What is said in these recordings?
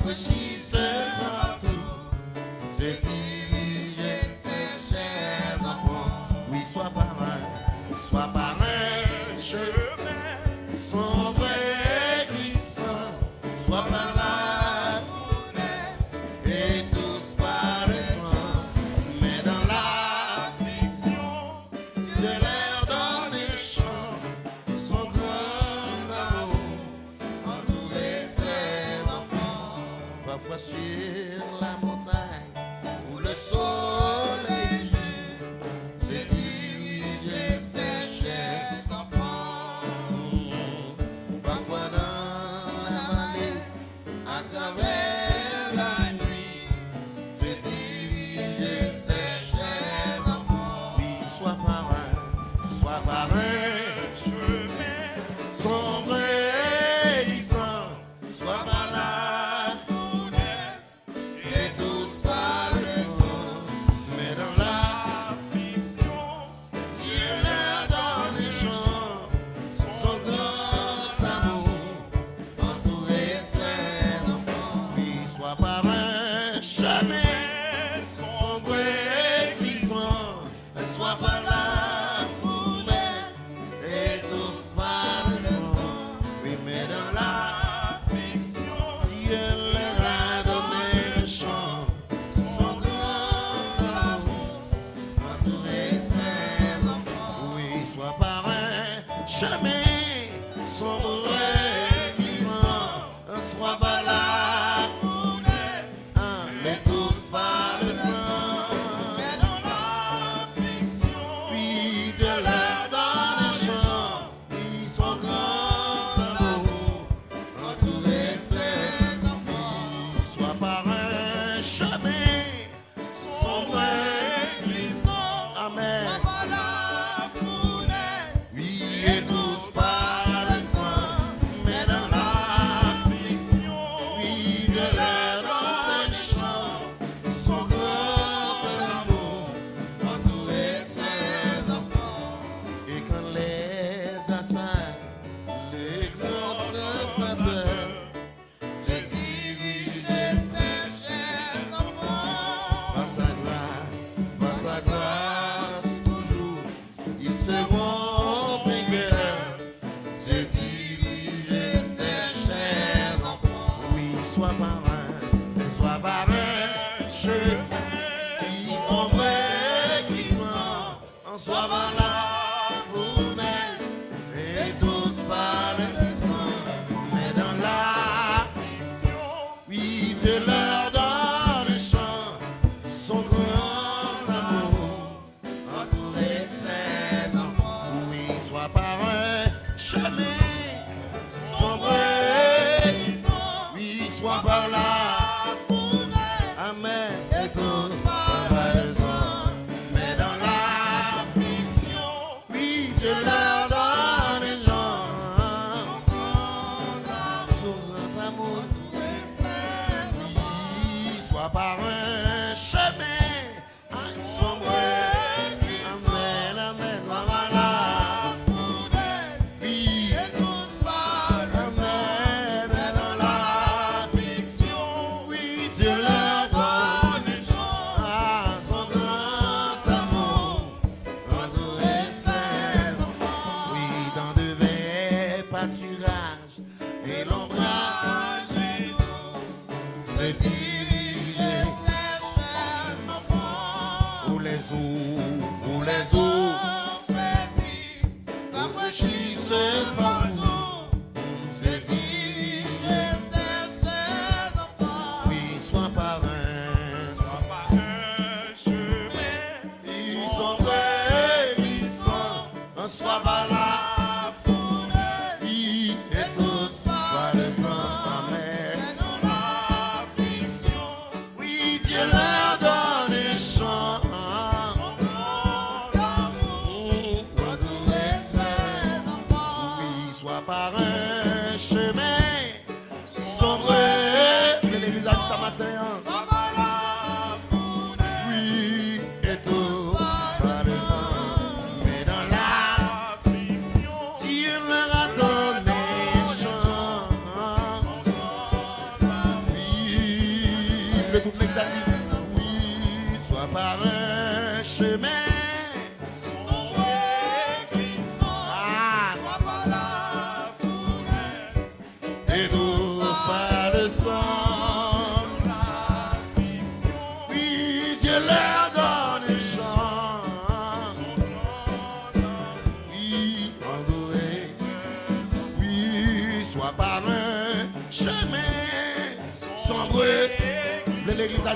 rafraîchissent partout. Te diriger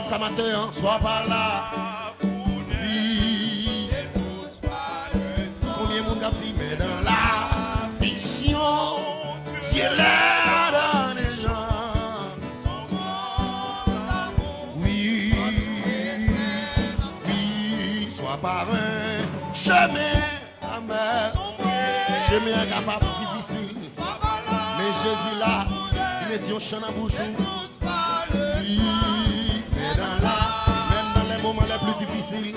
Dit ça matin, hein, soit par là. Oui, combien de monde a dit, mais dans la fiction, Dieu leur donne un chant. Oui, oui, soit par un chemin amer, chemin incapable, difficile. Mais Jésus là, il met un chant dans la bouche. Oui, dans même dans les moments les plus difficiles,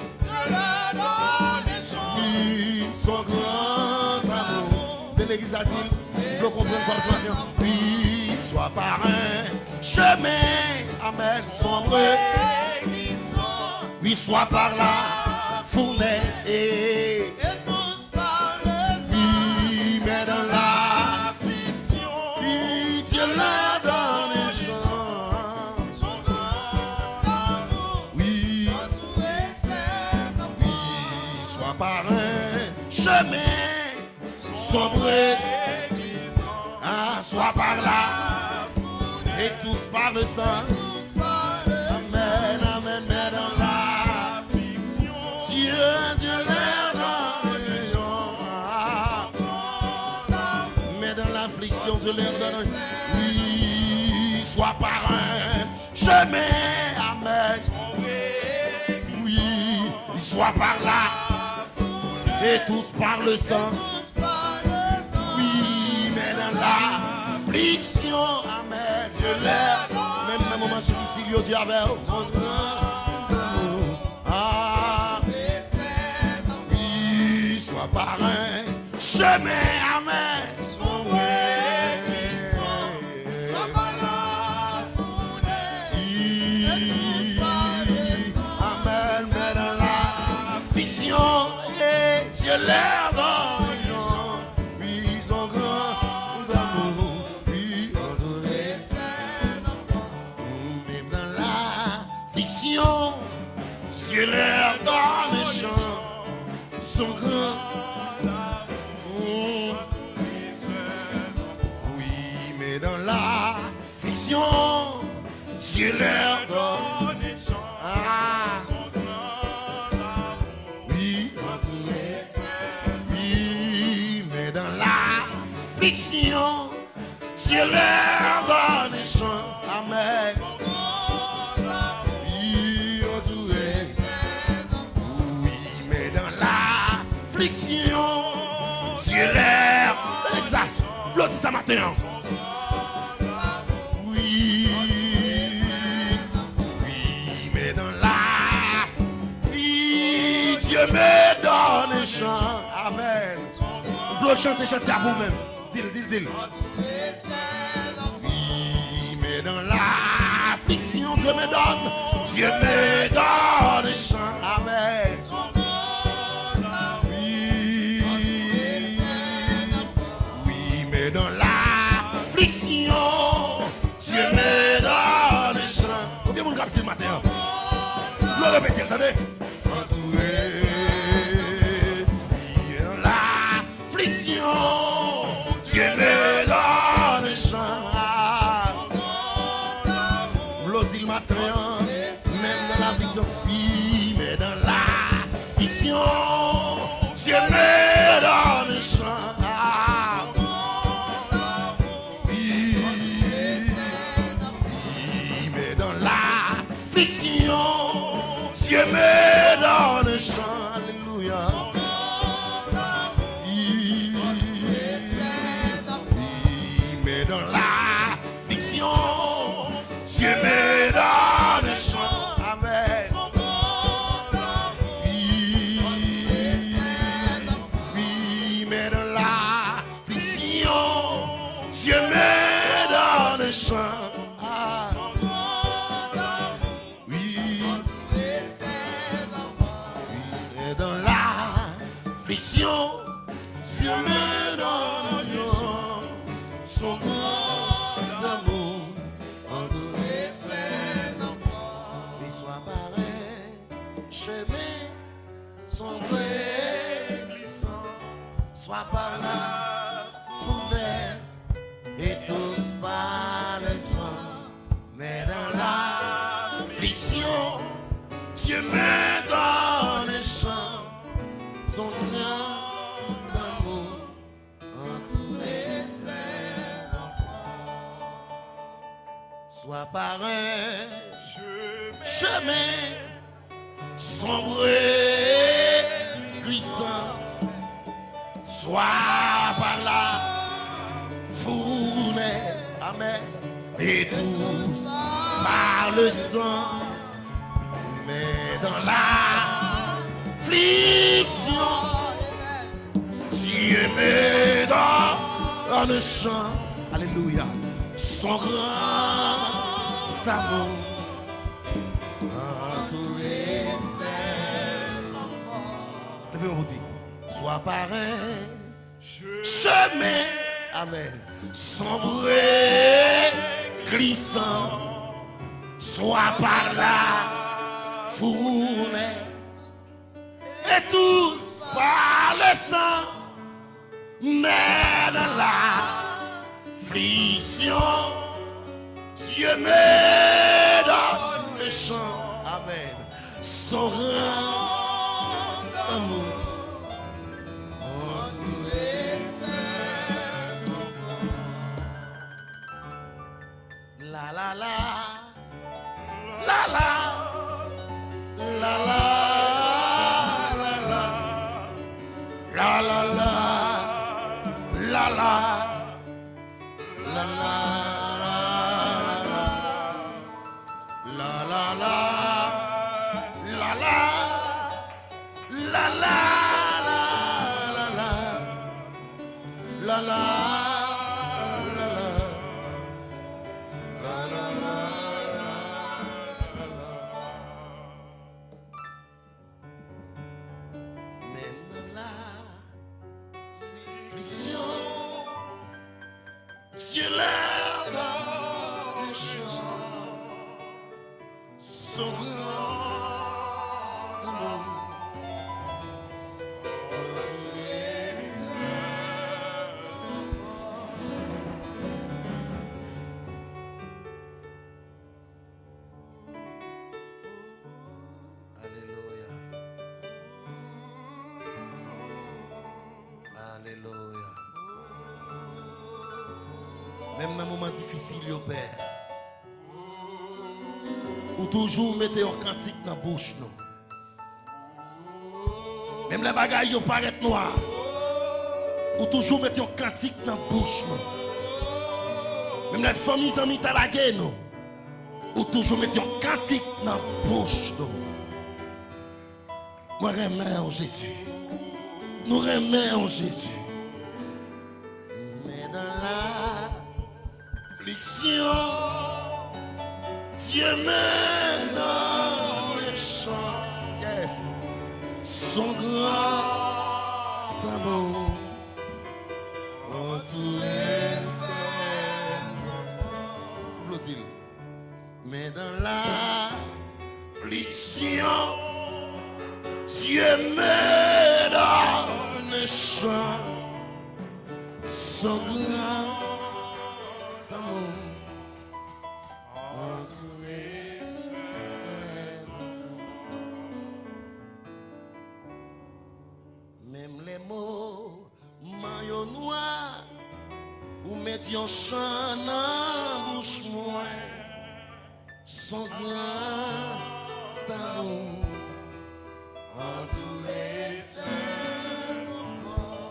son grand amour. De l'église a-t-il, il faut comprendre ce matin. Oui, soit par un chemin, amen, sombre. Oui, soit par la fournaise. Et sombre. Ah, soit par là, et tous par le sang. Amen, amen, mais dans la Dieu, Dieu donne un chant. Mais dans l'affliction, Dieu leur donne un Oui, soit par un chemin, amen. Oui, soit par là, et tous par le sang. L'affliction, amen, Dieu l'air, même dans les moments difficiles, Dieu avec Ah, oui, soit par un chemin, amen. Fiction, Dieu leur donne ah, oui, oui, mais dans la fiction, Dieu leur donne chant, amen. Oui, entouré, oui, mais dans la fiction, Dieu leur, exact, l'autre ça matin. Dieu me donne un chant. Amen. Vous chanter, chanter à vous-même. Dis, dis, dis. Oui, mais dans la affliction, Dieu me donne. Dieu me donne un chant. Amen. Oui, oui, mais dans l'affliction, Dieu me donne un chant. Combien de monde capte le matin? Je vais répéter, attendez. Mais dans l'affliction, Dieu me donne un chant, son grand amour entouré ses enfants. Soit par un chemin sombre et glissant, soit par la fournaise Amen et tous par le sang, mais dans la affliction, Dieu me donne un chant, alléluia, son grand amour. entouré enfants. Levez-moi vous dire, sois par un chemin, amen, sombre et glissant, soit par la fournaise, et tous par le sang, mais dans la affliction, Dieu me donne le chant, amen, son La la la, la. la, Ou toujours mettez un cantique dans la bouche, non. Même les bagailles yo paraissent noirs. Ou toujours mettez un cantique dans la bouche, non. Même les familles la guerre, non. Ou toujours mettez un cantique dans la bouche, non. Moi, remets en Jésus. Nous remets en Jésus. Mais dans la Dieu me donne le chant. Yes. Son grand amour. Entouré Flotte-il. Mais dans la affliction, Dieu me donne un chant, son grand amour. entouré Même les mots, maillot noir, ou mettions chant dans bouche moi, son grand amour entouré ses enfants.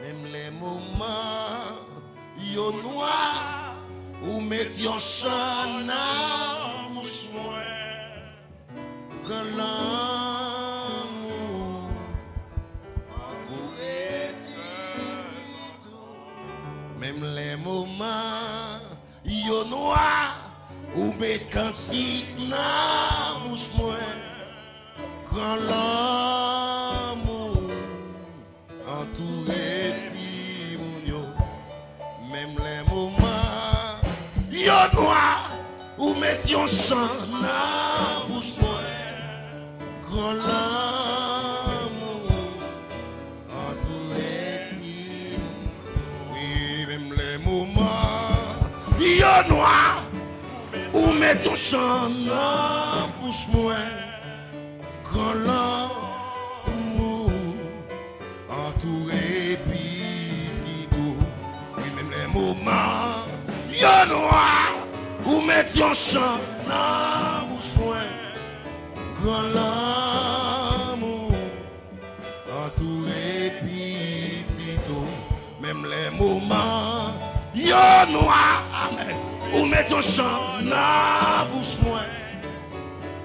Même les moments, yo noir, ou chant dans bouche moi, quand l'amour entouré même les moments, yo noir, ou met cantique dans bouche moi, quand l'amour entouré Timounio, même les moments, yo noir, ou mettions chant dans bouche moi, quand l'amour yo noir, ou met ton chant dans bouche moi, Grand l'amour. Entouré petit tout. Oui, même les moments, y'a noir, ou mettions chant dans la bouche loin. Grand l'amour. Entouré petit tout. Même les moments, y'a noir, amen, ou mettions chant dans la bouche.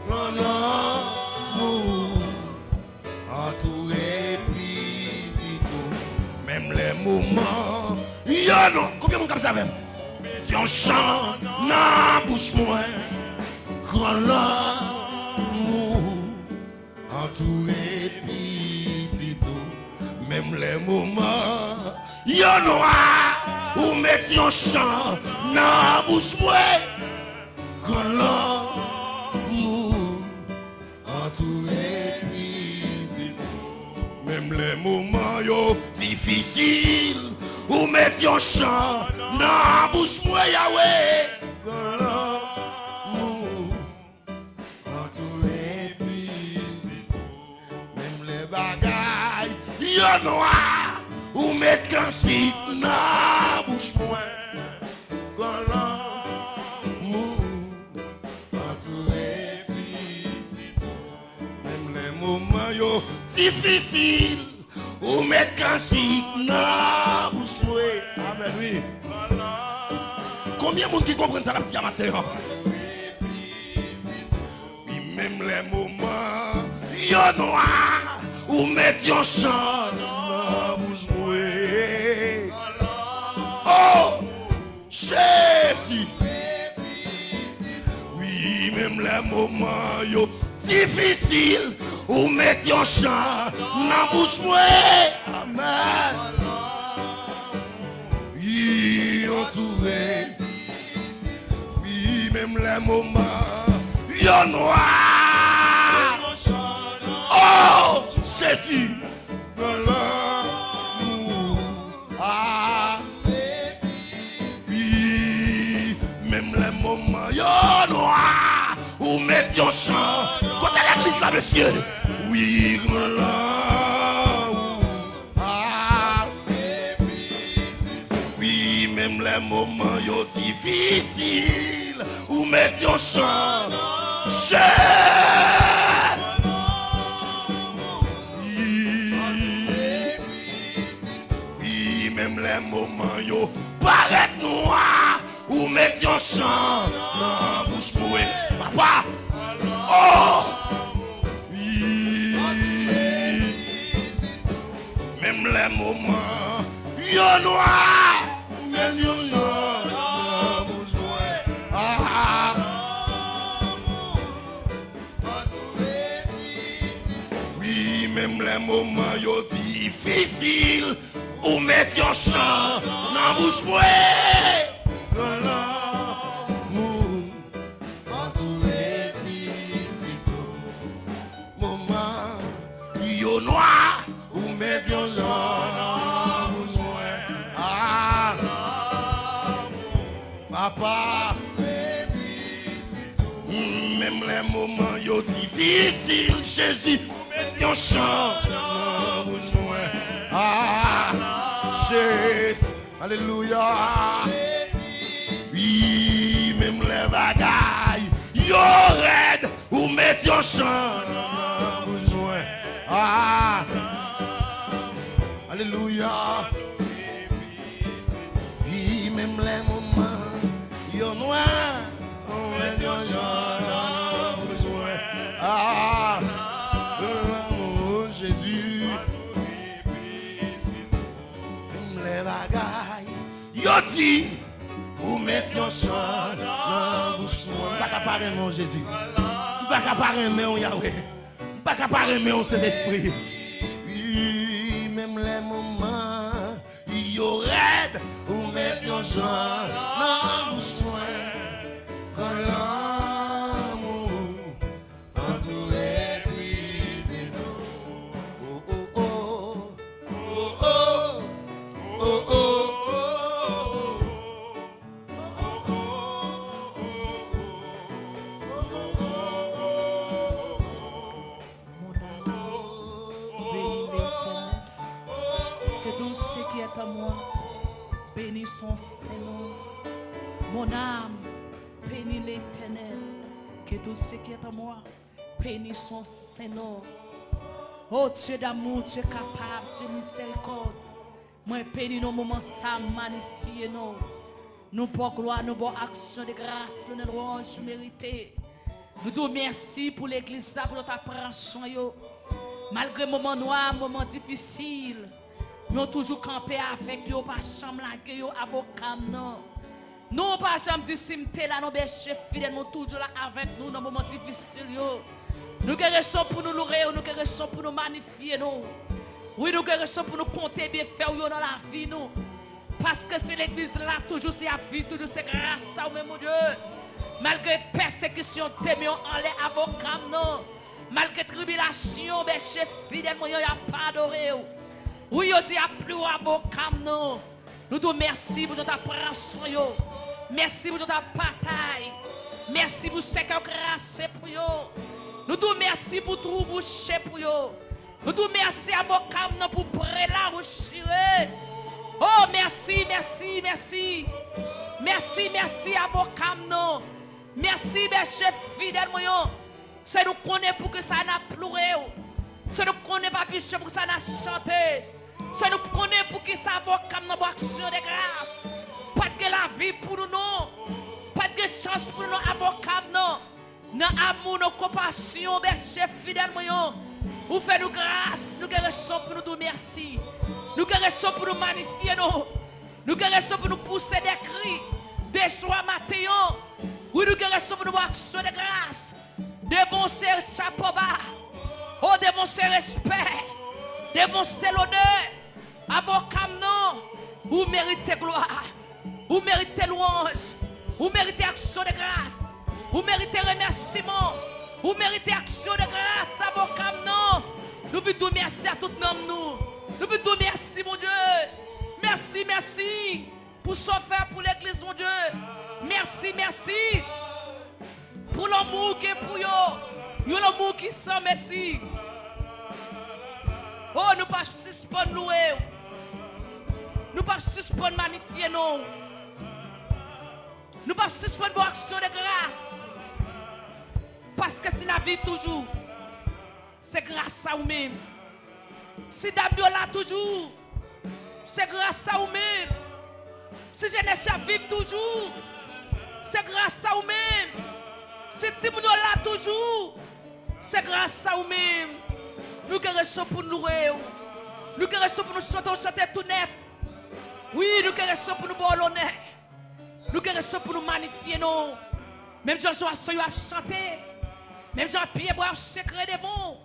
Grand l'amour entouré petit tout. Même les moments, y'a non, combien de monde comme ça même? Yon chante dans la bouche moi. Grand l'amour entouré petit tout. Même les moments, y'a noir, ou mettions chant dans la bouche moi. Grand l'amour entouré petit même les moments yo difficiles ou mettions chant dans la bouche moi Yahweh Dans l'amour entouré petit même les bagailles yo noir ou mettre cantique dans bouche moi Dans l'amour entouré petit même les moments difficiles ou mettre cantique dans la bouche. Amen oui. Combien de monde qui comprennent ça la petite hein? Oui, même les moments yo noir ou mettre yon chant la bouche ouais. Jésus oui, même les moments difficiles ou mettre yon chant dans bouche moi. Amen. Oui, entouré. Oui, même les moments yo noir. Oh, Jésus. Dans l'amour. Ah. Ou mettre yon chant quand à l'église là monsieur oui oui même les moments yo difficiles ou mettre yon chant même les moments yo paraît noir ou mettre yon chant dans bouche mouée. Papa, oh, oui. Même les moments yo noir, même la bouche mouée. Ah, Oui, même les moments yo difficiles ou mettre yon chant dans bouche ou mettre yon. Ah, papa. Mm, Même les moments yo difficiles, Jésus, yon chant dans la bouche moi. Ah, j'ai, alléluia. Oui, même les bagailles, yo raide, ou mettre yon chant. Ah, alléluia. Oui, même les moments, yo noir, on moi. Ah, oh, Jésus. Yo dit, ou mettre yon chant dans mon Jésus. Pas capable mon Yahweh. Pas capable mon Saint-Esprit. Oui, même les moments, yo raide, ou mettre moi. Quand son Seigneur. Mon âme, bénis l'éternel. Que tout ce qui est en moi, bénis son Seigneur. Oh Dieu d'amour, Dieu capable, Dieu miséricorde. Moi, bénis nos moments, ça magnifie nous. Nous pour gloire, nous pour action de grâce, nous nous louange. Nous merci pour l'église, pour notre appréhension. Malgré moments noirs, moments difficiles, nous toujours campé avec eux, pas chambre là, yo, avocat, non. Nous, pas jamais dit cimetière là, nous, ben, chef fidèle, nous toujours là avec nous dans moments difficiles. yo. Nous guérissons pour nous louer, nous guérissons pour nous magnifier. Nous. Oui, nous guérissons pour nous compter bien faire yo, dans la vie. Nous. Parce que c'est l'église là, toujours c'est la vie, toujours c'est grâce à mon Dieu. Malgré persécution, témoin en les avocats, non. Malgré tribulation, ben, chef fidèle, moi, il a pas adoré. Oui, il y a plus avocat, non. Nous te merci pour ta yo. Merci pour ta bataille. Merci pour ce que grâce pour yo. Nous te merci pour tout boucher pour yo. Nous te merci avocat non, pour préla ou chiré. Oh, merci, merci, merci. Merci, merci, avocat non. Merci, mes chefs fidèles, yo. C'est nous connaît pour que ça n'a pleuré. C'est nous connaît pas pour que ça n'a chanté. C'est nous connaît pour que ça avocat non pour action de grâce. Pas de la vie pour nous, non. Pas de chance pour nous, avocat non. Dans amour, nos compassion, mes chefs fidèles. Vous faites grâce, nous guérissons pour nous dire merci. Nous guérissons pour nous magnifier nous. Nous guérissons pour nous pousser des cris, des joies matéo. Oui, nous guérissons pour nous action de grâce. Devons ce chapeau bas. Oh, devons ce respect. Devons ce l'honneur. Avocat, non. Vous méritez gloire. Vous méritez louange. Vous méritez action de grâce. Vous méritez remerciement. Vous méritez action de grâce, avocat, non. Nous vous disons merci à tout le nous. Nous vous disons merci, mon Dieu. Merci, merci pour ce faire pour l'église, mon Dieu. Merci, merci pour l'amour qui est pour vous. L'amour qui sent merci. Oh, nous pas suspendre louer. Nous pas suspendre magnifier non. Nous pas suspendre vos actions de grâce. Parce que c'est la vie toujours. C'est grâce à vous-même. Si Dabio là toujours, c'est grâce à vous-même. Si jeunesse vivre toujours, c'est grâce à vous-même. Si Timounio là toujours, c'est grâce à vous-même. Nous guérissons pour nous louer. Nous guérissons pour nous chanter, chanter tout neuf. Oui, nous guérissons pour nous boire l'honneur. Nous guérissons pour nous magnifier, non. Même Jean-Joachim a chanté. Même Jean-Pierre boire secret devant.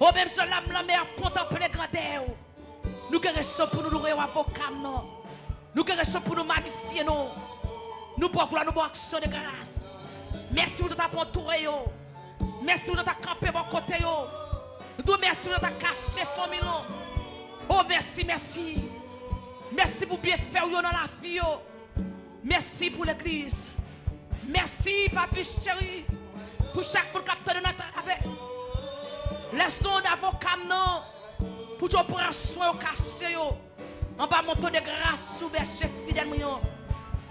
Oh, même Jean l'âme la mer contempler grandeur. Nous guérissons pour nous louer avocat, non. Nous guérissons pour nous magnifier, non. Nous boire gloire, nous boire action de grâce. Merci pour t'avoir entouré, yo. Merci pour t'avoir campé mon côté, yo. Nous te merci pour t'avoir caché famille. Oh, merci, merci. Merci pour bien faire dans la vie. Merci pour l'église. Merci, papi chéri, pour chaque monde qui a de notre avec. Laissons d'avocat, non. Pour que prendre soin au cachet. En bas, mon de grâce, sous chef fidèle.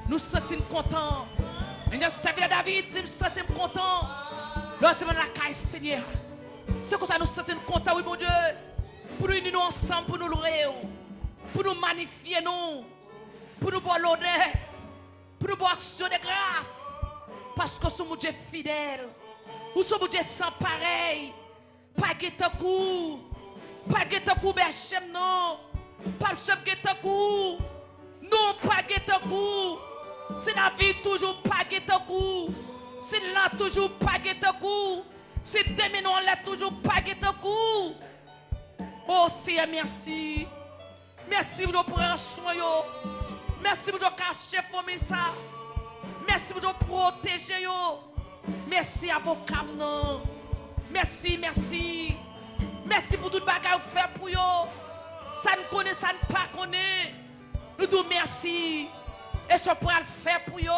Nous sentons contents. Sais que David, je me sens content. L'autre, la caille, Seigneur. C'est comme ça nous sentons contents, oui, mon Dieu. Pour nous unir ensemble, pour nous louer. Pour nous magnifier, nous. Pour nous boire l'honneur. Pour nous boire action de grâce. Parce que sommes Dieu fidèle. Nous sommes Dieu sans pareil. Pas coup. Pas coup, Bechem, non. Pas te coup. Non, pas coup. C'est la vie toujours pas coup. C'est là toujours pas que C'est demain on l'a toujours pas que te coup. Oh Seigneur, merci. Merci pour prendre soin. Merci pour cacher famille ça. Merci pour protéger. Merci avocat non. Merci, merci. Merci pour tout le bagage que vous faites pour yo. Ça ne connaît, ça ne pas connaît. Nous disons merci. Et ce le faire pour yo.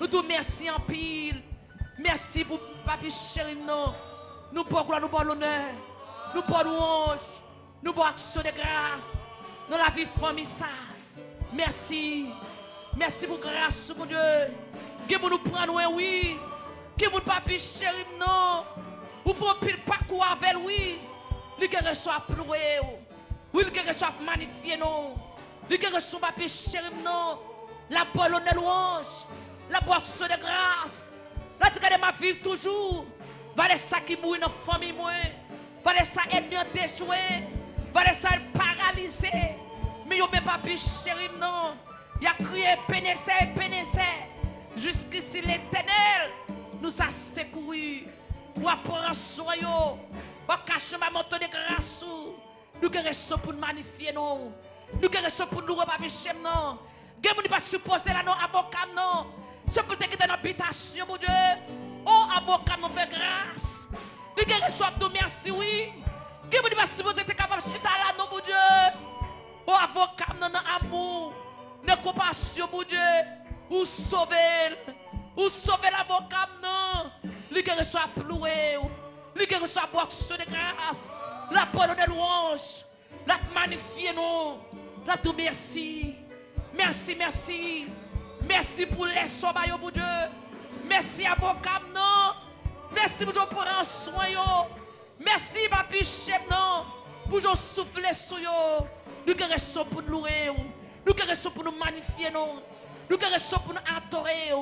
Nous disons merci en pile. Merci pour papi chéri non. Nous pour gloire, nous pour l'honneur. Nous pour louange. Nous pour action de grâce. dans la vie famille ça. Merci. Merci pour grâce, mon Dieu. Que vous nous prendre, oui. Que vous papi chéri, non. Vous faut pile parcours avec oui. Lui qui reçoit pleurer. Oui, lui qui reçoit magnifier, non. Lui qui reçoit papi chéri, non. La bonne louange. La boxe de grâce. La tika de ma vie toujours. Valait ça qui mourit dans la famille, moi. Valait ça être déchoué. Valait ça paralysé. Mais yo même pas plus chéri non. Il a crié pénissé, pénissé. Jusqu'ici l'éternel nous a secouru. Pour apprendre soin yo. Pour cacher ma montagne de grâce. Nous qui pour nous magnifier non. Nous qui pour nous repapicher non. Nous ne pas supposer là non avocat non. C'est pour te quitter dans l'habitation, mon Dieu. Oh, avocat, nous fait grâce. Nous qui reçoit nous merci, oui. Qui ne pas supposer être capable de chiter là, non, mon Dieu. Oh, avocat, nous dans amour, dans compassion, mon Dieu. Ou sauver. Ou sauver l'avocat, non. Lui qui reçoit plouer. Lui qui reçoit boxe de grâce. La parole de louange. La magnifier, non. La tout merci. Merci, merci. Merci pour les soins, mon Dieu. Merci à vos non. Merci pour prendre soin, Merci, papi chef, non. Pour souffler sur yo. Nous caressons pour nous louer. Nous caressons pour nous magnifier, non. Nous caressons pour nous adorer.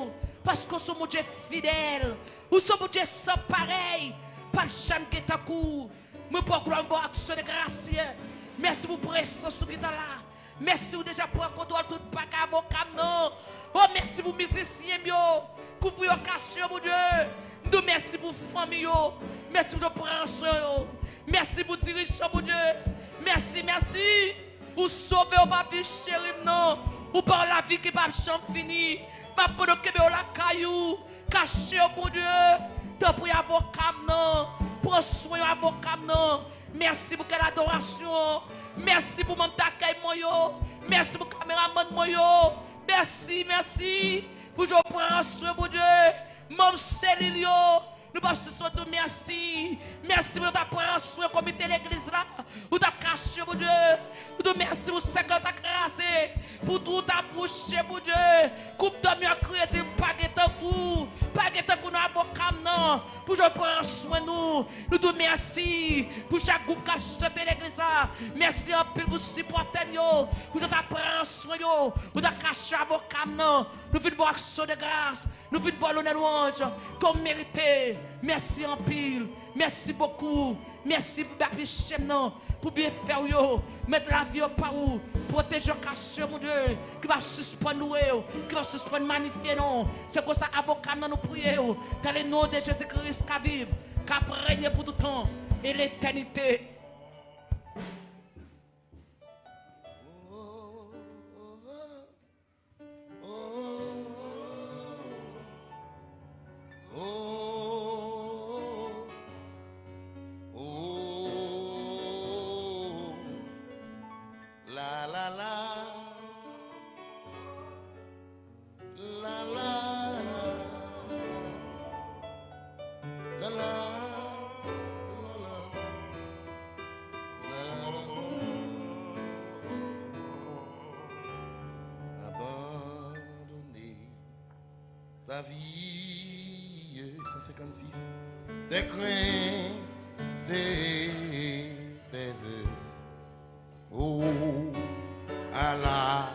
Parce que nous sommes Dieu fidèle. Nous sommes Dieu sans pareil. Pas le cham qui est à. Mais pour gloire, action de grâce. Merci pour présence qui est là. Merci déjà pour contrôle tout pas avocat non. Oh merci pour musiciens yo. Pour vous cacher mon Dieu. Nous merci pour famille Merci pour prendre soin Merci pour dirigeant mon Dieu. Merci merci pour sauver au papi chéri non. Ou par la vie qui fini. Pas que la caillou. Cacher mon Dieu. Avocat non. Non. Merci pour quelle. Merci pour mon. Merci pour le caméraman. Merci, merci. Pour je prends soin, mon Dieu. Mon Célilio. Nous pas soin de merci. Merci pour ta prendre soin comité l'église là. Ou ta caché, mon Dieu. Nous merci pour ce que tu as crassé. Pour tout ta bouche, mon Dieu. Coupe de mieux crédit, pas de coup. Pas de coup, nous avons non. Pour je prends soin de nous. Nous te merci. Pour chaque groupe qui a chanté l'église. Merci un peu pour supporter nous. Pour je prends soin de nous. Pour ta caché avocat non. Nous faisons boire action de grâce. Nous faisons boire l'honneur louange. Comme mérité. Merci en pile. Merci beaucoup. Merci pour bien pour bien faire mettre la vie par où, protéger mon Dieu, qui va suspendre nous, qui va suspendre magnifier nous. C'est comme ça, avocat, nous prions, dans le nom de Jésus-Christ qui vive, qui régné pour tout temps et l'éternité. Ta vie. 156. Tes craintes, tes, tes vœux. Oh, à la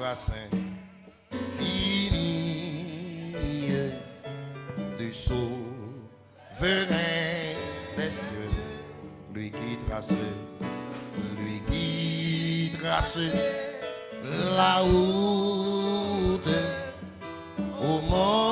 racine fini de souverain des cieux. Lui qui trace, lui qui trace la route au monde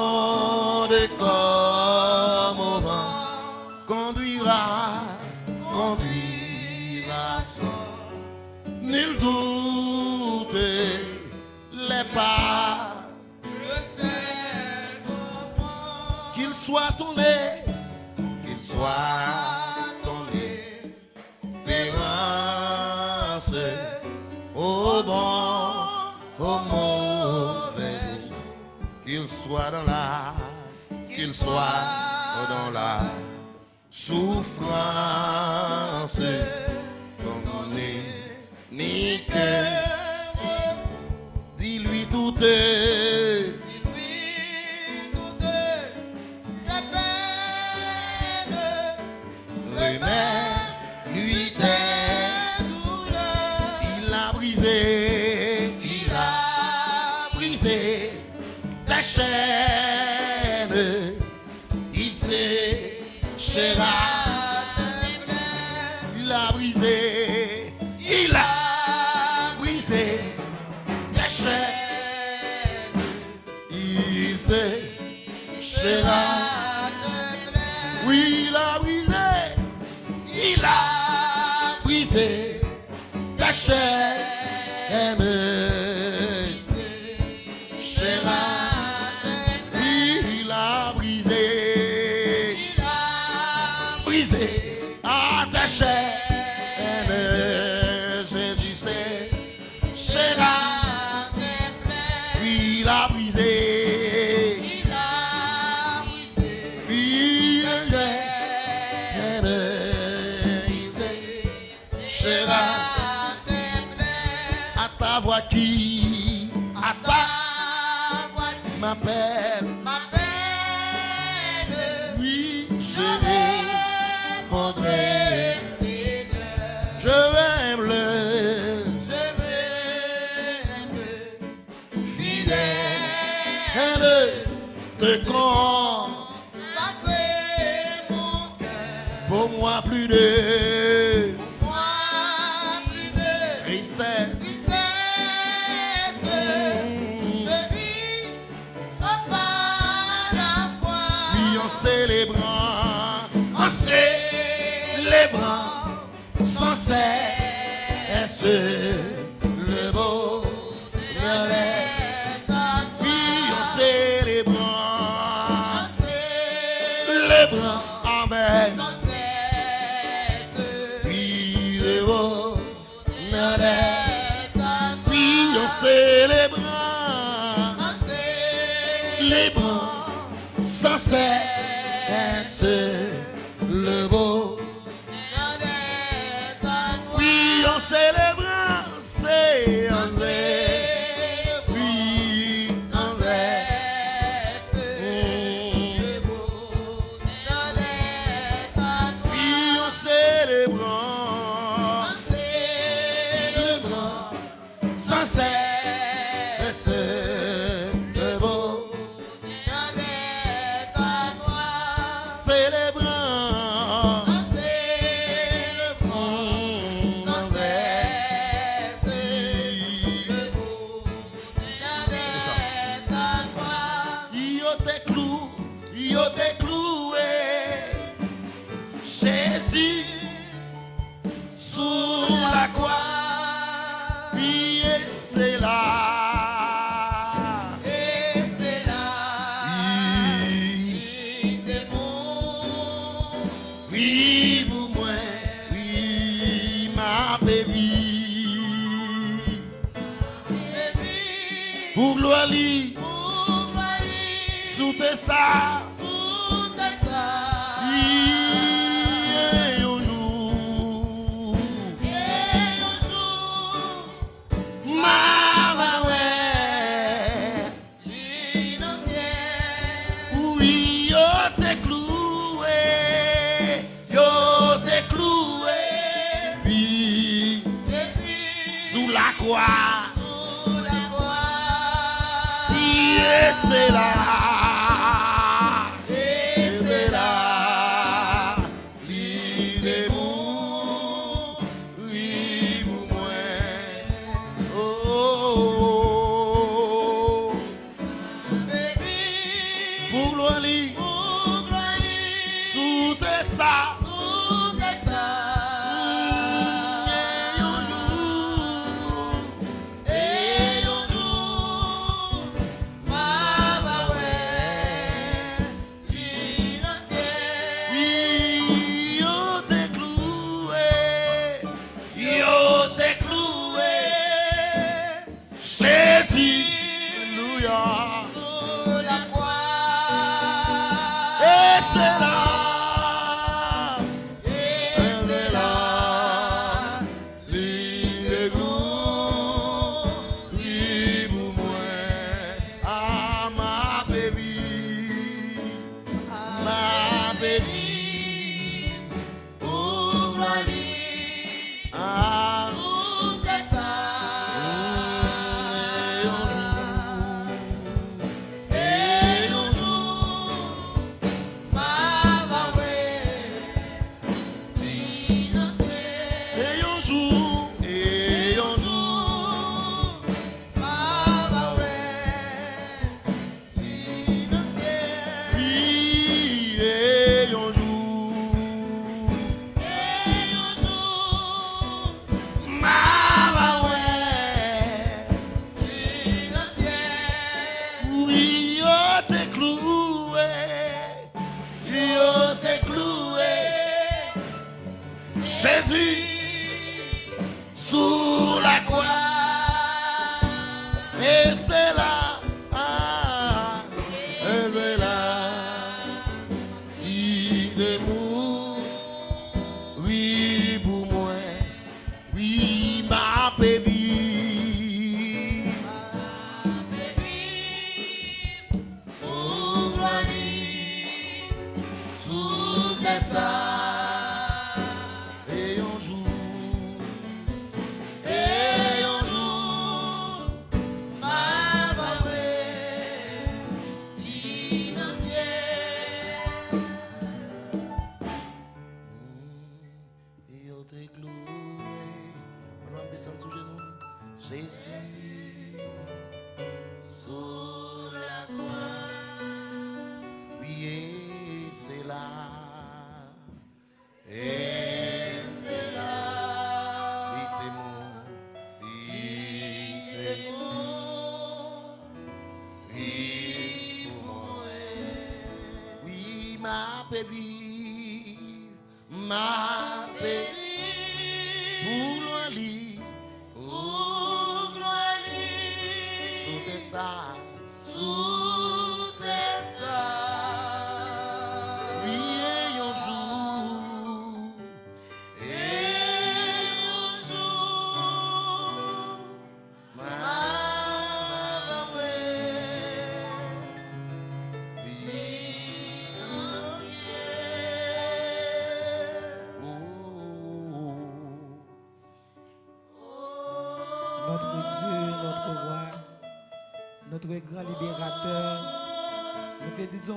qu'il soit tourné, qu'il soit tourné, espérance au bon, au mauvais qu'il soit dans la, qu'il soit dans la souffrance, comme on est ni cœur. Dis-lui tout est.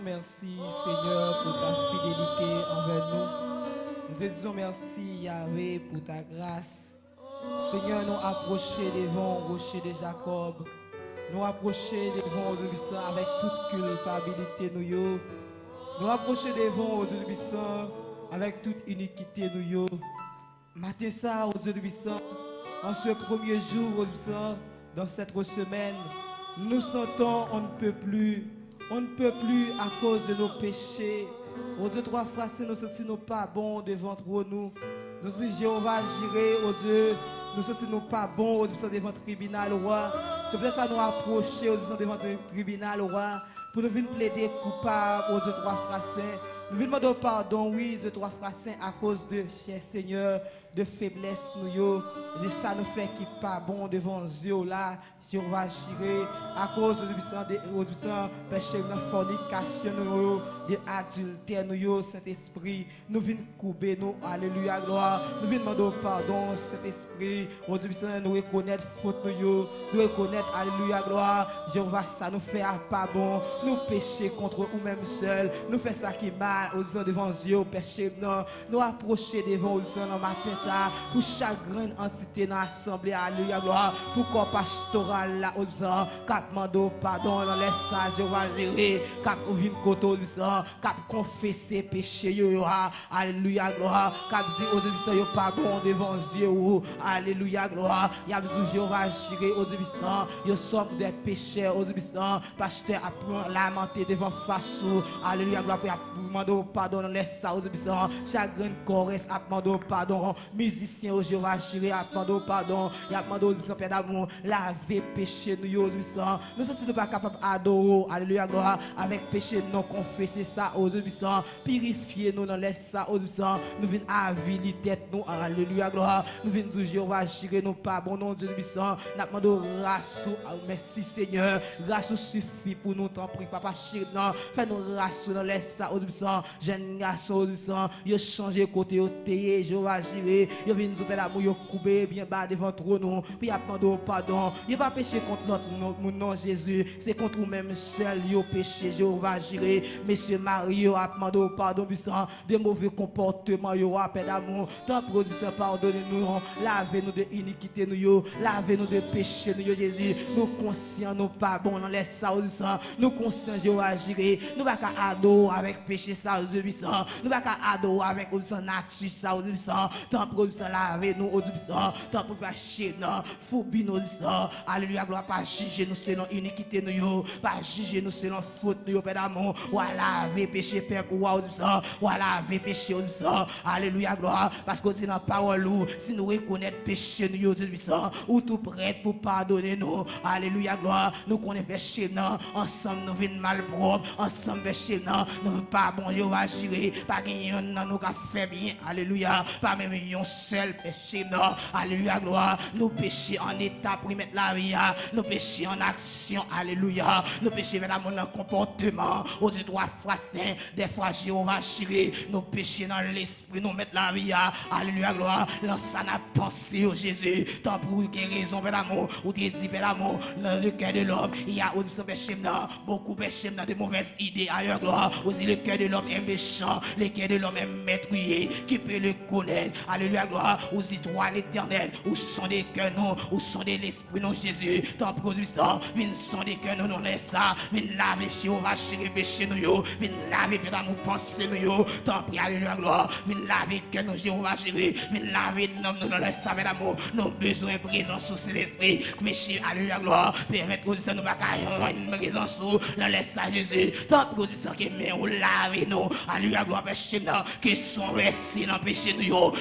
merci, Seigneur, pour ta fidélité envers nous. Nous te disons merci, Yahweh, pour ta grâce. Seigneur, nous approcher devant au rocher de Jacob. Nous approcher devant aux avec toute culpabilité, nous. Nous approcher devant aux avec toute iniquité, nous. Matin ça, aux en ce premier jour, aux dans cette semaine, nous sentons on ne peut plus, on ne peut plus à cause de nos péchés. Aux Dieu, trois nous sentons nous pas bons devant nous. Nous sommes Jéhovah giré aux yeux. Nous sentons nous pas bons Dieu, devant le tribunal, roi. C'est pour ça que nous approchons aux Dieu, devant le tribunal, roi. Pour nous venir plaider coupable aux Dieu, trois saints. Nous venons demander pardon, oui, Dieu, trois saints, à cause de, cher Seigneur, de faiblesse, nous, yo. Et ça nous fait qui pas bon devant Dieu, là. Jéhovah giré à cause de puissant de péché de fornication nous de adultère nous yo. Saint-Esprit nous venons couper nous. Alléluia gloire. Nous venons demander pardon Saint-Esprit. Au puissant nous reconnaître faute nous yo. Nous reconnaître alléluia gloire. Jéhovah ça nous fait pas bon. Nous pécher contre nous même seul nous fait ça qui mal au devant Dieu péché non. Nous approcher devant au matin ça pour chaque entité dans l'assemblée alléluia gloire. Pour corps pastoral là au Dieu cap mando pardon dans les sages Jéhovah gérer cap ouvrir côté au Dieu cap confesser péché alléluia gloire. Cap dire aux Dieu yo pas bon devant Dieu alléluia gloire. Y a besoin Jéhovah gérer aux Dieu yo sommes des pécheurs aux Dieu pasteur a lamenté devant face alléluia gloire. Pour demander pardon dans les sages aux Dieu chaque grande pardon musicien au Jéhovah gérer a demandé pardon y a demandé aux Dieu Père d'amour. Laver péché nous yo Dieu nous sommes nous pas capables d'adorer alléluia gloire avec péché non confessé ça aux Dieu purifier nous dans les ça aux Dieu nous venons avili tête nous alléluia gloire. Nous venons du Jéhovah gérer nous pas bon nom Dieu puissant n'a demandé grâce merci Seigneur. Grâce suffit pour nous t'en prie papa chéri non. Fais nous grâce dans les ça Dieu puissant, jeune garçon, au puissant, yo changé côté au teye, Jéhovah Yo vin nous l'amour, yo coupé bien bas devant trop nous, puis a pardon, yo pas péché contre notre mon nom Jésus, c'est contre vous-même seul, yo péché, Jéhovah Jiré, Monsieur Mario a demandé pardon, puissant, de mauvais comportements, yo appel d'amour, tant pour pardonnez-nous, lavez-nous de iniquité, nous yo, lavez-nous de péché, nous yo Jésus, nous conscients, nous pas bon, dans les ça, nous conscients, Jéhovah Jiré, nous pas adorer avec péché ça, puissant, nous pas adorer avec nature ça, puissant, tant pour puissant, lavez-nous, puissant, tant pour pas chier, non, phobie nous, alléluia, gloire, pas juger nous selon iniquité, nous pas juger nous selon faute, nous père d'amour, ou à laver péché, père, ou à ou à laver péché, alléluia, gloire, parce que c'est dans la parole, si nous reconnaissons péché, nous ou tout prêt pour pardonner nous, alléluia, gloire, nous connaissons péché, non, ensemble nous venons mal propre, ensemble péché, non, nous pas bon, yo va gérer, pas gagner, non, nous qu'a fait bien, alléluia, pas même seul péché, non, alléluia, gloire, nous péchés en état pour mettre la vie, nous péchés en action, alléluia, nous péchés, mesdames, dans comportement, aux trois fois saint, des fois Jéhovah chéri, nous péchés dans l'esprit, nous mettre la vie, alléluia, gloire, ça n'a pensé au Jésus, tant pour raison, mesdames, ou te dit, mesdames, dans le cœur de l'homme, il y a aussi péché, beaucoup péché, de mauvaises idées, ailleurs, gloire, aussi le cœur de l'homme est méchant, le cœur de l'homme est maîtrisé, qui peut le connaître, alléluia, gloire, aussi toi l'éternel, où sont des cœurs, nous, où sont des l'esprit, non, Jésus, viens cœurs, nous, non, ça, viens laver, chéri, péché, nous, viens laver, nous, penser, nous, alléluia, gloire, viens laver, cœur, nous, Jéhovah, chéri, viens laver, nous, nous, non, ça, mesdames, nous, besoin de présence sous cet esprit, alléluia, gloire, permettre que nous va une sous, dans laisse ça, Jésus, tant pour ça, que mais on lave, nous, alléluia, gloire, péché, nous, que son dans péché, nous,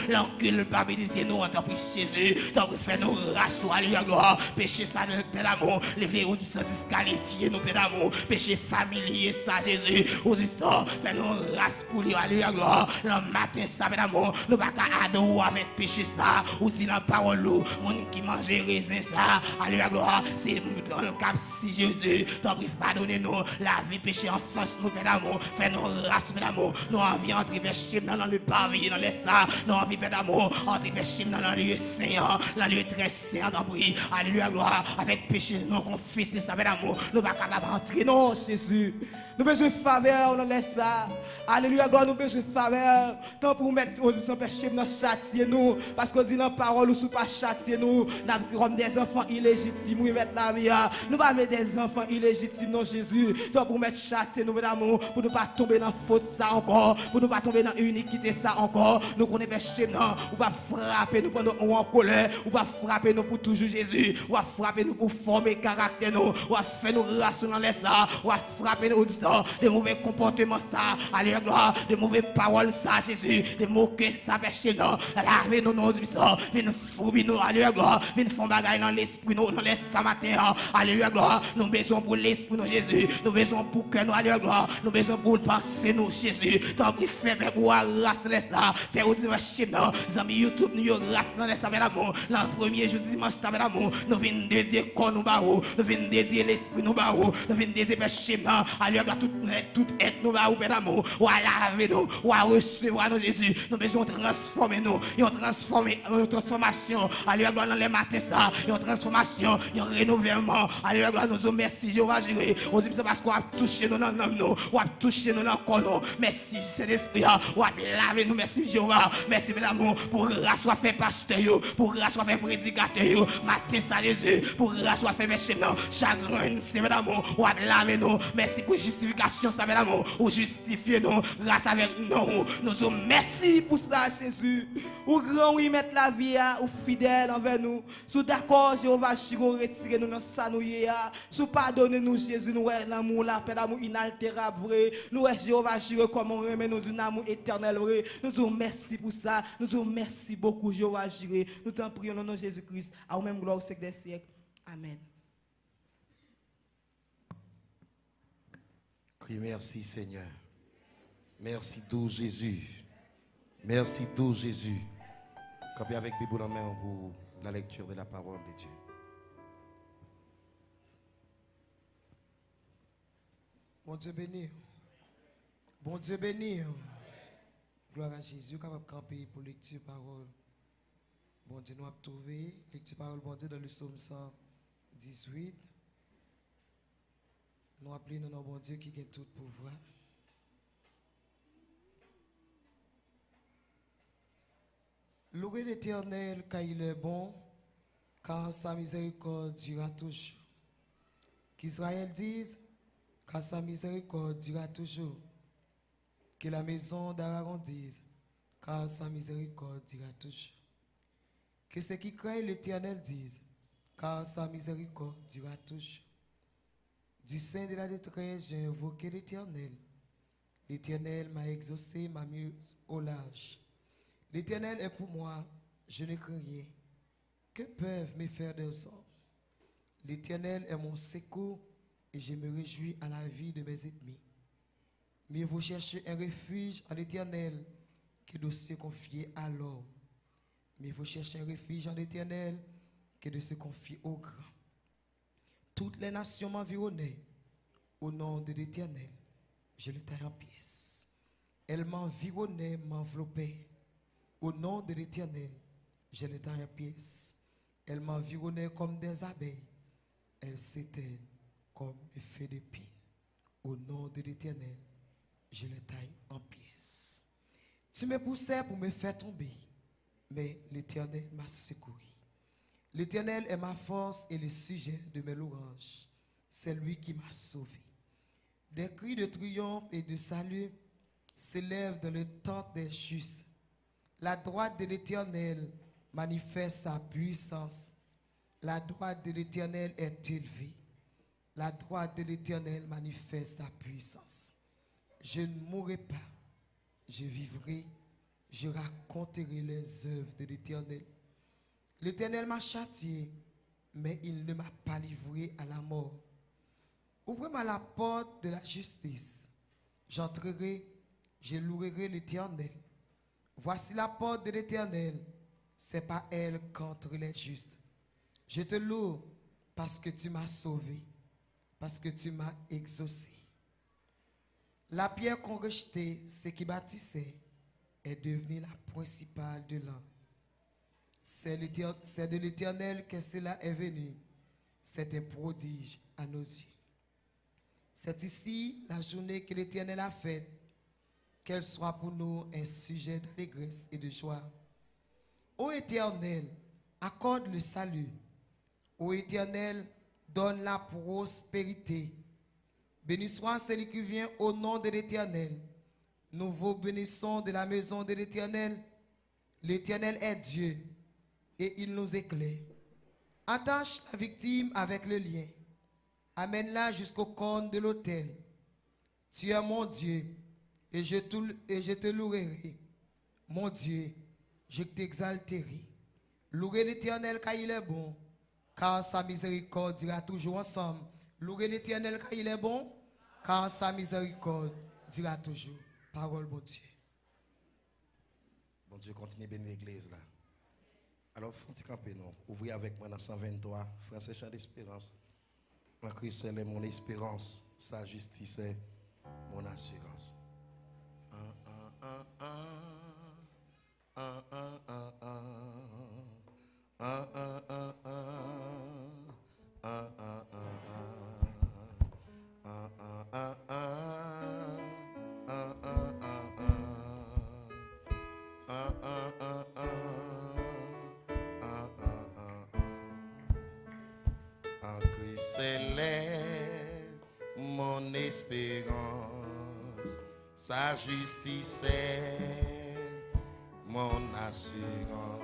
yo, l'inculpabilité, nous, en tant que Jésus, tant que fait nous rasseoir, alléluia, gloire, péché, ça, Père d'amour, les fléaux du sang disqualifié, nous, Père d'amour, péché familier, ça, Jésus, ou du sang, fait nous race pour lui, alléluia, gloire, le matin, ça, Père d'amour, nous pas qu'à adorer avec péché, ça, ou dit la parole, mon qui mange raisin, ça, alléluia, gloire, c'est dans le cap, si Jésus, t'en prie, pardonnez-nous, la vie, péché en face, nous, Père d'amour, fait nous race, Père d'amour, nous envie entrer péché dans le pavé, dans les ça, nous envie, Père d'amour, entrer péché dans le lieu saint, dans le lieu très saint, t'en prie, alléluia, gloire, avec péché, nous confesser ça, Père d'amour, nous pas capable d'entrer, non, Jésus, nous besoin de faveur, on laisse ça. Alléluia, gloire, nous besoin de faveur. Tant pour mettre au sans péché, nous châtier nous. Parce qu'on dit dans la parole, nous ne pas châtier nous. Nous comme des enfants illégitimes, nous mettre la vie. Nous pas mettre des enfants illégitimes, non Jésus. Tant pour mettre châtier nous, mesdames, pour ne pas tomber dans faute ça encore. Pour ne pas tomber dans iniquité ça encore. Nous connaissons péché, non. Ou pas frapper nous pendant ou en colère. Ou pas frapper nous pour toujours Jésus. Ou pas frapper nous pour former caractère nous. Ou pas faire nous les ça. Ou pas frapper nous ça. De mauvais comportements ça. Alléluia, gloire. De mauvais paroles ça, Jésus. De moquer ça, péché non. Laver nous, nous, ça. Viens fourbi nous, alléluia, gloire. Viens faire bagaille dans l'esprit nous, dans les ça matin. Alléluia, gloire. Nous besoin pour l'esprit nous, Jésus. Nous besoin pour que nous, alléluia, gloire. Nous besoin pour penser nous, Jésus. Tant pis, fais, mais pour les ça. Fais aussi ma chim, non. Zami YouTube, nous, race dans les ça, l'amour. L'an premier jour dimanche, ça, l'amour. Nous venons dédier corps nous, barreau. Nous venons dédier l'esprit nous, barreau. Nous venons dédier péché, non. Alléluia, gloire, tout, tout être nous, barreau, père d'amour. Ou à laver nous, ou à recevoir nous, Jésus. Nous besoin transformer nous. Une transformation. Alléluia, gloire, dans les matins, ça. Une transformation, un renouvellement. Alléluia, gloire, nous disons merci, Jéhovah, Jéhovah. On dit c'est parce qu'on a touché nous dans nous, on a touché nous dans corps. Merci, c'est l'esprit. On a lavé nous, merci, Jéhovah. Merci, mesdames, pour rasseoir fait pasteur, pour rasseoir fait prédicateur. Matin, ça, Jésus. Pour rasseoir fait méchant, chagrin, c'est mesdames, on a lavé nous. Merci pour justification, ça, mesdames, ou justifier nous, grâce avec nous. Nous disons merci pour ça, Jésus. Ou grand, oui, mettre la vie, ou fidèle envers nous. Sous d'accord, Jéhovah, Chiro, retirer nous dans ça, nous, sous pardonner nous, Jésus, nous, l'amour, la paix, l'amour inaltérable, vrai. Nous, Jéhovah, Chiro, comme on remet nous un amour éternel. Nous disons merci pour ça. Nous disons merci beaucoup, Jéhovah, Chiro. Nous t'en prions nom de Jésus-Christ. À vous-même, gloire au siècle des siècles. Amen. Merci Seigneur. Merci doux Jésus. Merci doux Jésus. Campez avec Bible en main pour la lecture de la parole de Dieu. Mon Dieu béni. Bon Dieu béni. Gloire à Jésus, capable de camper pour lecture parole. Bon Dieu, nous avons trouvé lecture parole, bon Dieu, dans le psaume 118. Nous appelons notre bon Dieu qui a tout pouvoir. Louez l'éternel car il est bon, car sa miséricorde durera toujours. Qu'Israël dise, car sa miséricorde durera toujours. Que la maison d'Aaron dise, car sa miséricorde durera toujours. Que ceux qui craignent l'Éternel disent, car sa miséricorde durera toujours. Du sein de la détresse, j'ai invoqué l'Éternel. L'Éternel m'a exaucé, m'a mis au large. L'Éternel est pour moi, je ne crains rien. Que peuvent me faire des hommes L'Éternel est mon secours et je me réjouis à la vie de mes ennemis. Mais vous cherchez un refuge en l'Éternel que de se confier à l'homme. Mais vous cherchez un refuge en l'Éternel que de se confier au grand. Toutes les nations m'environnaient. Au nom de l'Éternel, je le taille en pièces. Elles m'environnaient, m'enveloppaient. Au nom de l'Éternel, je le en pièces. Elles m'environnaient comme des abeilles. Elles s'éteignent comme le feu de. Au nom de l'Éternel, je le taille en pièces. Tu me poussais pour me faire tomber, mais l'Éternel m'a secouru. L'Éternel est ma force et le sujet de mes louanges. C'est lui qui m'a sauvé. Des cris de triomphe et de salut s'élèvent dans le temple des justes. La droite de l'Éternel manifeste sa puissance. La droite de l'Éternel est élevée. La droite de l'Éternel manifeste sa puissance. Je ne mourrai pas, je vivrai, je raconterai les œuvres de l'Éternel. L'Éternel m'a châtié, mais il ne m'a pas livré à la mort. Ouvrez-moi la porte de la justice. J'entrerai, je louerai l'Éternel. Voici la porte de l'Éternel. C'est pas elle qu'entre les justes. Je te loue parce que tu m'as sauvé, parce que tu m'as exaucé. La pierre qu'on rejetait, ce qui bâtissait, est devenue la principale de l'éter- c'est de l'Éternel que cela est venu. C'est un prodige à nos yeux. C'est ici la journée que l'Éternel a faite. Qu'elle soit pour nous un sujet d'allégresse et de joie. Ô Éternel, accorde le salut. Ô Éternel, donne la prospérité. Béni soit celui qui vient au nom de l'Éternel. Nous vous bénissons de la maison de l'Éternel. L'Éternel est Dieu et il nous éclaire. Attache la victime avec le lien. Amène-la jusqu'au corne de l'autel. Tu es mon Dieu et je, te- louerai. Mon Dieu, je t'exalterai. Louez l'Éternel car il est bon, car sa miséricorde dira toujours ensemble. Louez l'Éternel car il est bon, car sa miséricorde dira toujours. Parole, mon Dieu. Bon Dieu, continue à bénir l'église là. Alors, faut y camper, non? Ouvrez avec moi dans 123, Français chant d'espérance. En Christ seul est mon espérance, sa justice est mon assurance. Mon espérance, sa justice est mon assurance.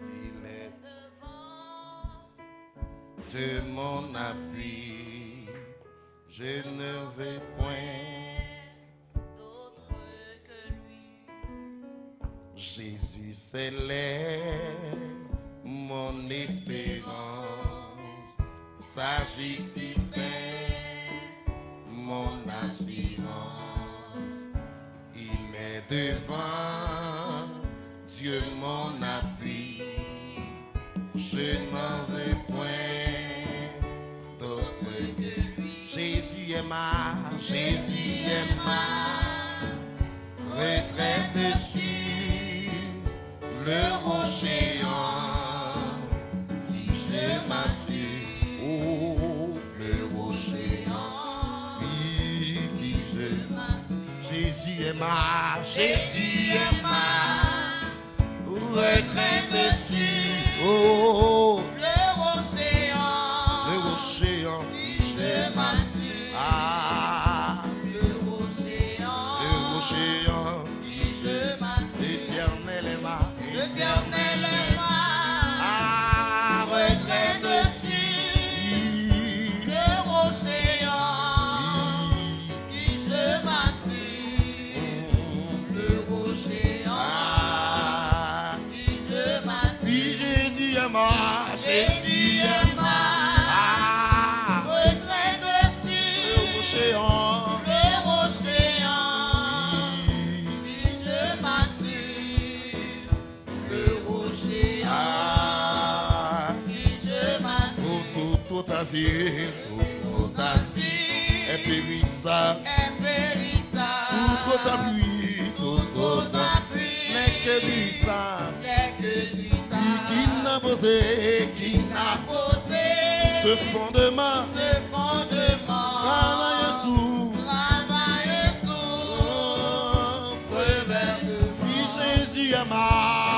Il est de mon appui, je ne vais point d'autre que lui. Jésus, c'est mon espérance, sa justice est mon assurance. Il est devant Dieu mon appui, je ne m'en vais point d'autre que lui. Jésus est ma, Jésus est ma retraite sur le rocher en Jésus est ma retraite sur oh, Le est périssable, Impérissable, tout tout mais que dès que tu qui, qui n'a posé, qui n'a posé ce fondement, travaille sous, sous oh, Jésus est ma,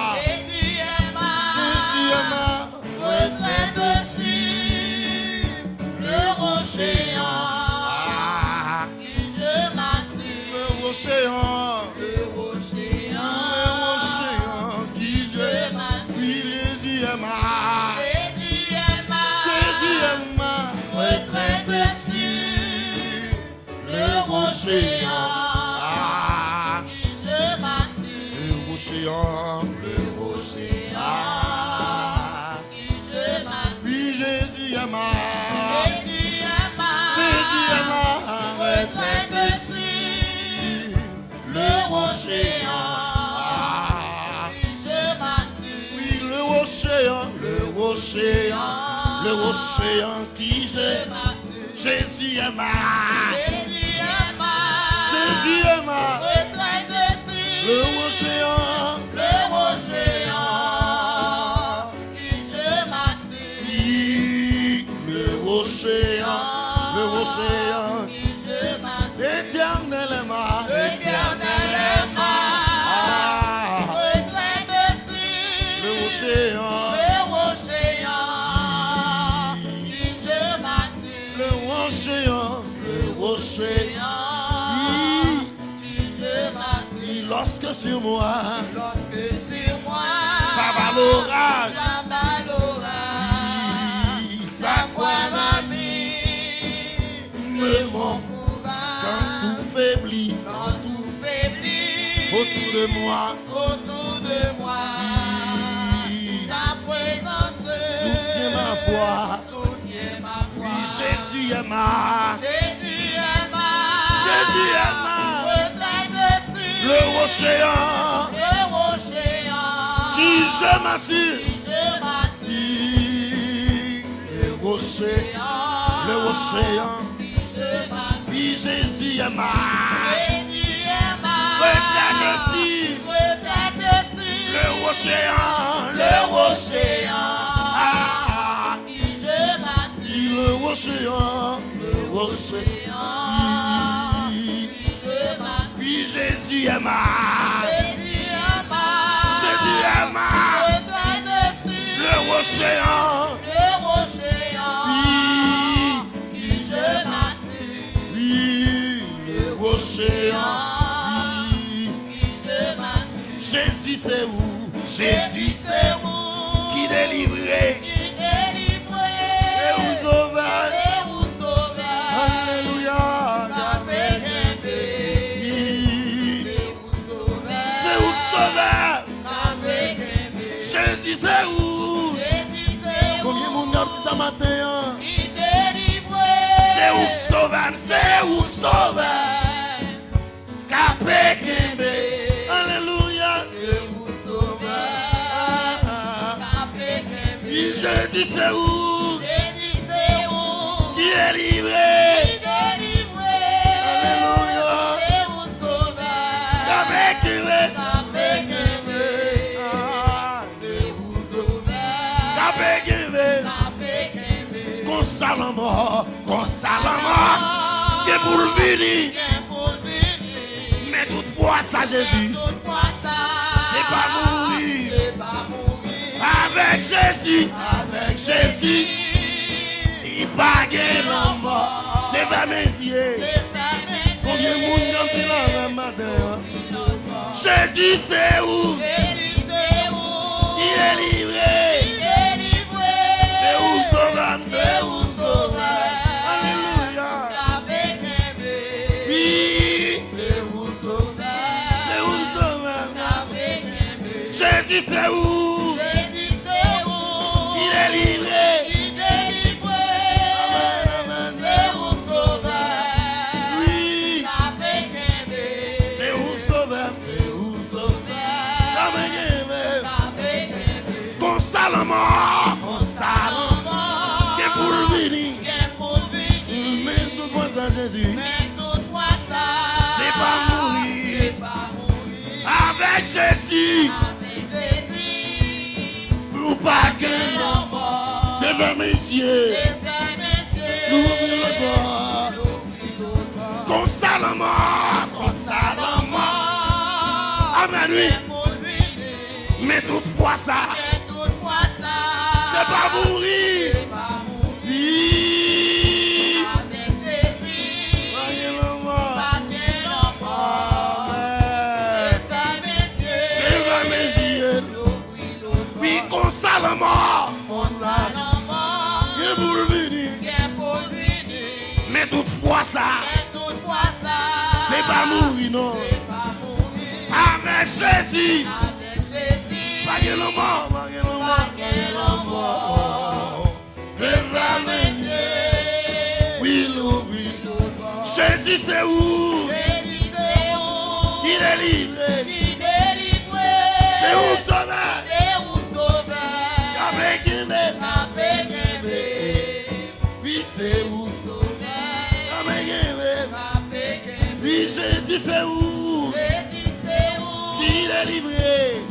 le rocher qui m'assieds. Jésus est ma, Jésus est ma Jésus est ma, le rocher lorsque sur moi, Lorsque sur moi ça va l'orage, ça va l'orage, ça croit l'ami, me mon mon quand courage, tout faiblit. quand tout faiblit, autour de moi, autour de moi, ta présence soutiens ma foi, soutient ma foi. oui, Jésus est ma, Jésus est ma, Jésus est ma, le rocher, le rocher. qui je m'assure. Le rocher, le rocher, Qui Jésus est ma retraite ici, retraite sur le rocher, le rocher. Ah, qui je oui, le rocher, le rocher, Jésus est ma, Jésus est ma Jésus est ma, le rocher, le rocher oui, qui je m'assieds. oui, le rocher, oui, Qui je m'assieds. Jésus c'est où, Jésus c'est où, qui délivrait? Matin hein? qui délivrait. C'est où sauveur, c'est où sauveur. Capé Kembe. Oui, Jésus, Salomon, kon Salomon, ke pou l'vini. Men toutfwa sa Jezi, se pa mouri. Avek Jezi, avek Jezi, i bagye nan mò, se ve mesye. Konye moun yon ti nan nan madè, Jezi c'est ou, i e livre. pas qu'un. C'est vers messieurs. L'ouvrir le bras. Qu'on Salomon, qu'on Salomon. Amen, oui. Mais toutefois ça, c'est pas mourir. Salama. Salama. pour venir. Mais toutefois ça. C'est pas mourir non. Avec Jésus. Pas de l'amour. Pas de. C'est vraiment. Jésus c'est où? Il est libre. Jésus, c'est où? Jésus, c'est où? Qui délivré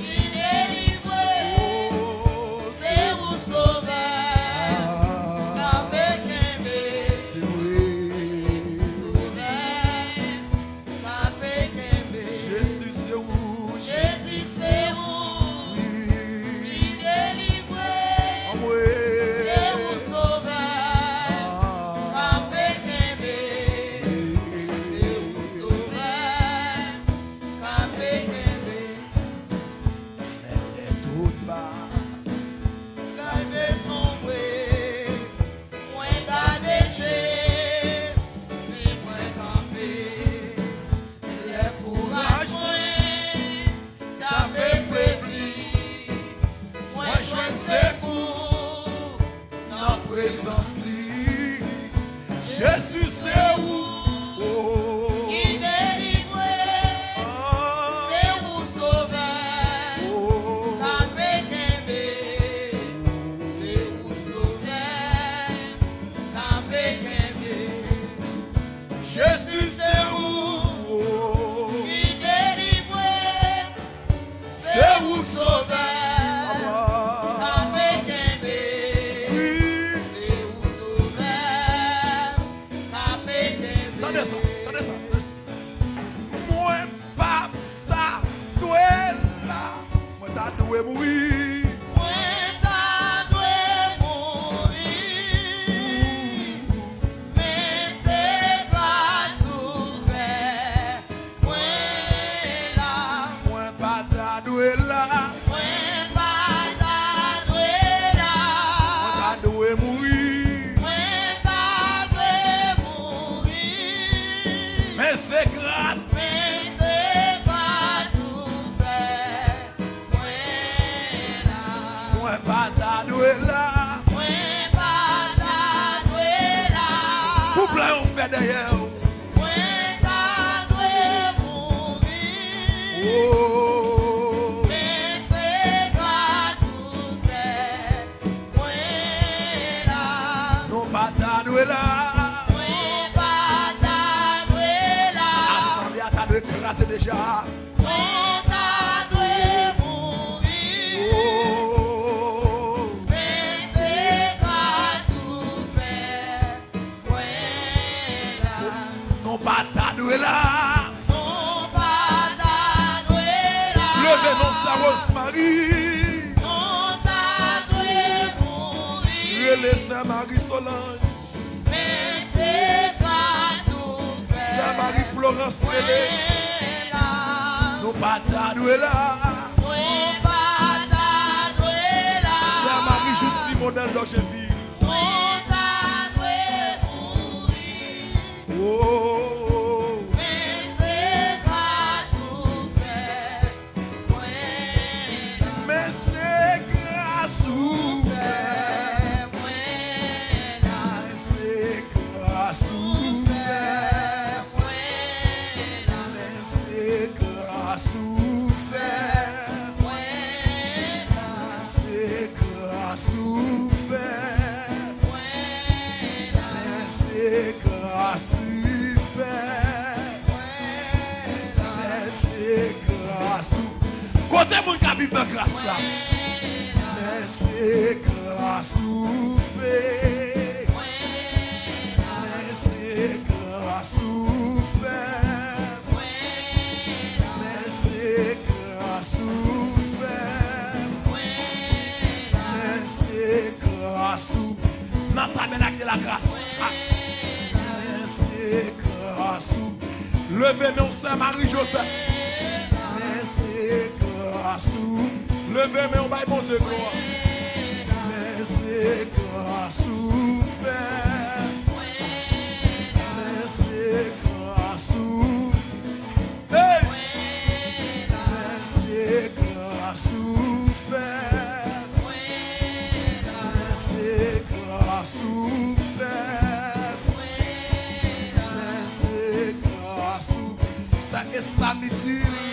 está me tirando.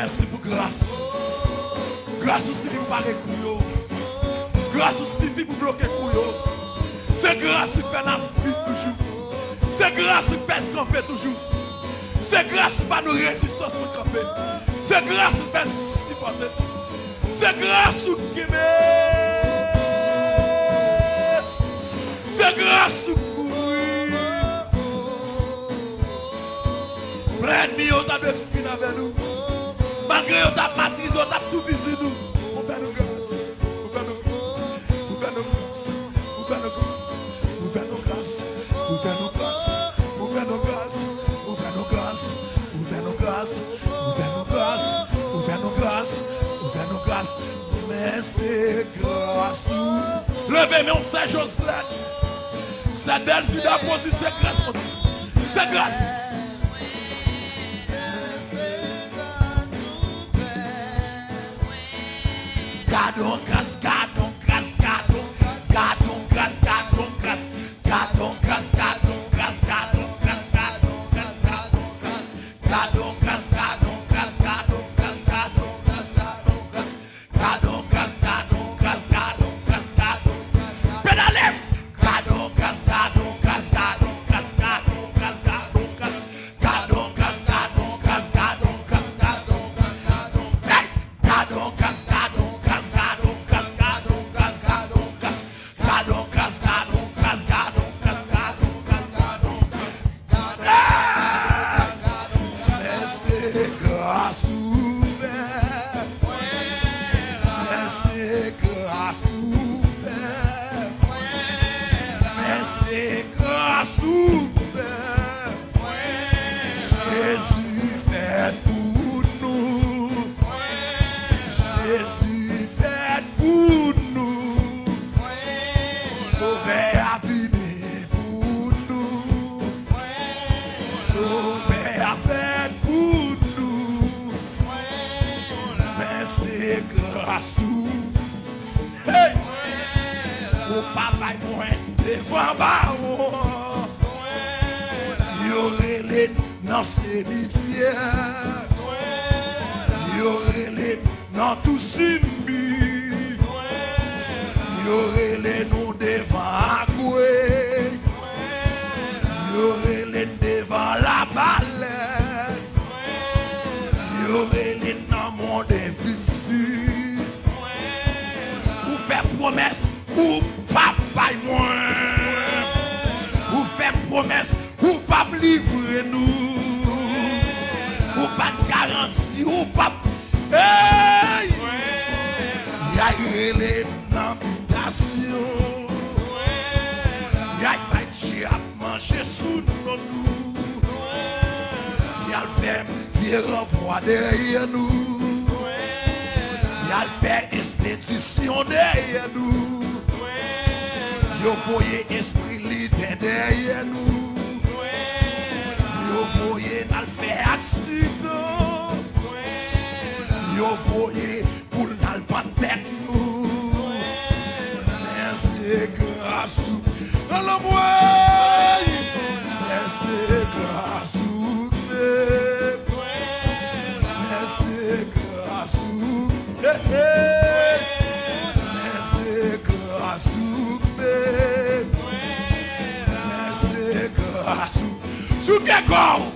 merci pour grâce. Grâce aussi, nous paraît couillot. Grâce aussi pour bloquer couillot. C'est grâce qui fait la vie toujours. C'est grâce qui fait camper toujours. C'est grâce qui fait nos résistances pour camper. C'est grâce qui fait supporter. C'est grâce qui met. C'est grâce qui courir. Plein de millions de fin avec nous. Malgré qu'on t'a matisé, on t'a tout bisé nous. Nos grâces. Fait nos grâces. Fait nos grâces. Fait nos grâces. Grâces. C'est. Levez, mais on sait Jocelyn. C'est a posé c'est grâce. C'est grâce. Gardons grâce, gardons, stop. Merci grâce ou Merci grâce ou Merci grâce ou Merci grâce ou Sous quel corps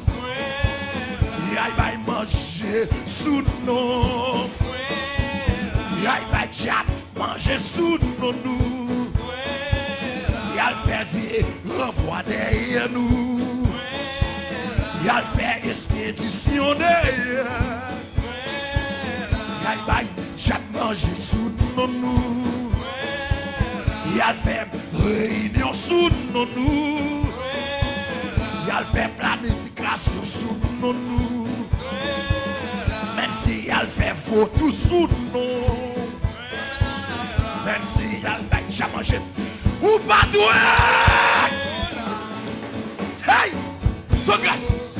Y'a pas manger sous nous Y'a pas diable manger sous nous nous Y'a le fait vie renvoi derrière nous Y'a le fait expédition derrière Y'a pas diable manger sous nous nous Y'a le fait réunion sous nous nous Y'a le fait planification sous nous nous Même si y'a le fait photo sous nous Même si y'a le bec j'ai mangé Ou pas doué Hey! So grâce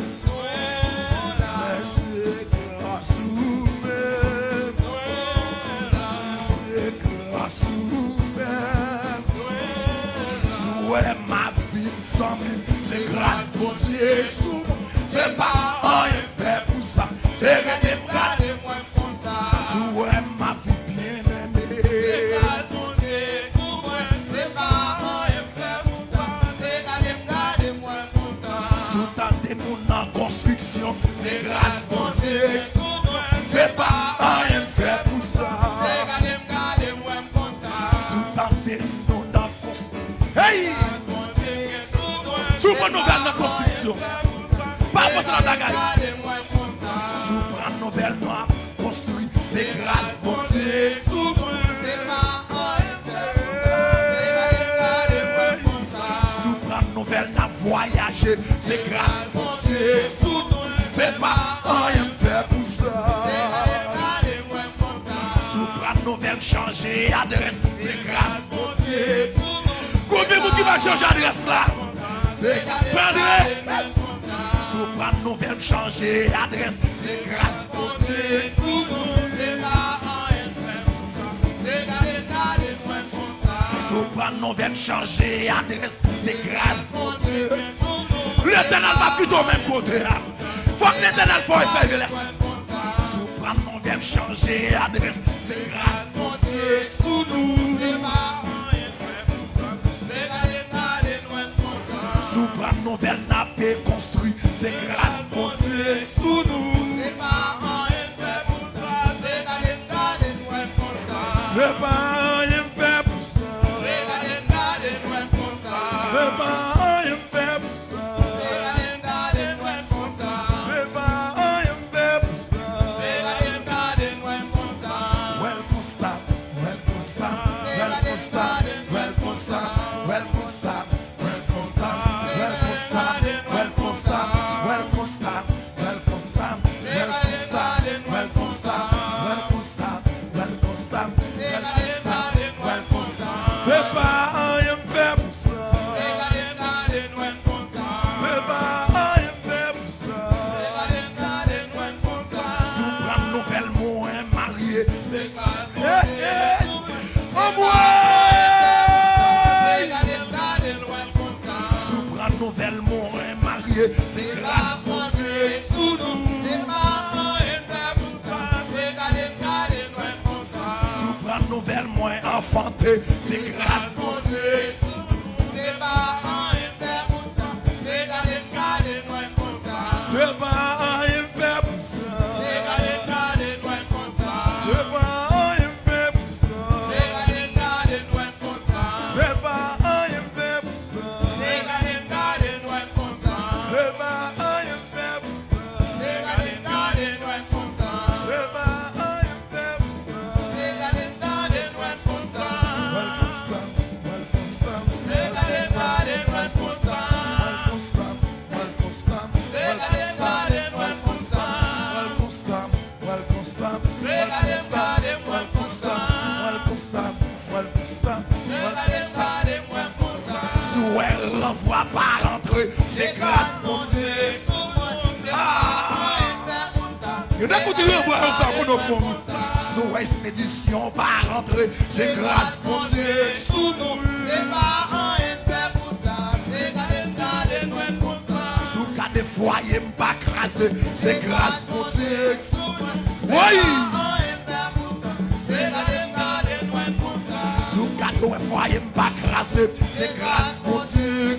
wè ma vi san mi, se grase bon diye soum, se pa an yon fè pou sa, se rene Pas pour ça dans la bagaille. Sous prendre nouvelle noire construit C'est grâce pour Dieu. Sous prendre nouvelle n'a C'est grâce pour Dieu. C'est pas rien fait pour ça. Sous prendre nouvelle changer adresse C'est grâce pour Dieu. Combien de qui va changer adresse là? C'est prendre Nouvelle changer adresse C'est grâce pour Dieu. Sous prendre nouvelle changer adresse C'est grâce pour Dieu. L'éternel va plutôt au même côté là. Faut que l'éternel fasse faire nouvelle changer adresse C'est grâce pour Dieu. Sous nous Sous prendre nouvelle nappe construit. C'est grâce pour Dieu Sous nous. C'est pas rien fait pour ça C'est pas rien fait pour ça. C'est pas rien fait enfanté, c'est grâce C'est grâce, mon Dieu. Nous à voir Sous expédition, pas rentrer. C'est grâce, mon Dieu. Sous nous, Sous quatre foyers, pas crassé. C'est grâce, mon Dieu. Oui. Sous quatre foyers, pas crassé. C'est grâce, mon Dieu.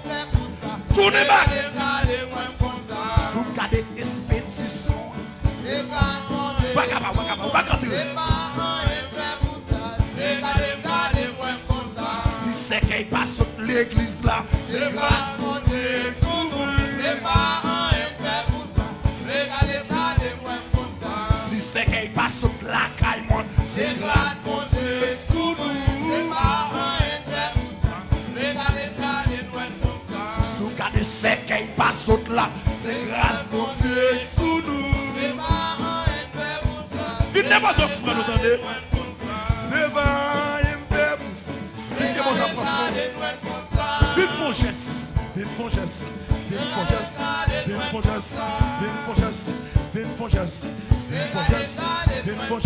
Tournez back. Sous des expéditions. Bagaba, bagaba, bagaba. Si c'est qu'il passe l'église là, c'est grâce la, se grase bon Diyo ek sou nou. Vin ne pa se fran nou tande. Se va en pe mousi. Piske moun sa pason. Vin fon jes. Vin fon jes. Vin fon jes. Vin fon jes. Vin fon jes. Vin fon jes. Vem com Jesus, vem com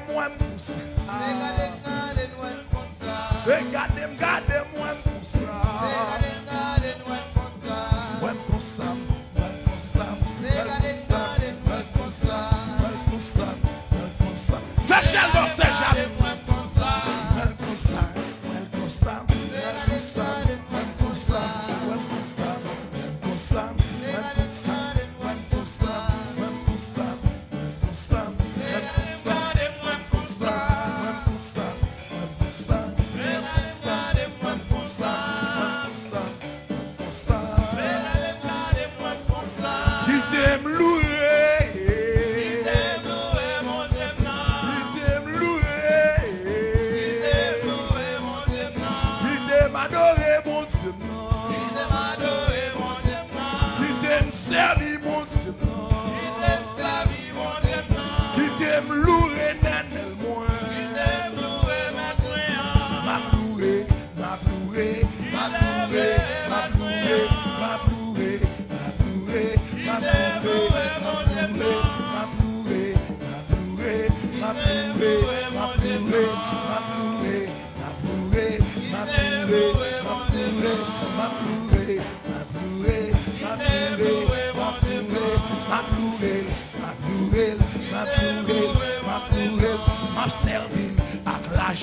them wambus. Say, God them, God them.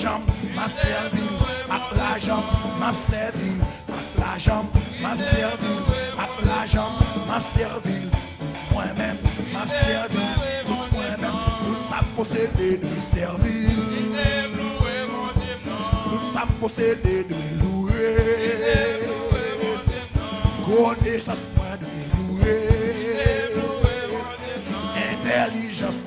M'a servi, ak la jambe, m'a servi, ak la jambe, m'a servi, ak la jambe, m'a servi, moi-même, m'a servi, moi-même, tout ça possédé de servir, tout ça possédé de louer, connaissance moi de louer, intelligence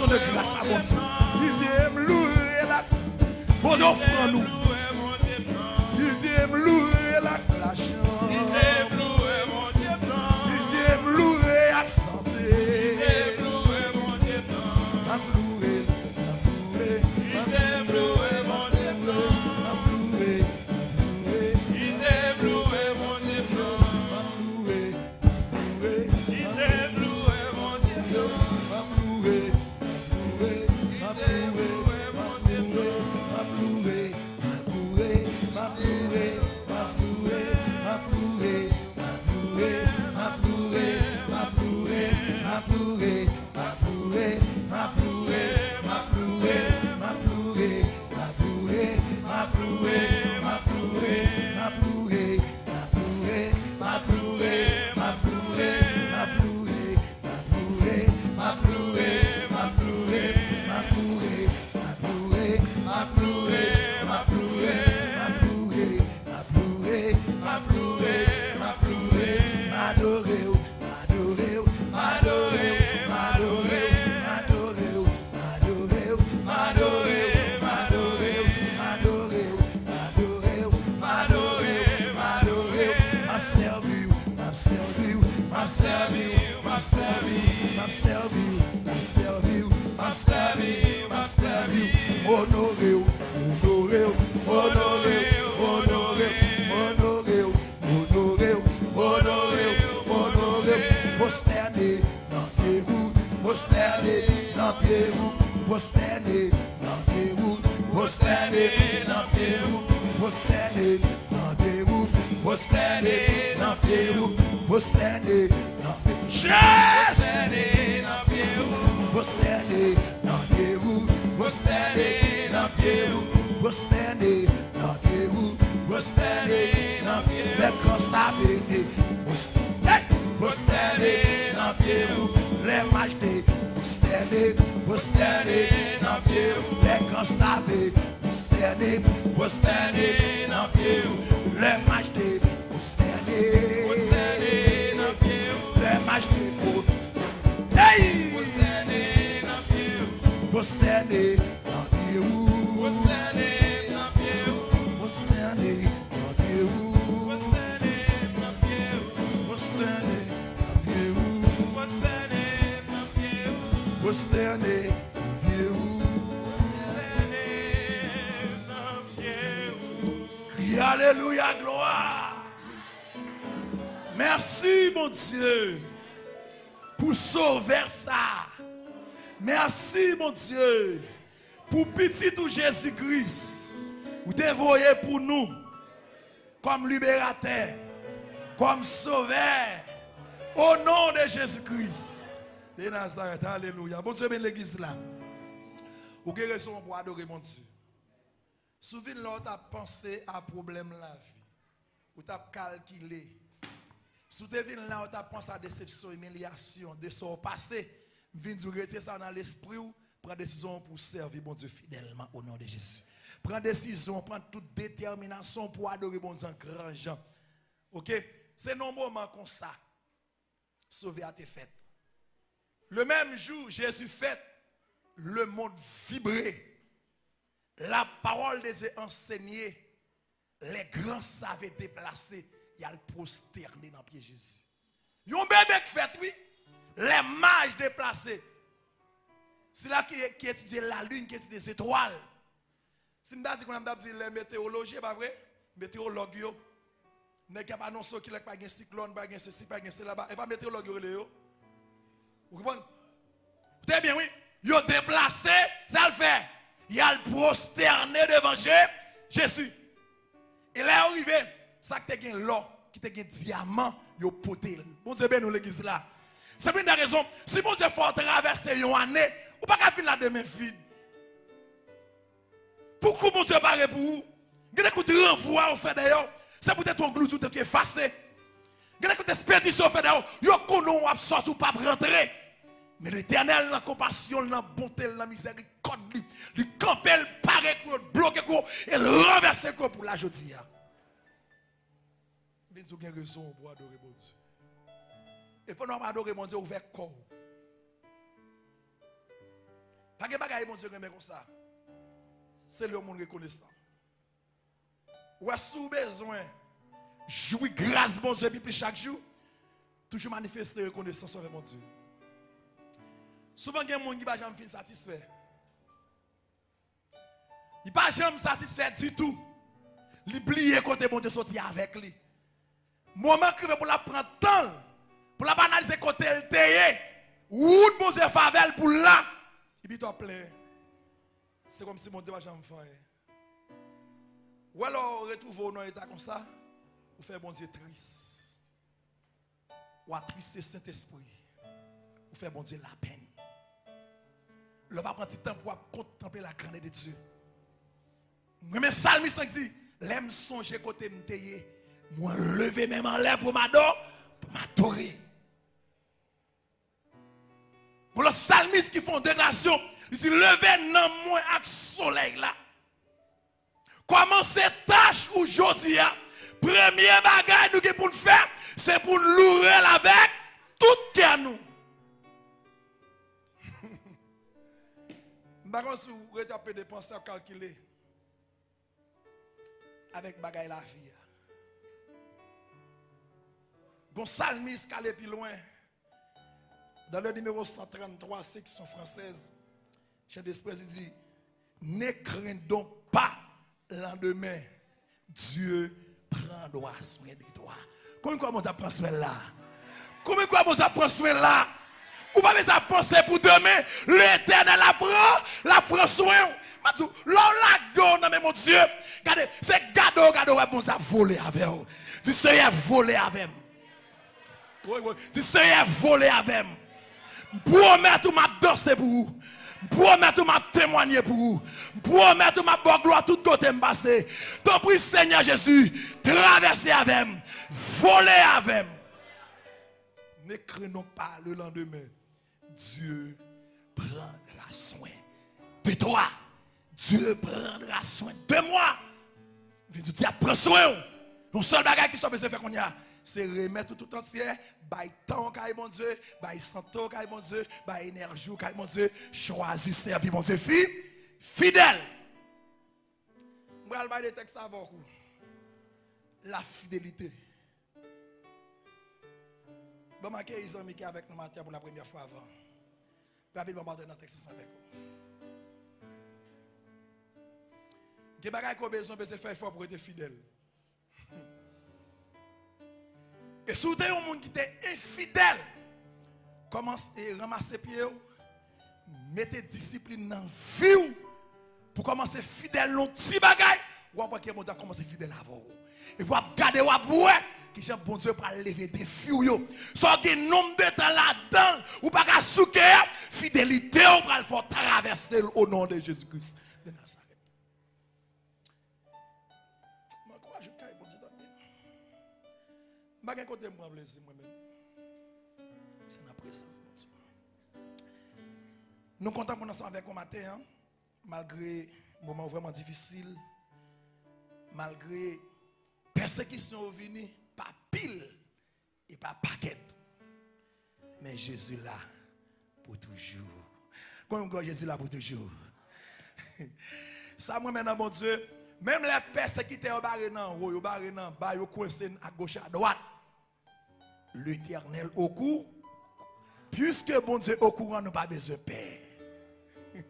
monde de grâce à mon Dieu? Il t'aime louer là. Bon, offre nous. I've served you, I've served you, I've served you. Honoré, honoré, honoré, honoré, honoré, honoré, honoré, honoré. Prosterné dans tes roues, prosterné dans tes roues, prosterné dans tes roues, prosterné dans tes roues, prosterné dans tes roues, prosterné dans tes roues, prosterné dans tes Yes! Prosterné dans tes We'll standing on you. We're standing on you. We're standing on you. We're standing on you. Responsabilité. We're standing on you. L'imagine. We're standing. We're standing on you. Responsabilité. We're standing. We're standing on you. L'imagine. We're standing. We're standing on you. L'imagine. We're standing. Hey! Prosterné dans tes roues. Prosterné dans tes roues. Prosterné dans tes roues. Prosterné dans tes roues. Prosterné dans tes roues. Crie Alléluia, gloire. Merci, mon Dieu, pour sauver ça. Merci, mon Dieu, pour petit tout Jésus-Christ, vous dévoyez pour nous comme libérateur, comme sauveur, au nom de Jésus-Christ. De Nazareth, Alléluia. Bon Dieu, bénisse l'église là. Ou avez raison pour adorer mon Dieu. Souviens là, tu as pensé à problème la vie. Ou tu as calculé. Vignes là, tu as pensé à déception, humiliation, de son passé. Viens du retirer ça dans l'esprit ou prends décision pour servir mon Dieu fidèlement au nom de Jésus. Prends décision, prends toute détermination pour adorer mon Dieu en grand Jean. OK? C'est nos moments comme ça. Sauver à tes fêtes. Le même jour, Jésus fait le monde vibrer. La parole des est enseignée. Les grands savaient déplacer. Il y a le prosterné dans le pied Jésus. Yon bébé qui fait, oui. Les mages déplacés. C'est là qui, qui étudie la lune, qui étudie les étoiles. Si je dis qu'on a dit les météorologies, pas vrai? Météorologue, yo. N'est pas annoncé qu'il n'y a pas de cyclone, pas de ceci, pas de cela. Et pas météorologue, yo. Vous comprenez? Très bien, oui. Yo déplacé, ça le fait. Il a le prosterné devant Jésus. Et là, arrivé, ça qui te l'or, qui te diamant, yo poté. Bon Dieu, ben nous l'église là. C'est une des raisons. Si mon Dieu faut traverser une année, ou pas qu'à finir la demain vide. Pourquoi mon Dieu parle pour vous? Vous avez écouté renvoi au fait d'ailleurs. C'est peut-être ton glou tout est effacé. Vous avez écouté expédition au fait d'ailleurs. Yo konon ou absorbe ou pas rentrer. Mais l'éternel, la compassion, la bonté, la miséricorde, il campe, il paraît, il bloque, il renverse pour la jodia. Mais vous avez raison pour adorer mon Dieu. Et pendant adorer mon Dieu, ouvert corps. Pas de bagaille, mon Dieu, comme ça. C'est le monde reconnaissant. Ou est-ce besoin jouir grâce, mon Dieu, chaque jour, toujours manifester reconnaissance avec mon Dieu. Souvent, il y a des gens qui ne sont jamais satisfaits. Il ne sont jamais satisfait du tout. Il oublie côté bon Dieu sorti avec lui. Moment que pour la prendre temps, pour la analyser côté le teye, ou bon Dieu favel pour là, il dit toi plein. C'est comme si mon Dieu va jamais faire. Ou alors retrouve dans état comme ça, ou fait bon Dieu triste. Ou attrister Saint-Esprit. Ou fait bon Dieu la peine. Le va prendre temps pour contempler la grandeur de Dieu. Mais Salmi dit, l'aime songer côté m'teye, moi lever même en l'air pour m'adorer, pour m'adorer. Pour le salmiste qui font déclaration, il dit levez non moins avec soleil là. Comment cette tâche aujourd'hui, premier bagage nous pour faire, c'est pour louer avec tout cœur nous. Par contre, si vous avez des pensées à calculer avec bagaille la vie. Bon salmiste qui allait plus loin. Dans le numéro 133, section française, chef d'esprit dit Ne crains donc pas lendemain. Dieu prendra soin de toi. Comment comment ça prend soin là? Comment comment ça prend soin là? Ou pas besoin penser pour demain, l'éternel apprend, la prend soin. L'on la mon Dieu, regardez, c'est gado, gado, bon, ça volé avec vous. Tu sais, volé avec oui. Tu sais, volé avec Promettre ma danser pour vous. Promettre ma témoigner pour vous. Promettre ma bonne gloire tout côté me passer. Ton prie, Seigneur Jésus, traverser avec voler avec Ne craignons pas le lendemain. Dieu prendra soin de toi. Dieu prendra soin de moi. Veux dire, prends soin. Le seul bagage qui soit besoin de faire qu'on y a, c'est remettre tout entier, bail temps caille mon Dieu, bail santo caille mon Dieu, bail énergie caille mon Dieu, choisir servir mon Dieu fille fidèle. Aller des textes avant. La fidélité. Je vais les amis qui avec nous matin pour la première fois avant. Rapidement, dans le texte avec vous. Des choses besoin de faire fort pour être fidèle. Et vous avez un monde qui est infidèle, commencez à ramasser pieds, mettez discipline dans la vie pour commencer fidèle dans petit bagaille, ou après que mon Dieu commence fidèle avant. Et vous regardez, vous voir que j'ai bon Dieu pour lever des filles. Soit que nombre de temps là-dedans, ou pas qu'à souquer, fidélité, on va le traverser au nom de Jésus-Christ de Nazareth. Je ne côté me plaisir moi-même. C'est ma présence. Nous comptons pour nous avec vous matin, hein? malgré moment vraiment difficile, malgré persécution venue, pas pile et pas paquet. Mais Jésus là pour toujours. Comment Jésus là pour toujours? Ça, moi maintenant, mon Dieu, même les persécutés au barré au barré bas, au coincé à gauche à droite. L'éternel au courant. Puisque bon Dieu au courant, nous pas besoin de père.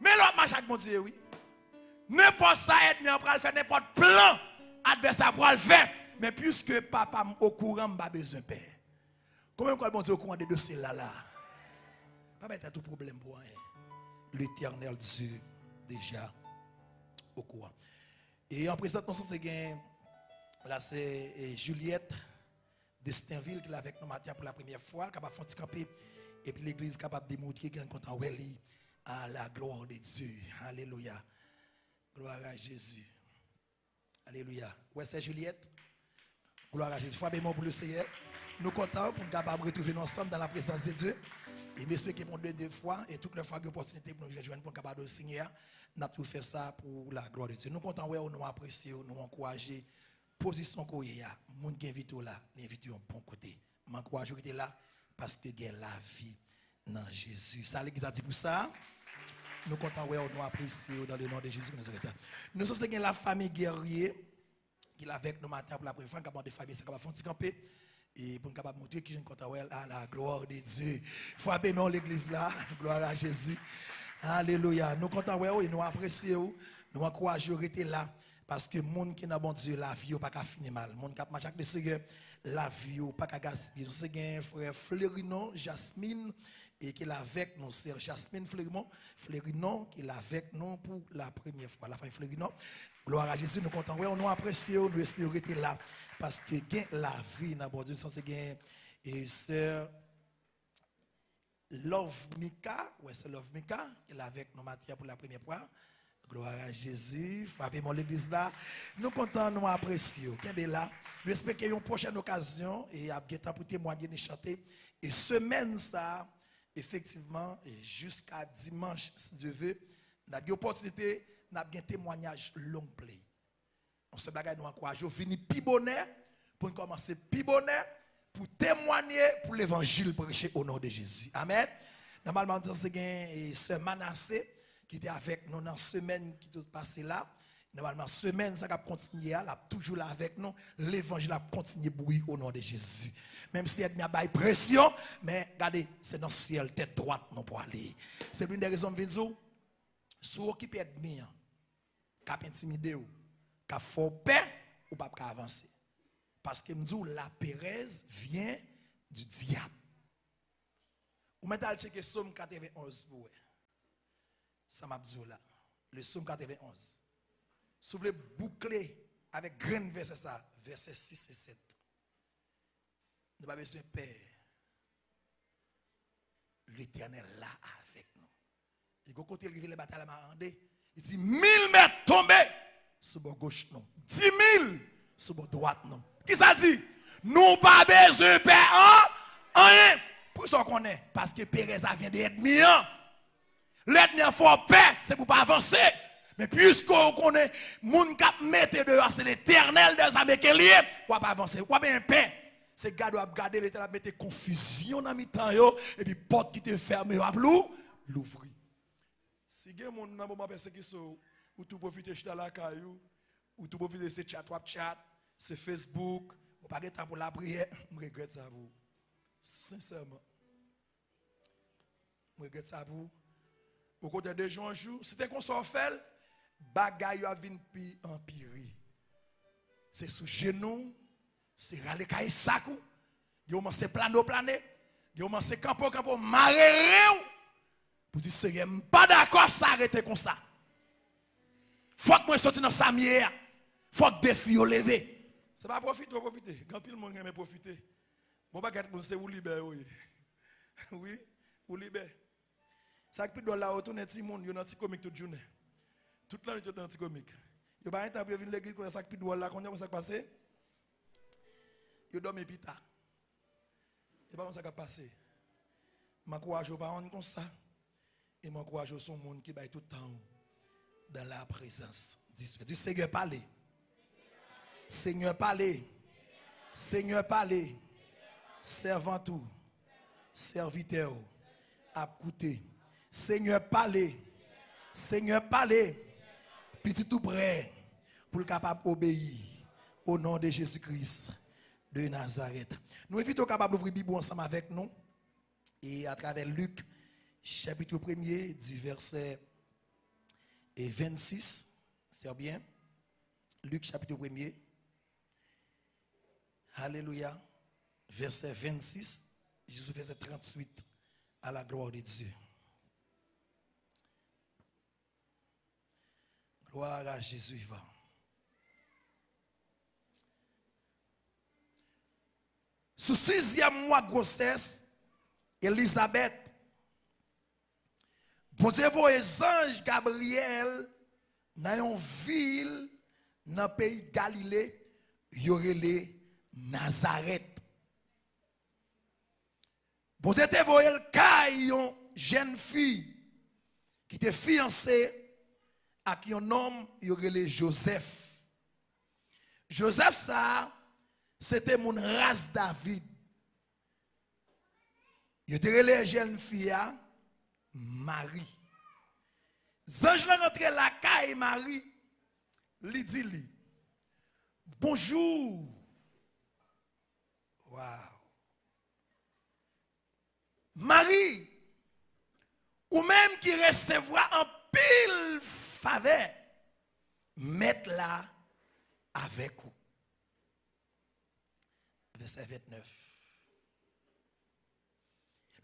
Mais l'autre marche avec bon Dieu, oui. N'importe ça, ennemi, on va le faire, n'importe plan, adversaire pour le faire. Mais puisque papa au courant, pas besoin de père. Combien de bon Dieu au courant de dossiers là, là? Pas mettre tout problème pour rien. L'éternel Dieu, déjà, au courant. Et en présentant ça, c'est là, c'est Juliette d'Estinville qui est avec nous matin pour la première fois, qui a fait camper. Et puis l'église capable de démontrer qu'elle est en à la gloire de Dieu. Alléluia. Gloire à Jésus. Alléluia. Ouais, c'est Juliette? Gloire à Jésus. Foi bémon pour le Seigneur. Nous comptons pour nous capables de retrouver ensemble dans la présence de Dieu. Et que pour deux, deux fois, et toutes les fois que l'opportunité pour nous rejoindre pour capable de Seigneur, nous avons fait ça pour la gloire de Dieu. Nous comptons, ouais, nous apprécier, nous encourager. Position qu'on y a, moun qui invite là, l'invite un bon côté. M'encourage qui là parce que gain la vie dans Jésus. Ça l'église a dit pour ça. Nous comptons nous apprécier dans le nom de Jésus Nous sommes la famille guerrier qui est avec nous matin pour la première fois, capable de de camper et pour capable montrer que je content ouais à la gloire de Dieu. Faut appeler l'église là, gloire à Jésus. Alléluia. Nous comptons ouais, nous apprécions, nous encourageons là parce que monde qui n'a bon Dieu la vie pas qu'à finir mal. Monde qui a marché avec la vie pas qu'à gaspiller. Un frère Fleurinon Jasmine et qui est avec nous, c'est Jasmine Fleurinon, Fleurinon qui est avec nous pour la première fois. La famille Fleurinon. Gloire à Jésus, nous comptons. Ouais, nous apprécions, nous espérons être là parce que la vie n'a bon Dieu, et sœur Love Mika, ouais, c'est Love Mika qui est avec nous pour la première fois. Gloire à Jésus. Frappez mon l'église là. Nous comptons, nous apprécions. est là. Nous espérons une prochaine occasion et à pour témoigner et chanter. Et semaine ça, effectivement, jusqu'à dimanche, si Dieu veut, nous avons l'opportunité, nous avons un témoignage long play. On se bagaille nous encourage. On finit plus bonnet pour commencer plus pour témoigner pour l'évangile prêché au nom de Jésus. Amen. Normalement, c'est ce Manassé qui était avec nous dans la semaine qui est passée là. Normalement, semaine, ça va continuer, là, toujours là avec nous. L'évangile a continué bruit au nom de Jésus. Même si il y a pas pression, mais regardez, c'est dans le ciel, tête droite, non pour aller. C'est l'une des raisons vous si vous occupez d'ennemi, qui intimidé, qui fait peur, ou pas avancer. Parce que nous la Pérez vient du diable. Ou maintenant, checker Somme 91 pour ça là. Le psaume 91. Si vous voulez boucler avec grain verset ça, verset 6 et 7. Nous avons besoin de Père. L'éternel là avec nous. Il il dit 1000 mètres tombés sur le gauche non. 10 000 sur le droite non. Qui ça dit? Nous pas besoin de Père. Hein? Rien. Pour ça qu'on est. Parce que Pérez vient d'être Hein? L'ethnie fort paix, c'est pour pas avancer. Mais puisqu'on connaît, moun kap mette dehors, c'est l'éternel des âmes qui est lié, on pas avancer, on bien paix. C'est gars doit garder l'éternel mettre confusion dans mi temps et puis porte qui te ferme yo l'ouvrir. Si gen moun nan moment persécution ou tout profiter de la caillou ou tout profiter de ce chat chat, c'est Facebook, ou pas temps pour la prière, je regrette ça vous. Sincèrement. Je regrette ça vous. Au côté de Jean jour, c'était qu'on s'en fait, bagaille a vinn pi empiré. C'est sous genou, c'est râler kay sakou, yo commencé plano plané, yo commencé campo campo marrer pour dire c'est pas d'accord ça arrêter comme ça. Faut que moi sorti dans sa mière. Faut que défi yo lever. C'est pas profiter, profiter. Quand pile monde aime profiter. Bon bagat c'est ou libère oui. Oui, ou libère. Ça qui doit là retourner petit monde, yo dans petit comique toute journée. Toute la nuit dans petit comique. Yo pas interview venir l'église ça qui doit là quand ça pita. Et pas ça qui passé. M'encourage aux parents comme ça et m'encourage son monde qui baille tout le temps dans la présence du Seigneur parler. Seigneur parler. Seigneur parler. Servant tout. Serviteur à coûter. Seigneur, parlez. Seigneur, parlez. Petit tout prêt pour le capable d'obéir au nom de Jésus-Christ. de Nazareth. Nous invitons capable d'ouvrir Bible ensemble avec nous et à travers Luc chapitre 1er du verset et 26. C'est bien. Luc chapitre 1er. Alléluia. Verset 26 jusqu'au verset 38 à la gloire de Dieu. Gloire à Jésus va. Sous sixième mois de grossesse, Elisabeth, bon Dieu les anges Gabriel dans une ville dans le pays de Galilée, il y aurait les Nazareth. Bon Dieu voyé le jeune fille qui était fiancée à qui un homme il les Joseph. Joseph ça c'était mon race David. Il était les jeune fille Marie. Zange la rentré la caille Marie, li dit. Bonjour. Wow. Marie, ou même qui recevra un pile faveur, mettre là avec vous. Verset 29.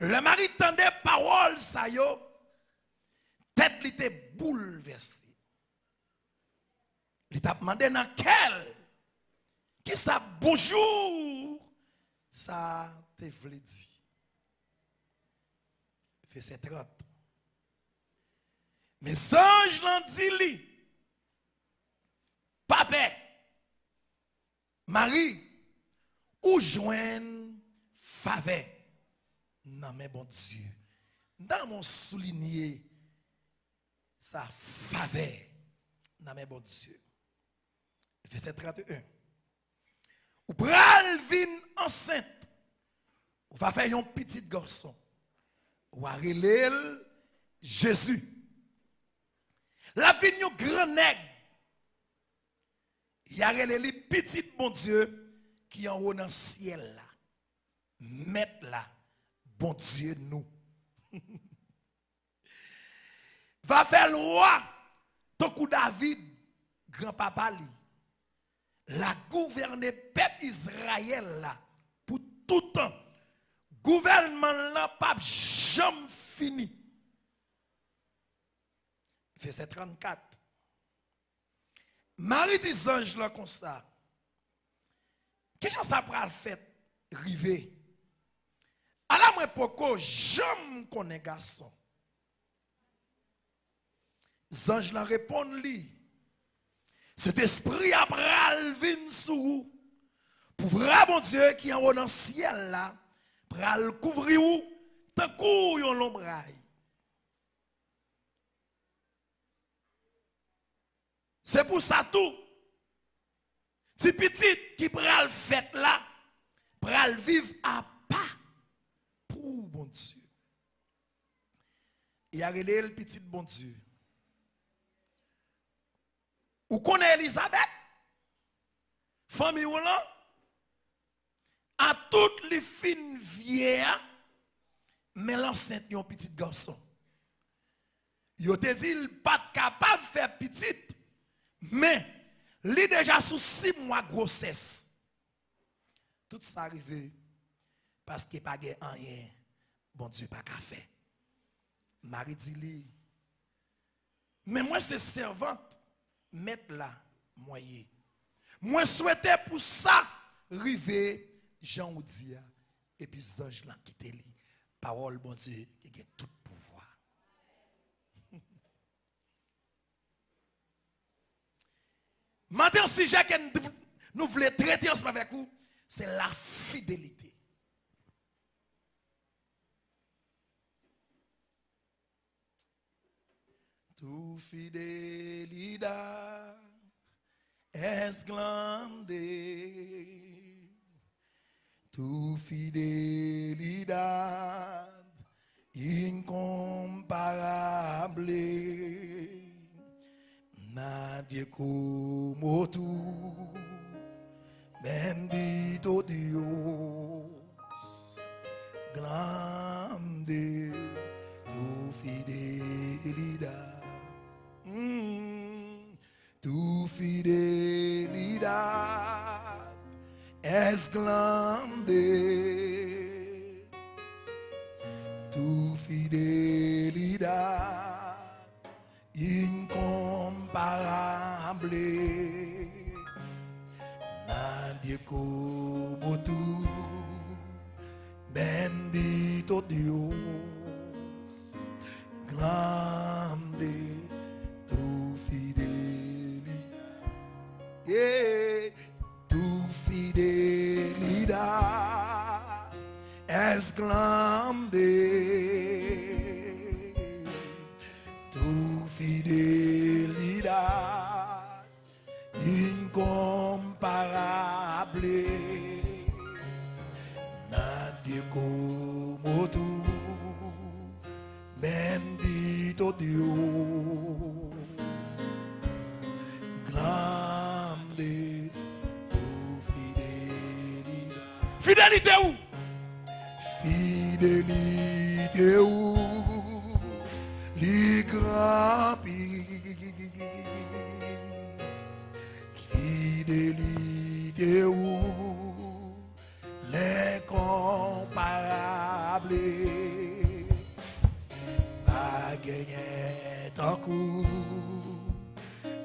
Le mari tendait parole, ça yo, tête li était bouleversée. Il t'a demandé dans quel, qui ça bonjour, ça te voulait dire. Verset 30. Mais ange l'ont dit Papa, Marie, ou joigne faveur dans mes bon Dieu. Dans mon souligné, sa faveur dans mes bon Dieu. Verset 31. Ou pral vin enceinte. Ou va faire un petit garçon. Ou a Jésus. La vie un grand nègre. Il y a les petit bon Dieu qui en haut dans le ciel là. Mettre là, bon Dieu nous. Va faire le roi, ton coup David, grand-papa li. La gouverner peuple Israël là, pour tout temps. Gouvernement là, pas jamais fini. Verset 34. Marie dit ange là comme ça. Qu'est-ce que ça pral fait river? À la moi poko, j'aime connais garçon. Zange la répond li. Cet esprit a pral vin sou. Pour vrai Dieu qui en haut dans le ciel là, pral couvrir ou tant kou. C'est pour ça tout. Si petit qui pral fait là, pral vivre à pas pour bon Dieu. Il a relé le petit bon Dieu. Ou connaît Elisabeth? Famille ou là? À toutes les fines vieilles, mais l'enceinte un petit garçon. Yo te dit, il pas capable de faire petite, mais est déjà sous six mois de grossesse. Tout ça arrivé parce qu'il n'y a pas rien. Bon Dieu, pas qu'à faire. Marie dit mais moi c'est servante, mettre là, moyen. Moi souhaitais pour ça, river Jean Oudia, et puis ange là quitté. Parole, bon Dieu, qui a tout pouvoir. Maintenant, si que nous voulons traiter ensemble avec vous, c'est la fidélité. Tu fidelidad es grande. Tu fidelidad incomparable. Nadie como tú Bendito Dios, grande tu fidelidad. Mm, tu fidelidad es grande. Tu fidelidad incomparable. Nadie como tú, bendito Dios, grande tu fidelidad. Yeah, tu fidelidad es grande. Fidelidad incomparable. Nadie como tú, bendito Dios. Grande es tu fidelidad. Fidélité où Les grands Fidélité ou l'incomparable gagné tant coup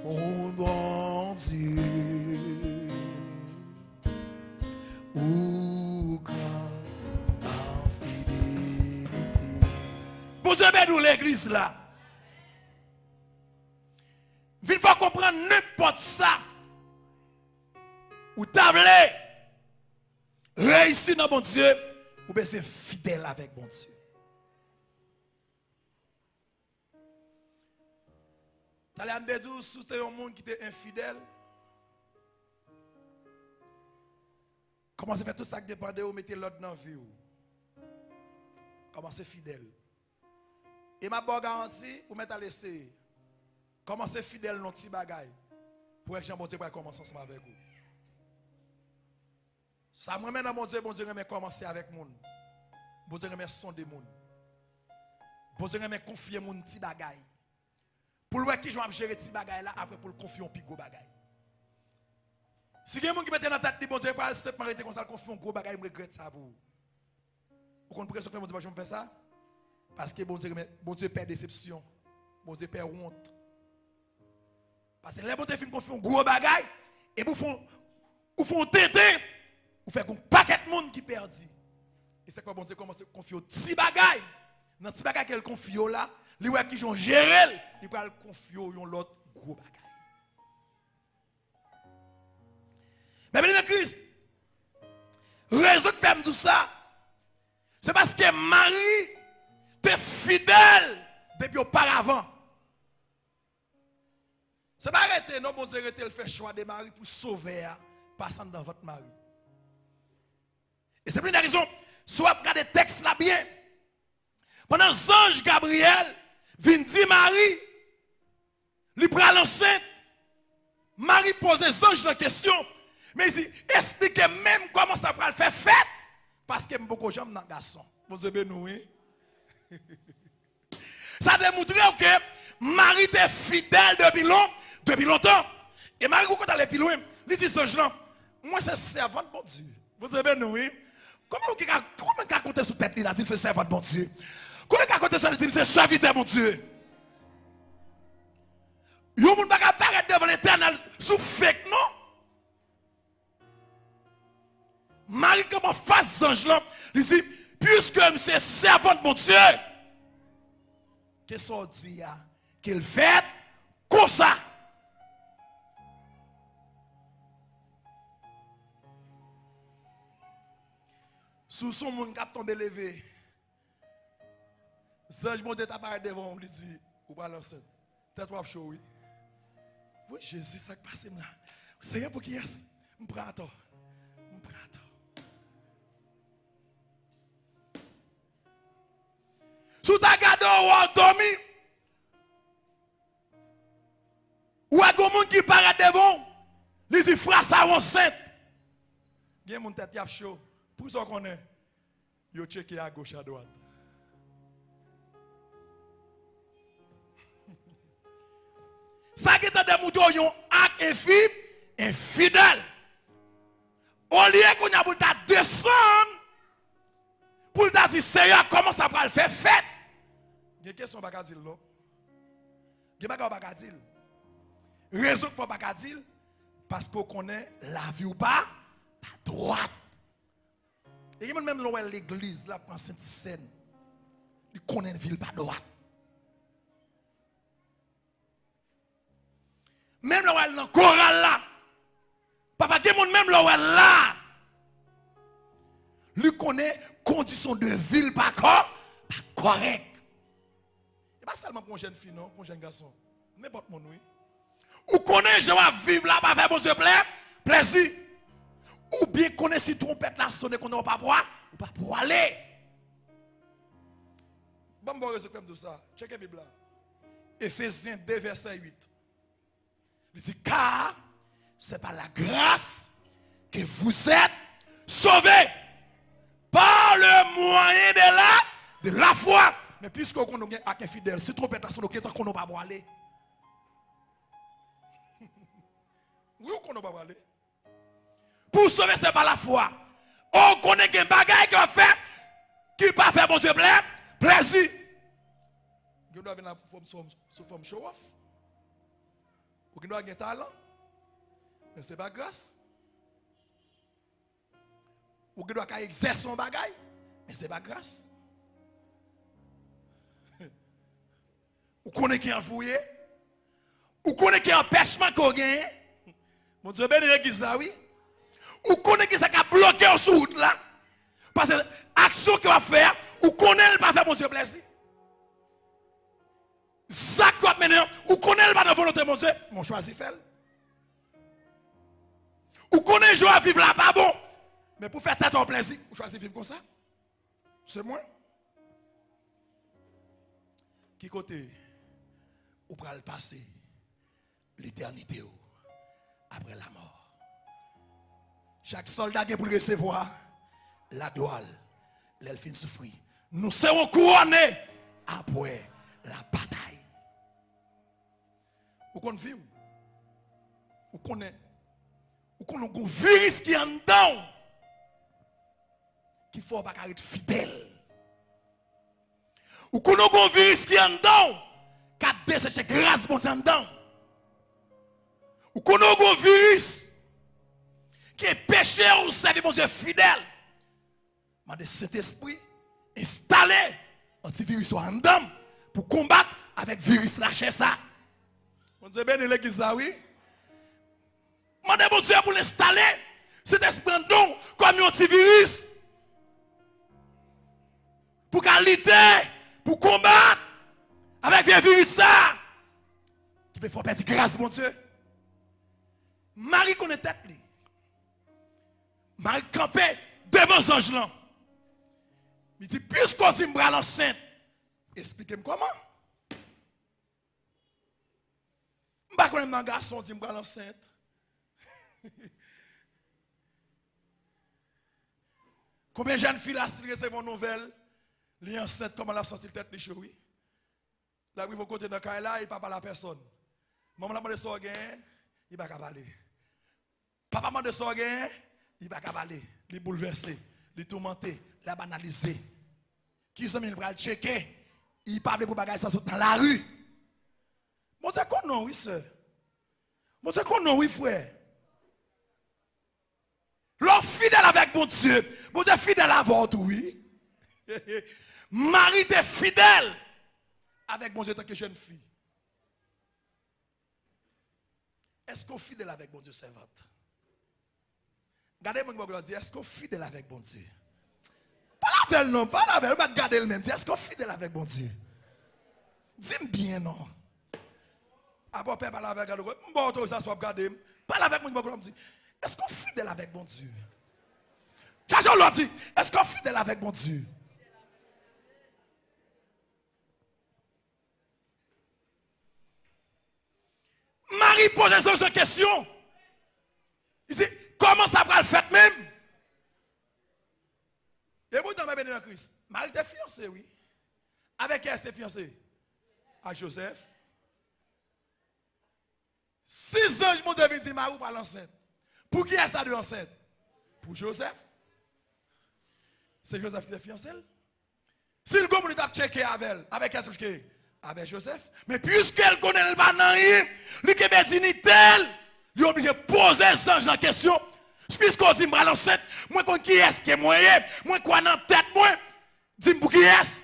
mon bon Dieu. Ou grand Bon Dieu, nous l'église là. Il faut comprendre n'importe ça. Ou tablé. Réussir dans mon Dieu. Ou bien c'est fidèle avec mon Dieu. T'allais à dire, si c'était un monde qui était infidèle, comment c'est fait tout ça qui dépendait ou mettez l'autre dans la vie c'est fidèle? Et ma bonne garantie, vous mettez à laisser. Comment c'est fidèle dans petit bagaille. Pour que bon Dieu pour commencer ensemble avec vous. Ça me dans mon Dieu, bon Dieu remet commencer avec moun. Bon Dieu remet sonder moun. Bon Dieu remet confier moun petit bagaille. Pour le qui je vais gérer petit bagaille là après pour le confier un plus gros bagaille. Si gens qui mettent dans la tête, bon Dieu, pas simplement arrêter comme ça, confier un gros bagaille, je regrette ça pour vous. Vous comprenez ce que bon Dieu, je me fais ça? Parce que bon Dieu, perd déception. Bon Dieu perd honte. Parce que les bon Dieu fin confier un gros bagaille, et vous font, vous font tété, vous faites un paquet de monde qui perdit. Et c'est quoi bon Dieu commence à confier petit bagaille? Dans petit bagaille qu'elle confie là, les ouais qui ont géré, il va le confier au l'autre gros bagaille. Mais bien de Christ, raison que fait tout ça, c'est parce que Marie était fidèle depuis auparavant. C'est pas arrêter, non, bon Dieu, arrêter le choix de Marie pour sauver, hein, passant dans votre mari. Et c'est pour une raison, soit regardez le texte là bien. Pendant que l'ange Gabriel vient dire Marie, lui prend l'enceinte. Marie pose les anges la question. Mais il dit, expliquez même comment ça va le faire fête. Parce que beaucoup de gens dans garçon. Vous avez nous, oui? Ça démontre que Marie était fidèle depuis, long, depuis longtemps. Et Marie, quand elle est plus loin, il dit ce genre, moi c'est servante de mon Dieu. Vous avez nous, oui? Comment vous compter sur tête, il a dit c'est servante de mon Dieu? Comment vous compter sur tête, c'est serviteur mon Dieu? Yon moun baka paraître devant l'éternel sous fake, non? Marie, comment face ange là? Il dit, puisque c'est servante de mon Dieu, qu'est-ce qu'on dit là? Qu'il fait comme ça. Sous son monde qui a tombé levé, Zange monte ta parole devant, lui dit, ou pas l'enceinte. T'es toi chaud, oui. Oui, Jésus, ça passe là. Seigneur, pour qui est-ce? Sous ta garde ou dormi, ou à un monde qui paraît devant, il dit, frère, ça enceinte. Gen moun tête yap chaud. Pour ça qu'on est, yo checké à gauche à droite. Ça qui est des moutons yon ak infime, infidèle. Au lieu qu'on a pour descendre, pour dire Seigneur, comment ça va le faire? Fête? Il y a une question pas dire. Il y a pas dire. Raison qu'il faut pas dire parce qu'on connaît la vie ou pas à droite. Et il même l'église, là, dans cette scène, il connaît une ville pas droite. Même là, dans le choral là, papa, il y a même là, lui connaît conditions de ville pas correct. Pas correct. Et pas seulement pour une jeune fille, non, pour un jeune garçon. N'importe mon oui. Ou connaît, je vais vivre là, pas faire bon plaisir. Ou bien connaît si trompette là sonne qu'on n'a pas boire, ou pas pour aller. Bon, bon, je comme tout ça. Check la Bible là. Ephésiens 2, verset 8. Il dit, car c'est par la grâce que vous êtes sauvés par le moyen de la, de la foi. Mais puisque on a un fidèle, si là sonne qu'on n'a pas aller. Oui, on ne pas aller. Pour sauver, c'est pas la foi. On connaît des bagaille qu'on fait qui pas faire bon Dieu plaisir. Vous doit venir sous forme show off. Vous doit avoir talent. Mais ce n'est pas grâce. Vous doit exercer son bagaille. Mais ce n'est pas grâce. Vous connaissez qui est envoyé. Vous connaissez qui empêchement qu'on gagne. Mon Dieu, béni l'église là, oui. Ou connaît qui ça a bloqué au sous là. Parce que l'action qu'il va faire, ou connaît le pas faire mon Dieu plaisir. Ça qui va mener, ou connaît le pas de volonté mon Dieu, mon choisi fait. Ou connaît je vais vivre là pas bon. Mais pour faire tête en plaisir, vous choisissez vivre comme ça. C'est moi. Qui côté, ou le passer l'éternité après la mort. Chaque soldat qui pour recevoir la gloire, l'elfine souffrir. Nous serons couronnés après la bataille. Vous connaissez Vous connaissez? Vous connaissez un virus qui est en. Qu'il faut pas être fidèle. Vous connaissez un virus qui est en. A desséché grâce pour en dedans. Vous connaissez un virus qui est péché ou savez mon Dieu fidèle. Mais de cet esprit installé antivirus en dedans pour combattre avec virus lâché ça. Mon Dieu béni l'église ça oui. Mon Dieu pour l'installer cet esprit en dedans comme un antivirus. Pour qualité, pour combattre avec un virus ça. Qui fait faire perdre grâce mon Dieu. Marie connaît tête lui. Marie campé devant anges là. Il dit, puisqu'on dit me l'enceinte, expliquez-moi comment. Je ne sais pas un garçon dit me l'enceinte. Combien de jeunes filles là, si recevent une nouvelle, les enceinte, comment la sorti tête de chérie? Là, ils vont côté de la il ne parle pas la personne. Maman, la demandé ça, il va pas. Papa m'a demandé ça, il va parler. Il est bouleversé, il est tourmenté, il a banalisé. Qui s'est mis le checker? Il parle pour bagager ça dans la rue. Mon Dieu, qu'on non, oui, sœur. Mon Dieu, qu'on non, oui, frère. L'homme fidèle avec mon Dieu. Mon Dieu, fidèle à votre, oui. Marie est fidèle avec mon Dieu tant que jeune fille. Est-ce qu'on fidèle avec mon Dieu servante? Regardez-moi, je dire, est-ce qu'on fidèle avec mon Dieu? Pas la veille, non, pas la veille, mais regardez le même. Est-ce qu'on fidèle avec mon Dieu? Dis-moi bien, non. Après, père, pas la veille, regardez-moi. Bon, toi, ça soit regardé. Pas avec moi, me dis, est-ce qu'on fidèle avec mon Dieu? J'ai leur dit, est-ce qu'on fidèle avec mon Dieu? Marie pose cette question. Il dit, comment ça va le faire même? Béni en Christ. Marie était fiancée, oui. Avec qui est fiancée? À Joseph. Six anges m'ont dit, Marie pas l'enceinte. Pour qui est-ce de enceinte? Pour Joseph. C'est Joseph qui est fiancé. Si le gomme a checké avec elle, avec elle, avec Joseph. Mais puisqu'elle connaît le bananier, lui qui est dignité, il est obligé de poser ange en question. Puisqu'on dit, moi, l'enceinte, moi, qui est-ce qui est moi, moi, quoi dans tête, moi, dis-moi qui est-ce?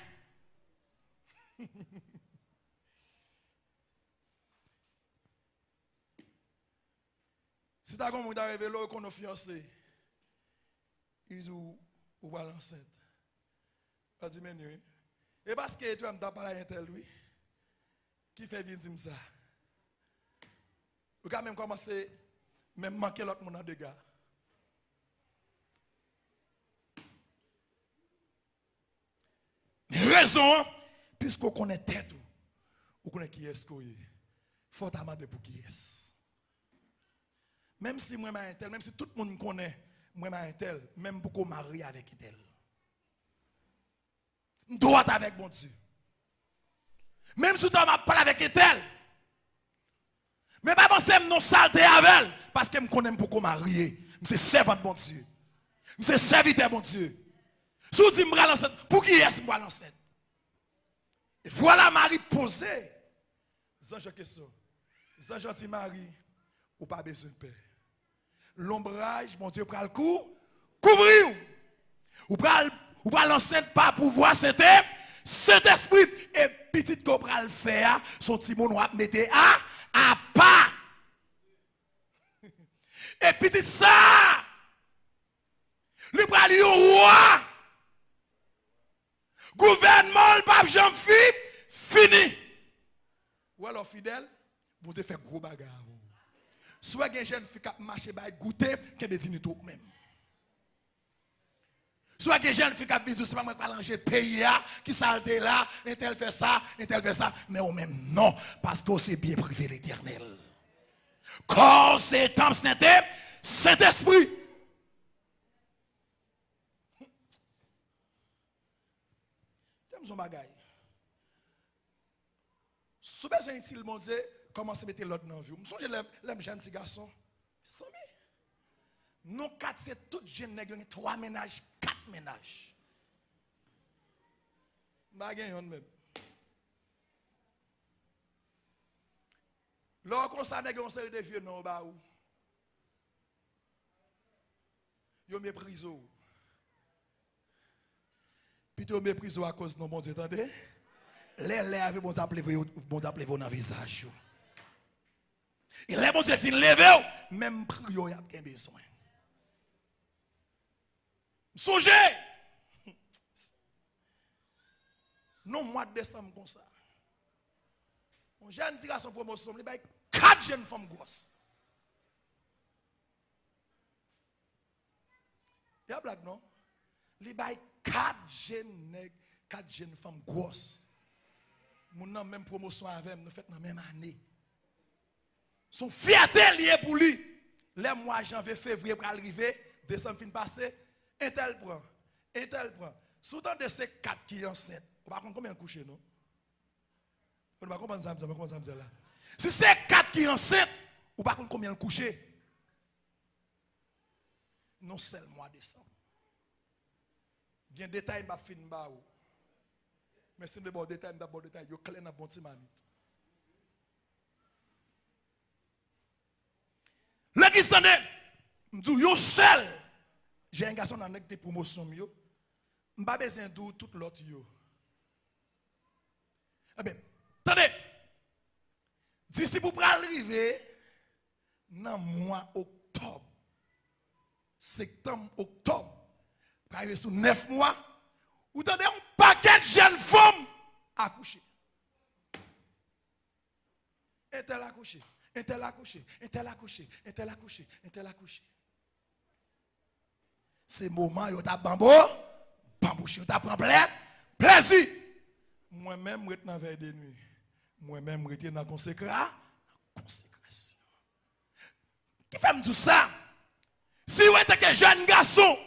Si tu as comme arrivé là, qu'on a fiancé, ils disent, ou l'enceinte. Pas mais Et parce que tu as parlé à tel, lui, qui fait venir dire ça? Vous avez même commencé, même manquer l'autre monde en dégâts. Raison, puisqu'on connaît tête, on connaît qui est-ce qu'on est. Faut demander pour qui est-ce. Même si moi, je tel, même si tout le monde connaît, moi, je tel, même pour qu'on marie avec tel. Droit avec mon Dieu. Même si tu m'as parlé avec tel. Mais pas penser que non saleté avec elle. Parce que je connais qu'on marie. Je suis servant de mon Dieu. Je suis serviteur mon Dieu. Si tu me l'enceinte, pour qui est-ce moi l'enceinte? Et voilà Marie posée. Zange question. Zange gentil Marie, ou pas besoin de paix l'ombrage, mon Dieu, pral le couvrir. Ou pral l'enceinte par pouvoir, c'était cet esprit. Et petit qu'on pral faire, son petit monde va mettre à, à pas. Et petit ça, le pral roi. Gouvernement, le pape Jean-Philippe, fini. Ou alors fidèle, vous avez fait gros bagarre. Soit des jeunes filles qui marchent par goûter, qui ont tout même. Soit des jeunes filles qui disent, c'est pas moi qui manger pays, qui saleté là, et tel fait ça, et tel fait ça. Mais au même non, parce que c'est bien privé l'éternel. Corps, c'est temps, c'est cet esprit. T'aimes son bagaille? Si vous avez un mon Dieu, commence à mettre l'autre dans la vie? Je me les jeunes petits garçons. Nous quatre, c'est tout jeune nègre, trois ménages, quatre ménages. Je vais même. Lorsqu'on s'en nègre, on série de vieux dans le bas. Yo méprise. Puis tu méprise à cause de nos bons attendez. Les lèvres, bon t'appeler bon t'appeler dans le visage. Et les bon Dieu fin lever, même y a bien besoin. Songez. Non mois de décembre comme ça. On jeune dit à son promotion, il y quatre jeunes femmes grosses. Il y a blague non? Il y a quatre jeunes quatre jeunes femmes grosses. Mon même promotion avec nous fait dans la même année. Son fierté liée pour lui. Les mois janvier, février pour arriver, décembre fin passé, un tel prend, un tel prend. Soudan de ces quatre qui sont enceintes, on va combien coucher, non? On va comprendre ça, on va ça là. Si c'est quatre qui sont enceintes, on va combien coucher? Non seulement mois décembre. Bien détail, je fin ba Mais si je bon détail, bon détail, je clair dans bon petit s'en est, je yo seul. J'ai un garçon dans des promotions, je n'ai pas besoin de tout l'autre. Eh bien, attendez. D'ici pour arriver dans le mois octobre, septembre, octobre, pour arriver sur neuf mois, vous avez un paquet de jeunes femmes accouchées. Est-elle accouchée? un tel accouché, un tel accouché, un tel accouché, un tel accouché. C'est moment où tu as bambo, bambouché, tu as pris plaisir. Moi-même, je suis dans veille de nuit. Moi-même, je suis dans la consécration. Qui fait tout ça? Si vous êtes un jeune garçon,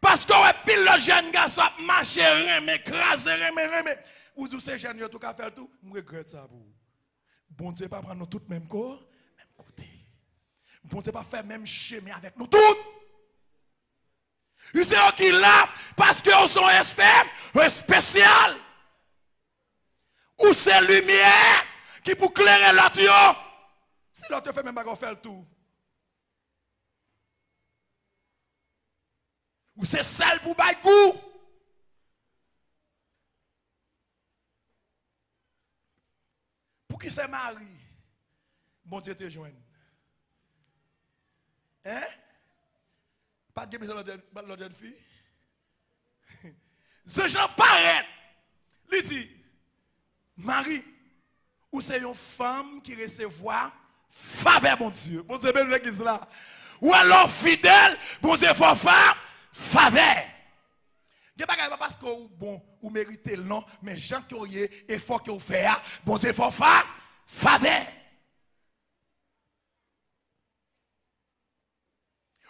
parce que vous pile le jeune garçon a marché, remé, écrasé, remé, remé. Ou dit, c'est jeune, yo tout ka faire tout. Je regrette ça pour vous. Bon Dieu, pas prendre nous tous même corps, même côté. Bon Dieu, pas faire même chemin avec nous tous. Vous savez qui là parce vous sont experts, spécial. Ou c'est lumière qui pour clairer l'autre. Si l'autre fait même pas faire le tout. Ou c'est celle pour bailler goût. Pour qui c'est Marie? Bon Dieu te joigne. Hein? Pas de l'autre jeune fille. Ce Jean paraît. Il dit, Marie, ou c'est une femme qui recevoir faveur, mon Dieu. Bon Dieu, bien l'église là. Ou alors fidèle, bon Dieu, faut faire faveur. Il pas parce que vous bon, ou méritez le nom, mais Jean qui ont effort que vous faites, bon Dieu, faut faveur.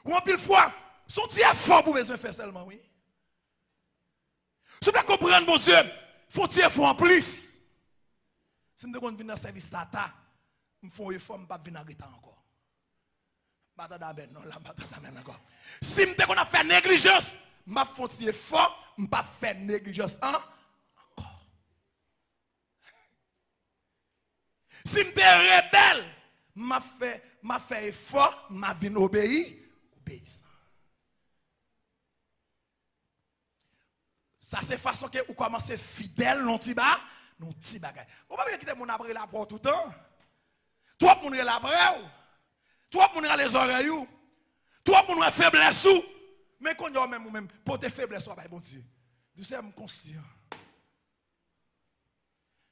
Ou en pile fois, son petit effort pour besoin faire seulement, oui. Si vous comprendre, mon Dieu, faut un effort en plus. Si je venir dans le service d'Ata, je fais un effort, je ne pas venir en encore. Non, ben encore. Si je vais faire négligence, je vais faire un effort, je ne faire négligence hein? encore. Si je suis rebelle, je fait fait effort, m'a venir obéir, obéissant. Ça c'est façon que vous commencez fidèle non petit bas, non petit bagay. Vous pas quitter mon après la porte tout le temps. Toi mon brève. Toi mon les oreilles. Toi mon faiblesse ou. Mais quand on même même pour tes faiblesses bah bon Dieu. Dieu c'est conscient.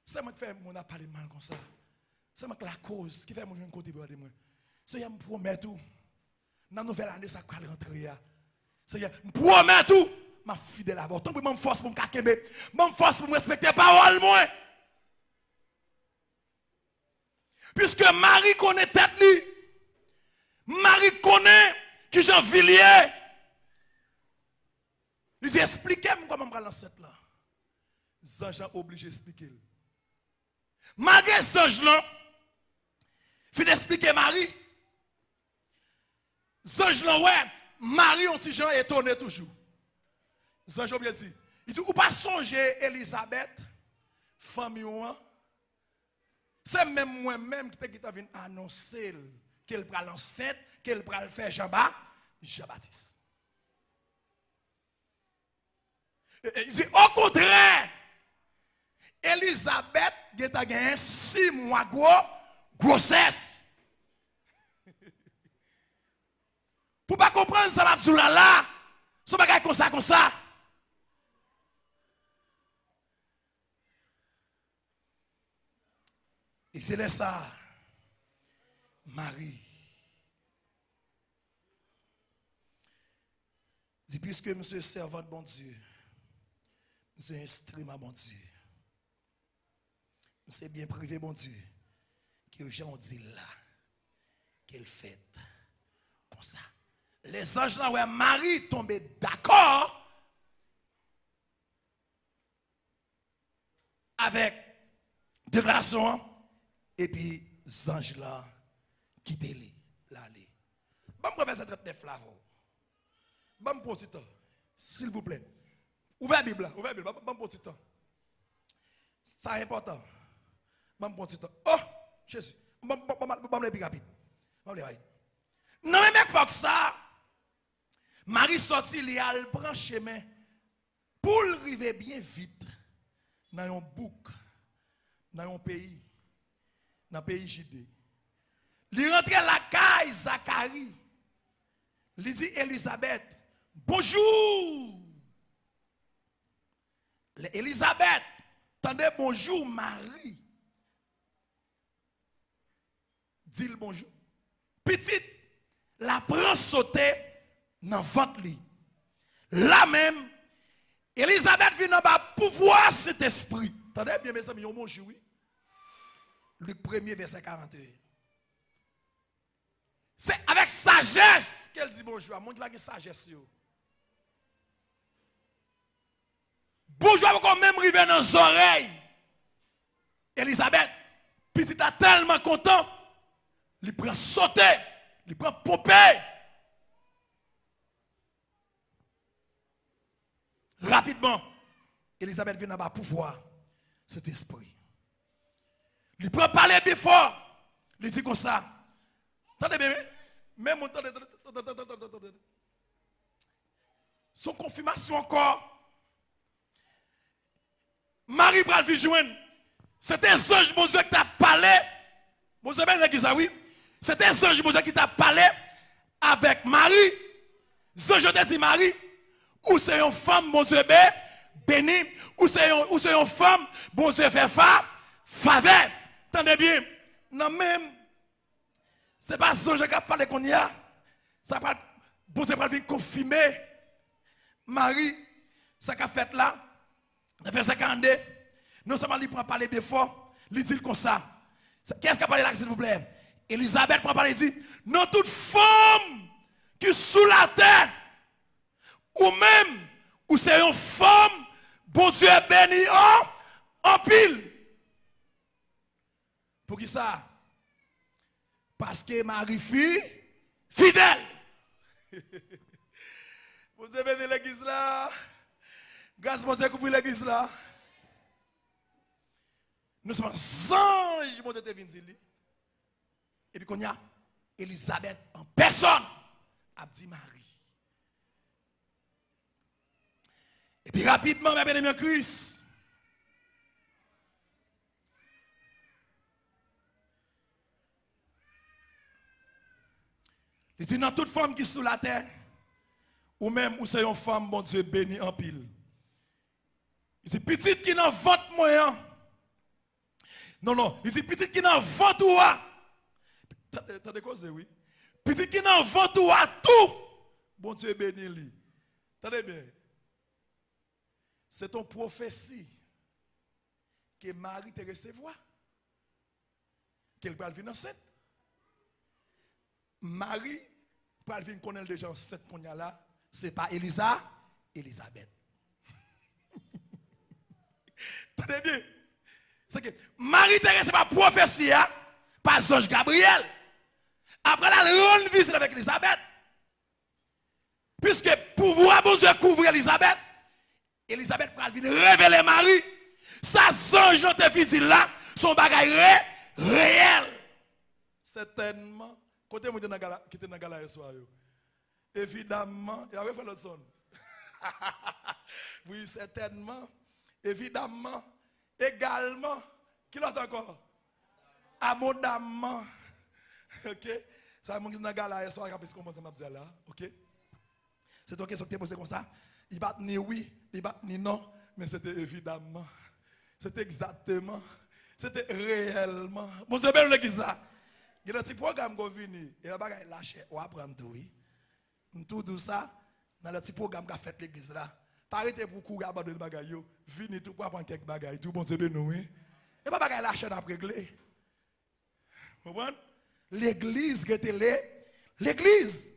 C'est moi qui fait mon a parlé mal comme ça. C'est moi la cause qui fait mon côté de moi. C'est je me promets tout. Dans la nouvelle année ça va rentrer. C'est je me promets tout ma fidèle à vous. Tant que je force pour me kakembe, je force pour me respecter parole, moi. Puisque Marie connaît tête lui. Marie connaît qui Jean Villiers. Il expliquez-moi comment je vais lancer là. Jean obligé d'expliquer. Malgré là, fin d'expliquer Marie. Là, ouais, Marie, on Jean étonné toujours. Jean bien dit, il dit, ou pas songer Elisabeth, famille c'est même moi-même qui t'a venu annoncer qu'elle prend l'enceinte, qu'elle prend le faire Jean-Baptiste. Il dit, au contraire, Elisabeth a gagné six mois gros, grossesse. Pour pas comprendre ça, là, là, ce bagage comme ça, comme ça. Et c'est ça, Marie. Dit, puisque monsieur servant de bon Dieu, monsieur instrument bon Dieu, monsieur bien privé bon Dieu, que gens dit là, qu'elle fait comme ça. Les anges là, ouais, Marie tombé d'accord avec déclaration et puis, ange là, quittez les là, vais cette neuf là. Bon, pour petit. S'il vous plaît. Ouvrez la Bible, ouvrez la Bible, pour petit. Ça est important. Pour petit temps. Oh, Jésus. Bon, bon, bon, plus rapide. Bon, Non, mais mec, pas que ça. Marie sorti, il a le prend chemin pour arriver bien vite dans un bouc, dans un pays dans le pays Judée. Il rentre la caille Zacharie. Il dit Elisabeth, bonjour. Elisabeth, tendez bonjour Marie. Dit le bonjour. Petite, la prend sauter dans votre lit. Là même, Elisabeth vient en bas pour voir cet esprit. Tendez bien, mes amis, bonjour, oui. Luc 1er, verset 41. C'est avec sagesse qu'elle dit bonjour. Mon va sagesse. Bourgeois quand même arrivé dans les oreilles. Elisabeth, petit a tellement content, il prend sauter, il prend popper. Rapidement, Elisabeth vient là-bas pour voir cet esprit. Il prend parler bien fort. Il dit comme ça. Attendez bien, même attendez, attendez, attendez. Son confirmation encore. Marie pral vi joindre. C'était un ange mon Dieu qui t'a parlé. Mon Dieu, ben, qui ça, oui. C'était un ange mon Dieu qui t'a parlé avec Marie. Ce je te dis Marie, ou c'est une femme, mon Dieu, ben, béni, ou c'est une, femme, bon Dieu fait fa, faveur. Attendez bien, non même, c'est pas ce que j'ai parlé qu'on y a. Ça va, bon venir confirmer Marie, ça qu'a fait là, verset 42, non seulement il prend parler bien fort, il dit comme ça. Qu'est-ce qu'il a parlé là, s'il vous plaît? Elisabeth prend parler, dit, non toute femme qui sous la terre, ou même, ou c'est une femme, bon Dieu béni en, en pile. Pour qui ça? Parce que Marie fille fidèle. Vous avez béni l'église là? Grâce à Dieu que vous l'église là? Nous sommes anges, mon Dieu, dire. Et puis qu'on y a Elisabeth en personne, a dit Marie. Et puis rapidement, mes bien-aimés en Christ. Il dit dans toute femme qui est sous la terre, ou même où c'est une femme, bon Dieu, béni en pile. Il dit petite qui n'a ventre moyen. Non, non, il dit petite qui n'a ventre ou T'as des causes, oui? Petite qui n'a ventre ou tout. Bon Dieu béni lui. Attendez bien. C'est ton prophétie que Marie te recevoir. Qu'elle va venir enceinte. Marie, pour venir connaître déjà enceinte qu'on a là, c'est pas Elisa, Elisabeth. Bien. C'est que Marie te recevoir prophétie hein, par Ange Gabriel. Après la rendre visite avec Elisabeth. Puisque pouvoir bon couvrir Elisabeth, Elisabeth venir révéler Marie. Sa songe te dire là, son bagage ré, réel. Certainement, côté moi qui était dans la gala soir, évidemment, il avait fait le son. oui, certainement, évidemment, également, qui l'autre encore? Abondamment. Ok? Ça, qui est dans la gala soir, il a commencer me dire là? Ok? C'est toi qui est posé comme ça. Il va ni oui, il va ni non, mais c'était évidemment. C'était exactement. C'était réellement. Mon Dieu, l'église là. Il y a un petit programme qui vient. Et il y a un lâché. On apprend tout. Tout tout ça, dans le petit programme qu'a fait l'église là. Arrêtez pour courir abandonner les bagages. Venez tout pour apprendre quelques bagages. Tout bon, c'est bien nous. Et pas bagaille lâché dans régler. Vous comprenez? L'église qui était. L'église.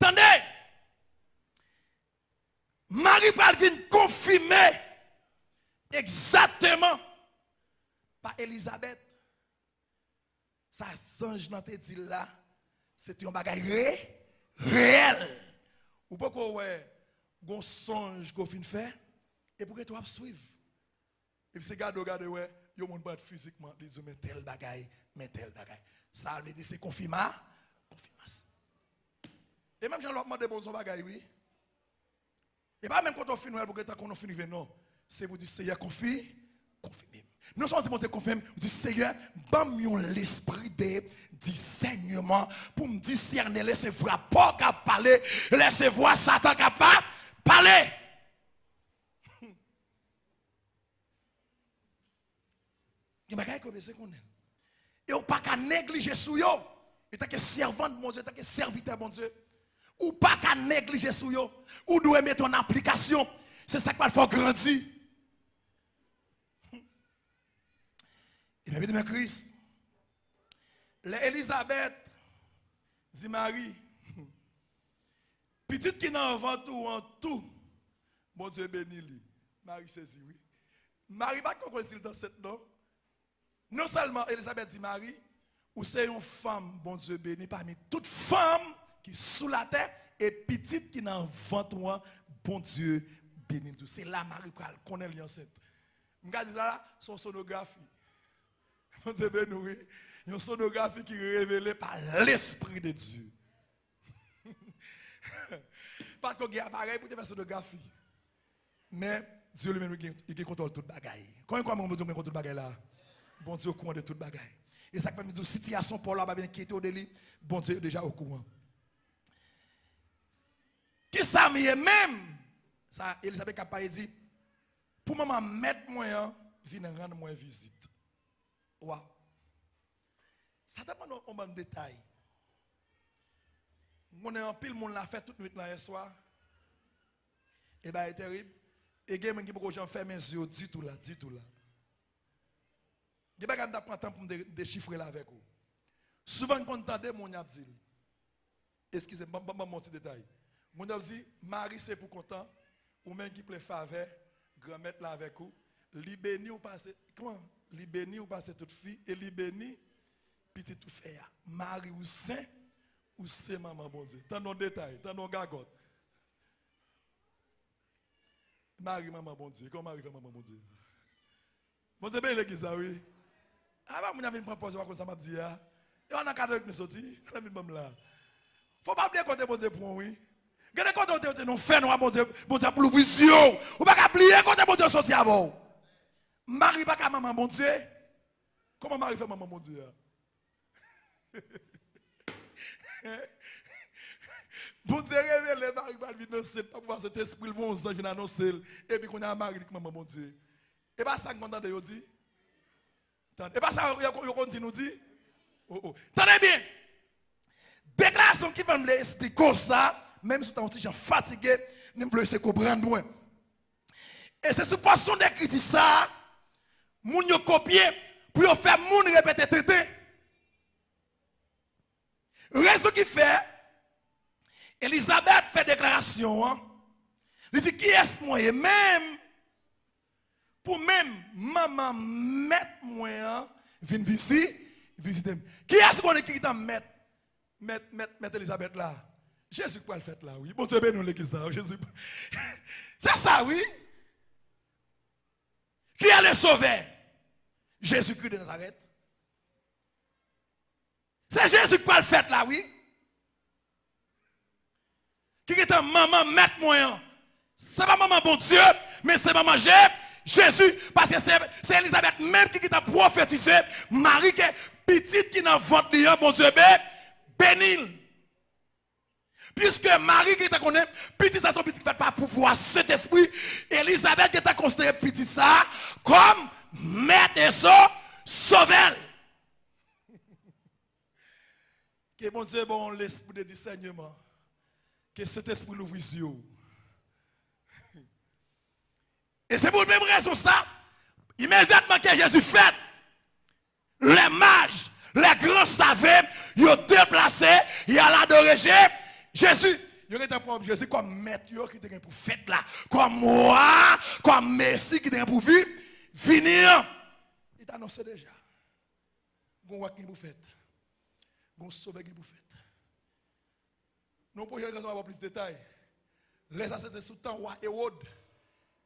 Attendez. Marie vient confirmer exactement par Elisabeth. Ça songe dans tes dit là, c'est un bagage réel. Ou pourquoi ouais, gon songe qu'on fin faire et pour que tu suivre. Et puis c'est garde regarde ouais, yo monde pas physiquement, dit mais tel bagaille, mais tel bagaille. Ça veut dire c'est confirma, confirmation. Et même Jean-Luc m'a demandé bon son bagaille oui. Et pas même quand on finit pour que tu qu'on finit non, c'est vous dire Seigneur confie, confirme. Nous sommes dit, mon confirme, dit Seigneur, bam l'esprit de discernement pour me discerner, laissez voir pas qu'à parler, laissez voir Satan capable parler. Il y a des qu'on Et on pas qu'à négliger sous yo. Et tant que servant de mon Dieu, tant que serviteur de mon Dieu. Ou pas qu'à négliger sous yo. Ou doit mettre en application. C'est ça qu'il faut grandir. Bien, bien, Christ. Elisabeth dit Marie, petite qui n'a en tout en tout, bon Dieu béni lui. Marie saisit, oui. Marie pas qu'on connaît dans cette nom. Non seulement Elisabeth dit Marie, ou c'est une femme, bon Dieu béni, parmi toutes femmes qui sous la terre et petite qui dans le ventre, bon Dieu béni. tout. C'est là Marie qui connaît l'enceinte. Je dis ça, son sonographie. Bon Dieu béni, oui. Une sonographie qui est révélée par l'Esprit de Dieu. Pas qu'on ait appareil pour faire sonographie. Mais Dieu lui-même, il contrôle toute bagaille. Quand quoi, mon Dieu, contrôle toute bagaille là? Bon Dieu au courant de toute bagaille. Et ça permet de situation pour là, va bien inquiéter au délit. Bon Dieu est déjà au courant. Qui ça est même? Ça, Elisabeth a parlé dit, pour maman mettre moi, hein, viens rendre moi visite. Waouh. Ça demande un bon détail. Mon en pile monde l'a fait toute nuit là hier soir. Et bah c'est terrible. Et il y a des gens qui ferment les yeux, dit tout là, dit tout là. Il y a des gens qui temps pour déchiffrer là avec vous. Souvent, quand on entend mon dit, excusez-moi, mon petit détail. Mon dit, Marie, c'est pour content, ou même qui plaît faveur, grand-mère là avec vous, li béni ou passe, comment? Li béni ou passe toute fille, et li béni, petit tout fait. Marie ou saint, ou c'est maman bon Dieu. Tant nos détails, tant nos gagotes. Marie, maman bon Dieu. Comment Marie fait maman bon Dieu? Bon Dieu, ben l'église là, oui. Ah, bah, mon ami me propose, comme ça m'a dit, ah. Et on a avec nous sortis, on a mis le là. Faut pas oublier côté bon Dieu pour oui. Regardez quand on nous fait, nous, bon Dieu, bon Dieu pour l'ouvrir. Ou pas oublier côté bon Dieu sorti avant. Marie, pas qu'à maman bon Dieu. Comment Marie fait maman bon Dieu? Bon Dieu révèle, Marie va venir annoncer, pas pouvoir cet esprit, vont aux anges venir annoncer, et puis qu'on a Marie qui maman bon Dieu. Et pas ça qu'on entend dit. Et pas ça qu'on dit nous dit. Oh oh. Tenez bien. Déclaration qui va me l'expliquer ça, même si tu es fatigué, ne plus se comprendre. Et c'est sur poisson d'écrire ça, moun yo copier pour faire moun répéter tété. Raison qui fait Elisabeth fait déclaration. Hein? Il dit, qui est-ce moi? Et même, pour même maman mettre moi, hein, vient visiter. Qui est-ce qu'on est qui t'a mettre, mettre, mettre, mettre Elisabeth là? Jésus quoi le fait là, oui. Bon Dieu, ben nous l'église ça, Jésus. C'est ça, oui. Qui est le sauveur? Jésus-Christ de Nazareth. C'est Jésus qui le fait là, oui qui est maman, mettre moi. C'est pas maman bon Dieu, mais c'est maman Jésus, parce que c'est Elisabeth même qui t'a prophétisé, Marie qui est petite qui n'a ventre de bon Dieu, béni. Puisque Marie qui t'a connu, petit ça, son petit qui fait pas pouvoir cet esprit, Elisabeth qui t'a considéré petit ça, comme maître et sauveur. Que bon Dieu, bon l'esprit de discernement que cet esprit l'ouvre yeux. Et c'est pour la même raison ça, immédiatement que Jésus fait, les mages, les grands savants, ils ont déplacé, ils ont adoré Jésus. Ils ont été pour Jésus comme maître qui était pour fête là, comme moi, comme Messie qui était pour vivre, venir. Il t'a annoncé déjà. Gon qui pour fête. Gon qui pour fête. Nous pouvons avoir plus de détails. Les c'était sous temps roi Hérode.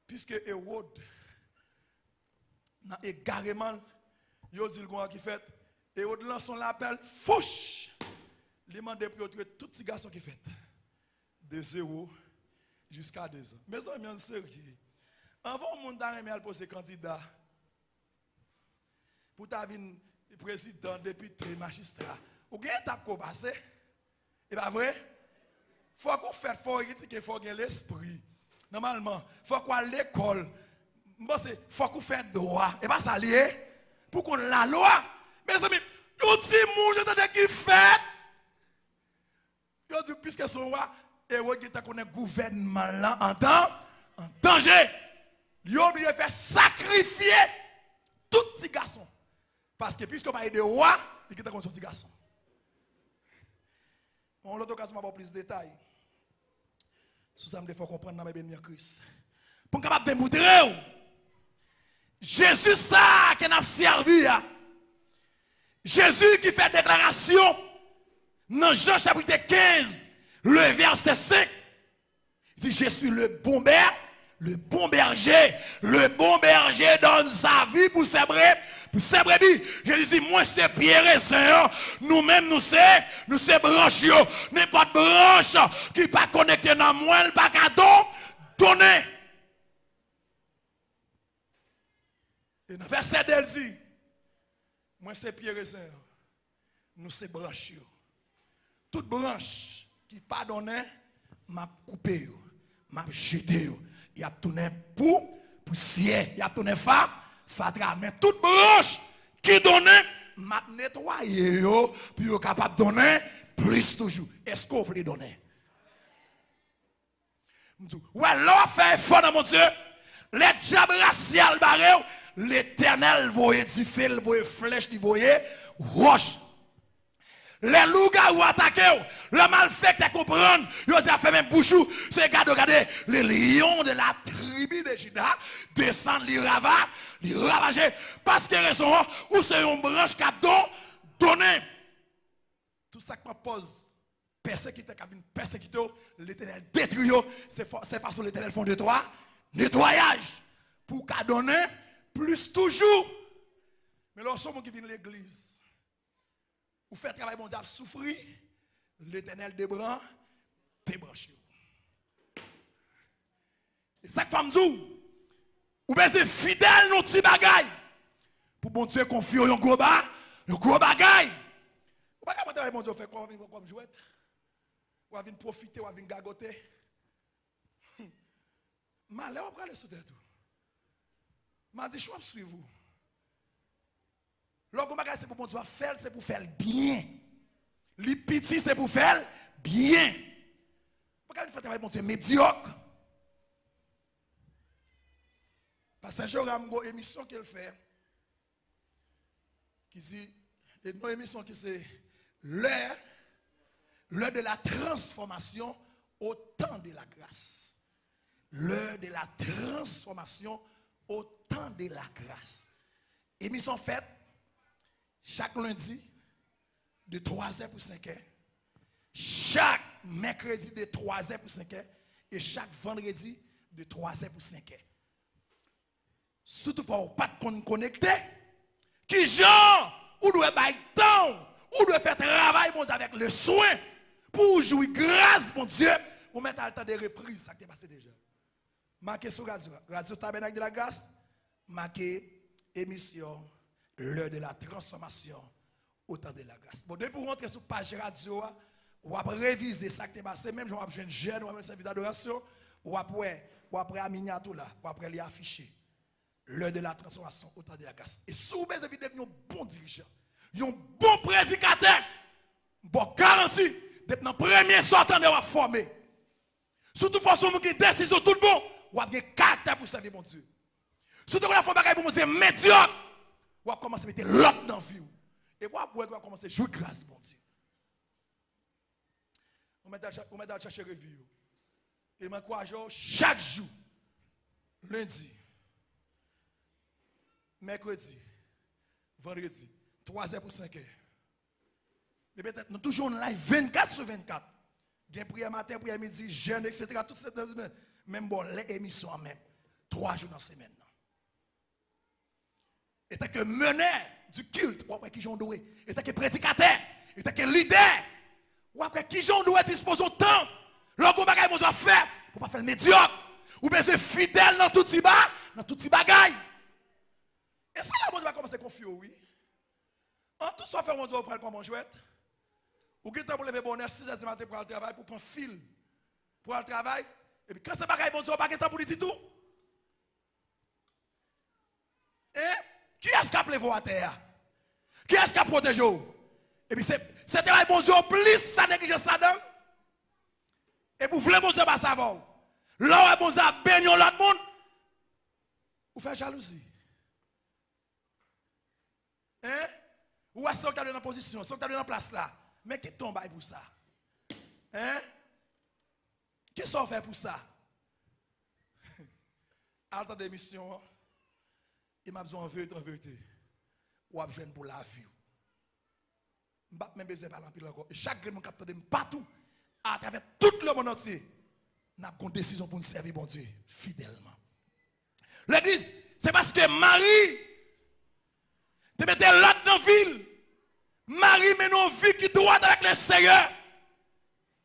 Puisque Hérode, dans égarément, il a dit le qui fait, Hérode lance son appel, fouche. Il demande pour tuer tous les garçons qui fait. De zéro jusqu'à deux ans. Mes amis, en sérieux. Avant, le monde a pour ces candidats. Pour ta vie président, député, magistrat. Ou bien étape qu'on passe. Et pas vrai? faut qu'on fasse, faut qu'il faut qu'il l'esprit. Normalement, faut qu'on à l'école. Il faut qu'on fasse droit. Et pas ça lié? Pour qu'on la loi. Mes amis, tout le monde qui fait. Yo dit, puisque son roi, et roi qui connaît gouvernement là en danger. Il a obligé de faire sacrifier tout petit garçon. Parce que puisque parle de roi, il est son petit garçon. On l'autre occasion, on va plus de détails. Sous ça, il faut comprendre dans mes Christ. pour capable de montrer. Jésus, ça, qui a servi. hein. Jésus qui fait déclaration dans Jean chapitre 15, le verset 5. Il dit, je suis le bon berger, le bon berger. Le bon berger donne sa vie pour ses brebis. Pour ses brebis. Jésus dit, moi c'est Pierre et Seigneur. Nous-mêmes, nous c'est, nous c'est branches. yo. N'importe branche qui pas connecté dans moi, pas qu'à don, donner. Et dans verset d'elle dit, moi c'est Pierre et Seigneur. Nous c'est branches. Toute branche qui pas donné, m'a coupé, m'a jeté, yo. y a tourné pour poussière, y a tourné fa, fatra. Mais toute branche qui donne, m'a nettoyé, yo, puis capable de donner plus toujours. Est-ce qu'on veut donner? Ouais, là, fait effort dans mon Dieu. Les diables raciales barrés, l'éternel voyait du fil, voyait flèche, il voyait roche. Les loups-garous attaqués, le malfait comprendre, ils ont fait même bouchou, c'est regarde, regardez, les lions de la tribu de Juda descendent, les ravager, les ravager, parce que raison, ou c'est une branche qui a don, donné. Tout ça que me pose, persécuté, qui persécuté, l'éternel détruit, c'est fa- c'est façon l'éternel font de toi, nettoyage, pour qu'à plus toujours. Mais lorsque qui vient l'église, ou fait travail mondial souffrir, l'éternel débran, débranche. Et ça que dit, ou bien c'est fidèle nos petits bagailles. Pour bon Dieu confier un gros bas, un gros bagaille. Ou pas comment travail mondial fait quoi, on comme jouette. Ou à venir profiter, ou à venir gagoter. Hum. Malheur, on va aller sous tout. M'a dit, je vous. Lorsque bagage c'est pour bon faire, c'est pour faire bien. Les petits, c'est pour faire bien. Pourquoi il fait travail bon Dieu? Médiocre? Parce que jour, une émission qu'il fait. Qui dit, une émission qui c'est l'heure, l'heure de la transformation au temps de la grâce. L'heure de la transformation au temps de la grâce. Émission faite chaque lundi de 3h pour 5h. Chaque mercredi de 3h pour 5h. Et chaque vendredi de 3h pour 5h. Surtout, faut pas connecter. Qui gens, ou doit bailler temps, ou doit faire travail bon avec le soin pour jouir grâce, mon Dieu, ou mettre à temps de reprise, ça qui est passé déjà. Marquez sur radio, Radio Tabernacle de la Grâce, marquez émission l'heure de la transformation au temps de la grâce. Bon, depuis pour rentrer sur page radio, ou après réviser ça qui est passé, même je vais jeune jeune, ou après service d'adoration, ou après, ou après à miniature là, ou après les afficher. L'heure de la transformation au temps de la grâce. Et si vous avez devenir un bon dirigeant, un bon prédicateur, bon garantie, depuis le premier sortant de vous former. Surtout façon qui une décision tout bon, ou avez caractère pour servir mon Dieu. Surtout quand la fois bagaille pour médiocre, ou à commencer à mettre l'autre dans la vie. Et après vous commencer à jouer grâce, mon Dieu. On met à chercher revue. Et crois chaque jour, lundi, mercredi, vendredi, 3h pour 5h. Mais peut-être nous toujours en live 24 sur 24. Bien prière matin, prière midi, jeûne, etc. Toutes ces semaines. Même bon, les émissions même. Trois jours dans la semaine. Et tant que meneur du culte, ou après qui j'en doué. Et tant que prédicateur, et tant que leader, ou après qui j'en doué dispose autant. Lorsqu'on bagaille, on doit faire pour pas faire le médiocre. Ou bien c'est fidèle dans tout petit dans tout petit bagaille. Et ça là, moi, je vais commencer à confier, oui. En tout soit fait, on doit faire comme on jouette. Ou qui pour lever bonheur 6 h du matin pour aller au travail, pour prendre fil, pour aller au travail. Et puis quand c'est bagaille, bon Dieu, pas de pour dire tout. Hein? Qui est-ce qui a vous à terre? Qui est-ce qui a protégé vous? Et puis c'est travail, bon Dieu, plus faire négligence là-dedans. Et pour voulez, bon Dieu, pas savoir. Là où bon Dieu, béni l'autre monde, vous faites jalousie. Hein? Ou est-ce que vous dans la position, vous dans la place là? Mais qui tombe pour ça? Hein? Qui sont fait pour ça? à temps il m'a besoin en vérité, en vérité. Ou à besoin pour la vie. N'ai même de parler en pile encore. Et chaque grain capte partout, à travers tout le monde entier, nous avons une décision pour nous servir, bon Dieu, fidèlement. L'église, c'est parce que Marie, te mettez l'autre dans la ville. Marie mène une vie qui doit avec le Seigneur.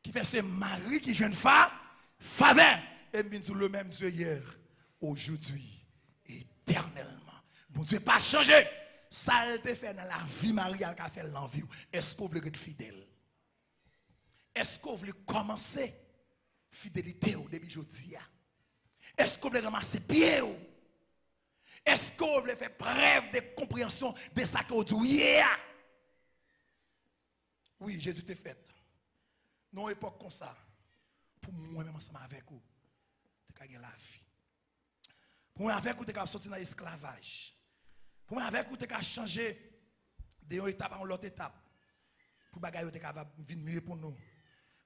Qui fait c'est Marie qui jeune femme, faveur. Et sur le même Dieu hier, aujourd'hui, éternellement. Bon Dieu pas changé. Ça été fait dans la vie Marie, elle a fait l'envie. Est-ce vous voulez être fidèle? Est-ce vous voulez commencer? Fidélité au début aujourd'hui? Est-ce vous voulez ramasser pied? Est-ce que vous voulez faire preuve de compréhension de ça que vous dites? Oui, Jésus t'a fait. Non, époque comme ça. Pour moi-même ensemble avec vous, tu as la vie. Pour moi avec vous, tu as sorti dans l'esclavage. Pour moi avec vous, tu as changé de étape à l'autre étape. Pour tu as venir mieux pour nous.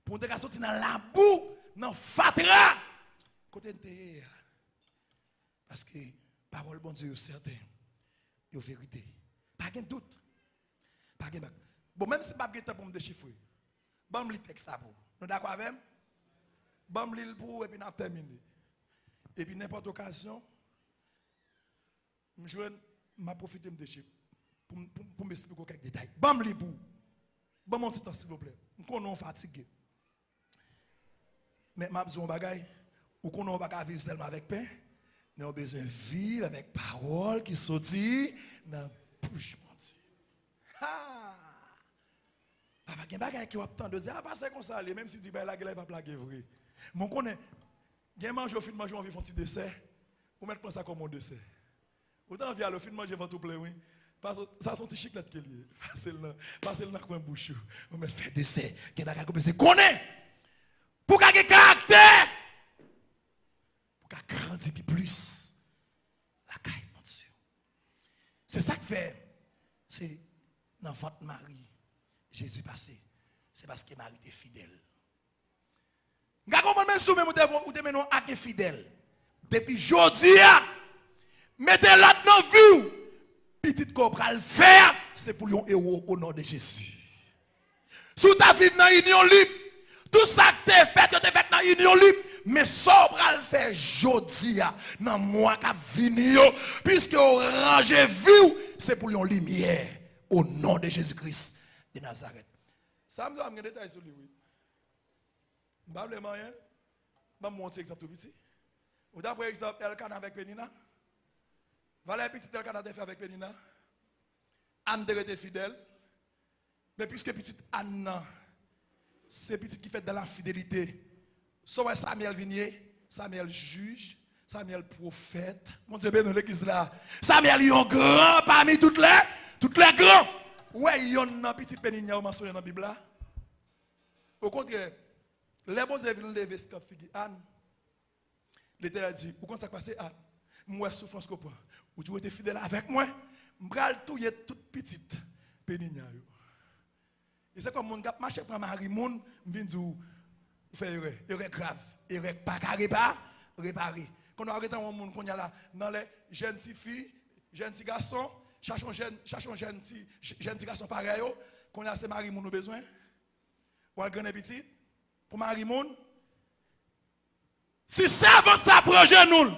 Pour nous sorti dans la boue, dans le fatra. Côté de Parce que parole bon Dieu est certain. Et vérité. Pas de doute. Pas de Bon, même si je n'ai pas pour me déchiffrer, bon, je texte là pour. Nous d'accord avec Bon, je pour et puis nous terminé. Et puis n'importe occasion, je vais profiter de déchiffrer pour, pour, pour m'expliquer quelques détails. Je pour. Bon, mon temps, s'il vous plaît. Nous sommes fatigués. Mais je besoin bagaille. Ou qu'on n'a pas vivre seulement avec pain. Nous avons besoin vivre avec parole qui sortit dans bouche, mon. Ha! Papa, il y a des gens qui ont de dire, ah, pas comme ça, même si tu ben la gueule, va plaguer vrai. Mon connaît, manger au fin manger, on vit dessert, ou mettre ça comme un dessert. Autant via le de manger, tout plein, oui. Ça, des chiclettes qui lié. Passez le bouche. On met faire dessert. Qui est comme c'est. Pour qu'il ait. Pour qu'il plus. La caille. C'est ça que fait. C'est dans votre Marie. Jésus passé, c'est parce que Marie était fidèle. Vous comprenez même si vous êtes fidèle. Depuis aujourd'hui, mettez là dans vie. Petit qu'on le faire, c'est pour un héros au nom de Jésus. Si vous vivre dans l'union libre, tout ça que tu as fait, tu as fait dans l'union libre, mais ça le faire aujourd'hui, dans moi qui venir, puisque vous rangez vie, c'est pour une lumière au nom de Jésus-Christ de Nazareth. Ça me donne un détail sur lui. Sais pas rien. Je vais montrer exemple petit. Avez par exemple Elkan avec Penina. Voilà petit Elkan a fait avec Penina. Anne était fidèle. Mais puisque petit Anne, c'est petit qui fait de la fidélité. Soit Samuel Vignier, Samuel juge, Samuel prophète. Mon Dieu, dans l'église là. Samuel est grand parmi toutes les, toutes les grands. Ouais, il y a un petit mentionné dans la Bible. Au contraire, les bons viennent lever ce figure Anne. L'Éternel dit, pourquoi ça passe Anne? Moi, souffrance que Ou tu es fidèle avec moi, vais tout toute petite. Et c'est comme mon gars marche pour Marie Moun, vient dire erreur grave, erreur pas carré pas réparer. Quand on arrête un monde qu'on y a là dans les jeunes filles, jeunes garçons cherchons jeune, cherchons jeune, jeune garçon pareil, qu'on a ces maris nous besoin. Ou un grand petit, pour marie moun. Si avance ça projet nous,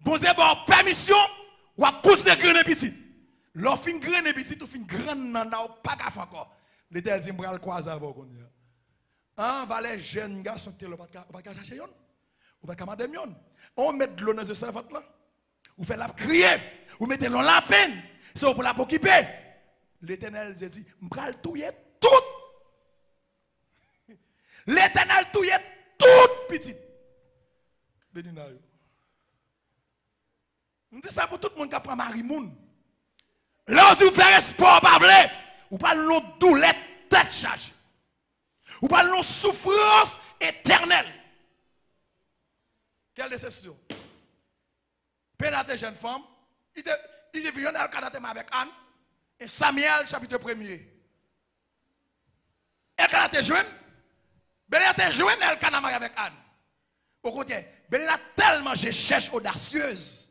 bon bon permission, ou à cause de grand petit. L'offre fin grand petit, ou fin grand nana, ou pas faire encore. L'éternel dit, m'bral croiser avant qu'on a. Hein, valait jeune garçon qui pas qu'à chercher yon. Ou pas madame yon. On met de l'eau dans ce servante là. Ou fait la crier. Ou mettez l'eau la peine. C'est pour la occuper. L'éternel dit, m'bral touye tout. L'éternel tout petit. Béni na. Je dis ça pour tout le monde qui prend Marie Moun. Là, vous faites sport, pas Ou pas l'on douleur tête chargée. Ou pas l'on souffrance éternelle. Quelle déception. Pénate jeune femme. Il est venu avec Anne. Et Samuel, chapitre 1er. Elle été jeune. Ben était jeune, elle avec Anne. Au côté, Benina tellement je cherche audacieuse.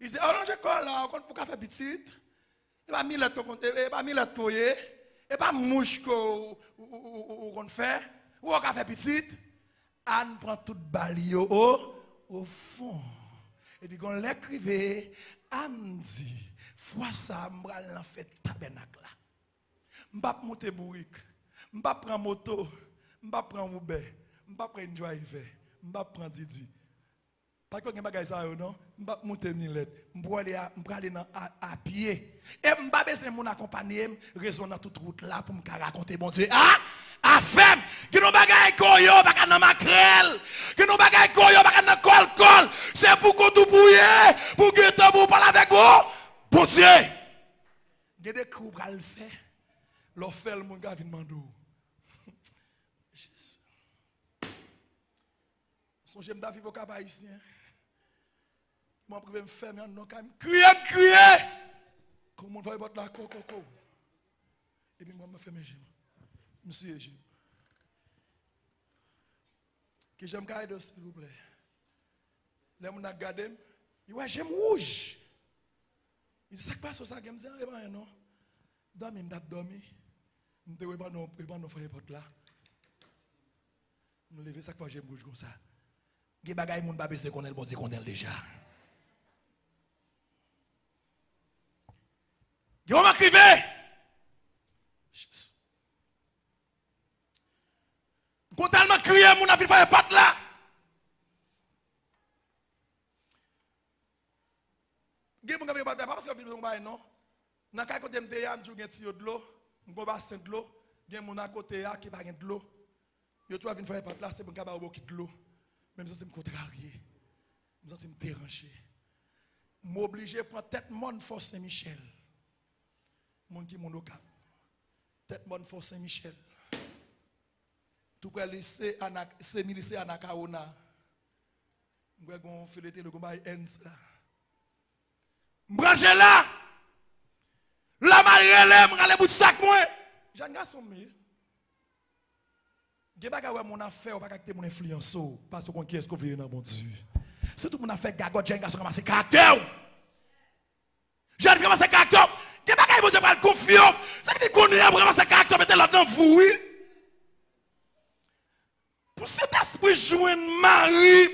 Il dit, oh non, je colle là, on peut faire petite. Et pas mille pour et pas mille lettres pour y. Et pas mouche qu'on fait. Ou on fait petite. Anne prend toute balio au, au fond. Et puis quand l'écrivait, Anne dit, fois ça, m'bral l'en fait tabernacle là. M'pa monter bourrique. M'pa prendre moto. M'pa prendre Uber. M'pa prendre driver. M'pa prendre Didi. Pas que bagay ça non, m'pa monter ni lettre, m'pa aller aller à, pied. Et m'pa mon accompagner, raison dans toute route là pour me raconter bon Dieu. Ah, à femme, que nous bagay koyo pas dans makrel, bagay koyo pas dans col col, c'est pour qu'on tout pour que pour parler avec vous. Bon Dieu. Il y a des pour faire. Qui. Jésus. Moi, je me faire un nom, crier, crier. Comme on va battre la coco. Et puis moi, je me fais mes gemmes. Monsieur Égime. Que j'aime caïdo, s'il vous plaît. Les gens qui regardent, ils disent, j'aime rouge. Il dit, ça qui passe, ça, je me dis, eh ben non. Dormi, je dormi. Je me dis, pas non, pas non, frère, porte là. Je me lève, ça que j'aime rouge comme ça. Il y a des choses qui ne sont pas qu'on est bon Dieu qu'on est déjà. Il y a crié. Quand tellement crié, mon avis faire pas là. Gye moun kave pas parce que film bay non. Nan kay côté m'te ya m'jou gen ti yo de l'eau, m'gon bassin de l'eau, gen moun à côté ya qui pas gen de l'eau. Yo toi vinn faire pas là, c'est bon kaba ou qui de l'eau. Même ça c'est me contrarié. Me senti me déranger. M'obligé prendre tête monde moun ki moun okap. Tet moun fò Saint-Michel. Tou kwa lise milise anakaona. Mwen kon filete le goma yon ens la. Mbranje la! La marye mwen ale bout sak mwen! Jan nga son mi. Ge baga wè moun afe ou baka kite moun enfliyanso. Pas yo kon ki esko vye nan bon di. Se tout moun afe gagot jen nga son kama se karakter ou. Jen kama se karakter ou. Baga vous confiant. Ça veut dire qu'on est vraiment ce caractère mettre là dedans vous. Pour cet esprit joindre Marie.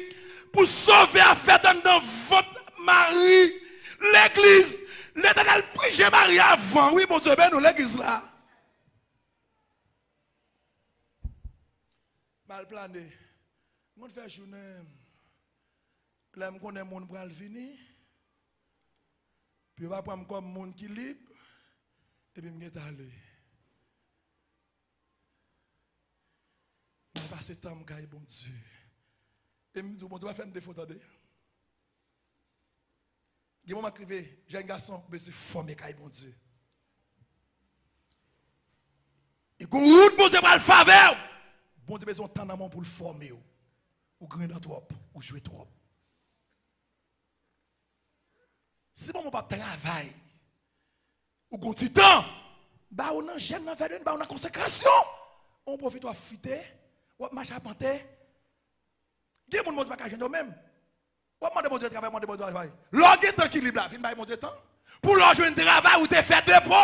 Pour sauver affaire dans votre mari l'église l'éternel priait Marie avant. Oui mon Dieu ben nous l'église là. Mal plané. Mon fait journée là me connais mon pral venir puis va prendre comme monde qui libre et puis me aller je passe temps me bon Dieu et me dit bon Dieu va faire une défaut attendez il m'a écrit, j'ai un garçon, mais c'est formé, bon Dieu. Et quand route, bon Dieu, va le faveur. Bon Dieu, besoin temps pour le former. Ou grand trop, ou jouer trop. Si bon, mon papa travaille, ou gon temps, bah on a j'aime dans faire bah on a consécration. On profite de fiter, ou marcher à panter. Gen moun moun pas ka même. Ou demande bon Dieu travail, demande bon Dieu travail. L'orgue temps qui libre là, fin bail temps. Pour leur un travail ou te fait dépôt.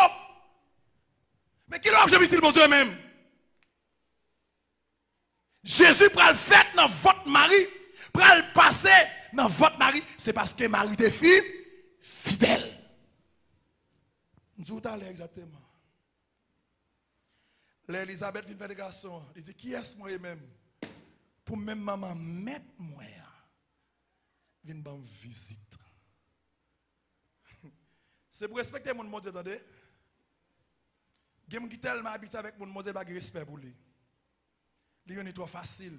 Mais qui l'objet utile mon Dieu même? Jésus pral le fait dans votre mari, pral le passer dans votre mari, c'est parce que Marie des filles fidèle. Nous allons exactement. L'Elisabeth vient faire des garçons. Il dit, qui est-ce moi-même? Pour même maman mettre moi vient me visite. C'est pour respecter mon Dieu, attendez. Y a gens qui tellement habité avec mon Dieu, pas de respect pour lui. Il est trop facile.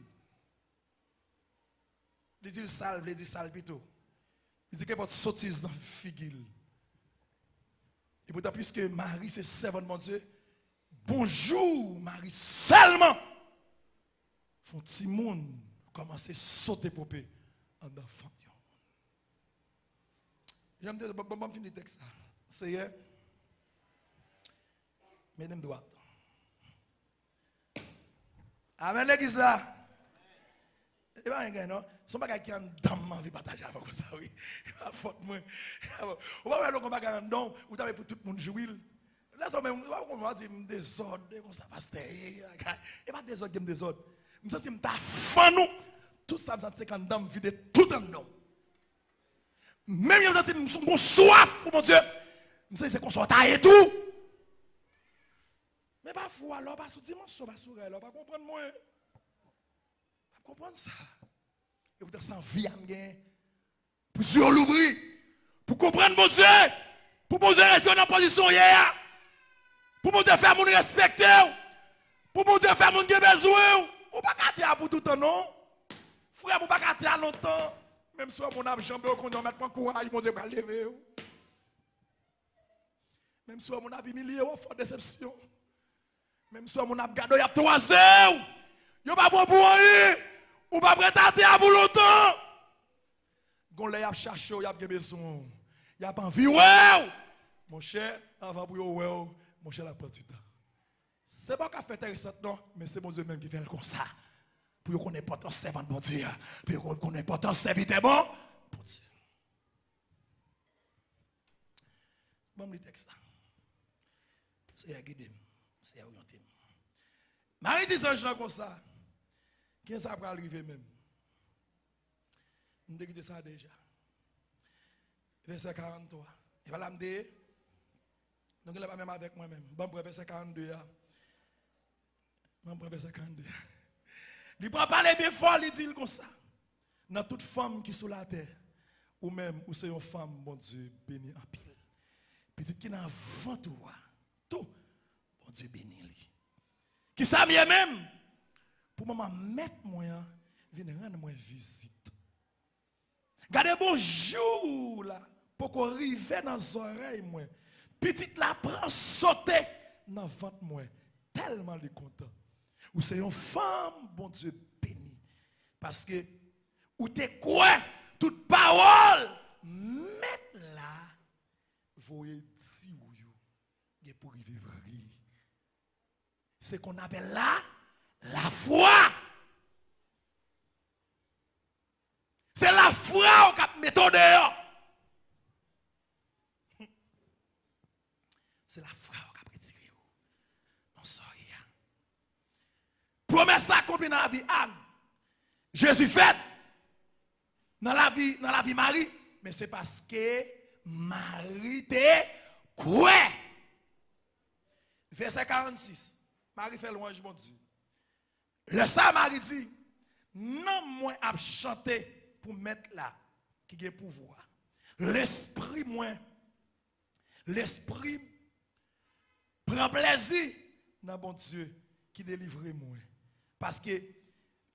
Il dit salve, il dit salve plutôt. Il dit que votre sottise dans la figure. Et pourtant, puisque Marie, c'est servant de mon Dieu, bonjour Marie seulement. Font petit monde commencer à sauter popé en enfant. J'aime dire, bon, bon, finir le texte. C'est Mesdames droite. Amen, l'église là. Et pas un non? Son bagage qui en dame, envie partager avec ça, oui. La faute, moi. Ou pas voir le bagage en don, ou t'avez pour tout le monde jouir. Là, ça, même, on va dire, désordre, comme ça, pasteur. Et pas désordre, comme désordre. Je me sens je fan nous. Tout ça, me sens en dame, vide tout en don. Même me sens je suis soif, mon Dieu. Me sens c'est qu'on soit et tout. Mais pas fou alors, pas sous dimension, pas sous alors, pas comprendre moi. Pas comprendre ça. Et vous sans vie à Pour sur l'ouvrir. Pour comprendre mon Dieu. Pour poser rester dans position hier. Pour mon Dieu faire mon respecter. Pour mon Dieu faire mon besoin. Ou pas qu'à pour tout le temps, non? Frère, ou pas qu'à longtemps. Même si mon âme jambé, qu'on a mettre courage, mon Dieu va lever. Même si mon âme humilié, ou fort déception. Même si mon âme gado, il y a trois heures. Il n'y a pas bon pour rien. Ou pas prêt à te pour longtemps? Gon l'a y cherché, y a besoin. Y a pas envie, ouais. Mon cher, avant pour ouais, mon cher la petit temps. C'est pas qu'à faire intéressant non, mais c'est mon Dieu même qui fait comme ça. Pour qu'on ait pas tant servant de bon Dieu. Pour qu'on ait pas tant serviteur bon? Bon Dieu. Bon, texte. C'est à guider, c'est à orienter. Marie dit ça, je comme ça. Qui va arriver même? Je dit ça déjà. Verset 43. Il va l'amener. Donc il pas même avec moi-même. Bon, verset 42. Bon, pour verset 42. Il prend parler bien fort, il dit comme ça. Dans toute femme qui est sur la terre, ou même, ou c'est une femme, mon Dieu, béni en pile. Petite qui n'a avant tout, tout, mon Dieu béni. Qui ça même? Pour maman mettre moi, venir rendre moi visite. Gardez bonjour là, pour qu'on arrive dans les oreilles moi. Petite la prend sauter dans ventre moi. Tellement de content. Ou c'est une femme, bon Dieu béni. Parce que, ou t'es quoi, toute parole, mettre là, voyez dire ou pour vivre C'est qu'on appelle là la foi. C'est la foi qui met dehors. C'est la foi qui a retiré. Non, sorry. Promesse accomplie dans la vie Anne. Jésus fait dans la vie, dans la vie Marie. Mais c'est parce que Marie était quoi? Verset 46. Marie fait louange, mon Dieu. Le ça, Marie dit, non, moi, à chanter pour mettre là, qui a pouvoir. L'esprit, moi, l'esprit prend plaisir dans mon Dieu qui délivre moi. Parce que,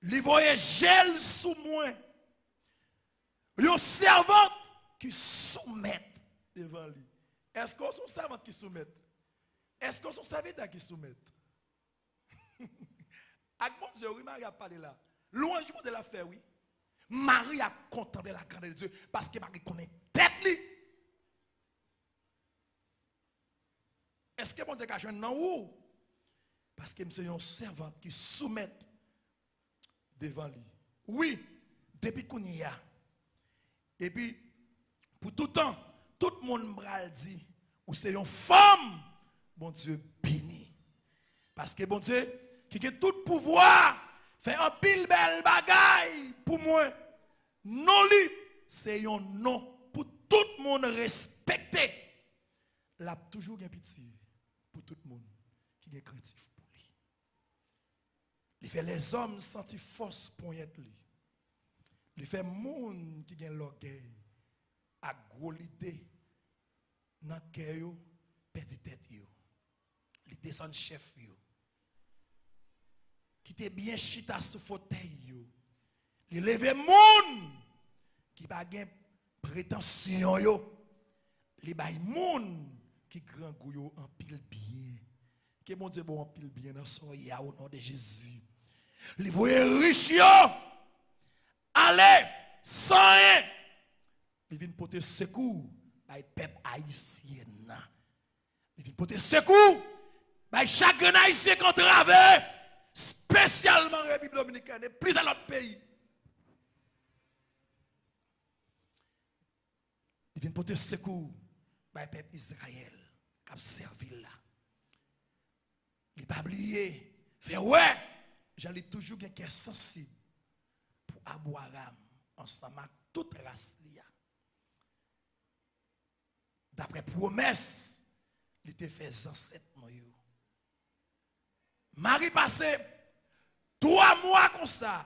les voyait gel sous moi. Une servante qui soumet devant lui. Est-ce qu'on sont servante qui soumet? Est-ce qu'on sont serviteur qui soumet? Avec mon Dieu, oui, Marie a parlé là. Louange de la fait, oui. Marie a contemplé la grandeur de Dieu parce que Marie connaît tête. Est-ce que mon Dieu a dans où? Parce que c'est une servante qui soumet devant lui. Oui, depuis qu'on y a. Et puis, pour tout temps, tout le monde me dit, ou c'est une femme, mon Dieu béni. Parce que bon Dieu, qui a tout pouvoir, fait un pile belle bagaille pour moi. Non lui, c'est un nom pour tout le monde respecter. L'a toujours un pitié pour tout le monde qui est créatif pour lui. Il fait les hommes sentir force pour être lui. Il fait monde qui a l'orgueil, à gros l'idée, dans le cœur, perdit tête. Il descend chef. Yo qui était bien chita sous fauteuil. Il levé monde qui pas prétention yo. Les bay qui grand goyo en pile bien. Que mon Dieu bon en pile bien dans son ya au nom de Jésus. Les voyez riche yo. Allez, sans rien. Il vient porter secours peuple haïtien. Il vient porter secours bay chaque haïtien qui travers spécialement en République dominicaine et plus à l'autre pays. Il vient porter secours par le peuple Israël qui a servi là. Il n'a pas oublié. Fait ouais, j'allais toujours quelqu'un sensible pour Abouaram ensemble avec toute race. D'après promesse, il était fait ancêtre. Marie passé trois mois comme ça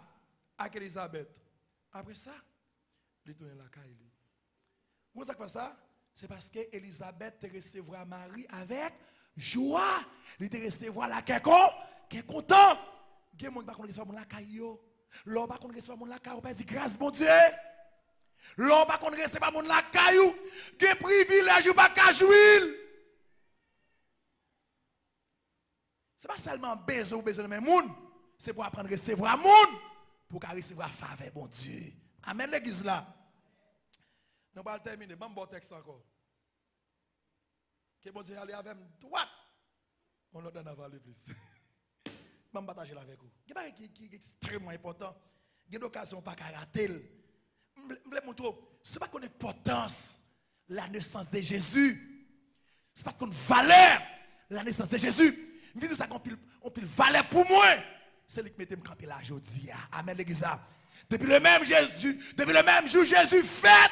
avec Elisabeth. Après ça, il tourne la caille. Ça fait ça? C'est parce que Elisabeth te recevra Marie avec joie. Il te recevra la qui est content. Il y a des gens qui ne recevoir mon la caille. L'homme pas qu'on recevoir mon la caille, on dire grâce mon Dieu. L'homme pas qu'on recevoir mon la caille, qui privilège ou pas qu'à jouir. Ce n'est pas seulement besoin ou besoin de monde, c'est pour apprendre à recevoir monde, pour recevoir faveur, bon Dieu. Amen, l'église là. Nous allons terminer. Bon, bon texte encore. Que bon aller avec droite. On l'a donne aller plus. Je vais partager avec vous. A qui qui est extrêmement important. Il y a pas qu'à rater. Je voulais montrer. Ce n'est pas qu'on importance la naissance de Jésus. Ce n'est pas qu'on valeur la naissance de Jésus. Dis ça qu'on pile, valeur pour moi. C'est lui qui mettait me camper là aujourd'hui. Amen l'église. Depuis le même Jésus, depuis le même jour Jésus fait,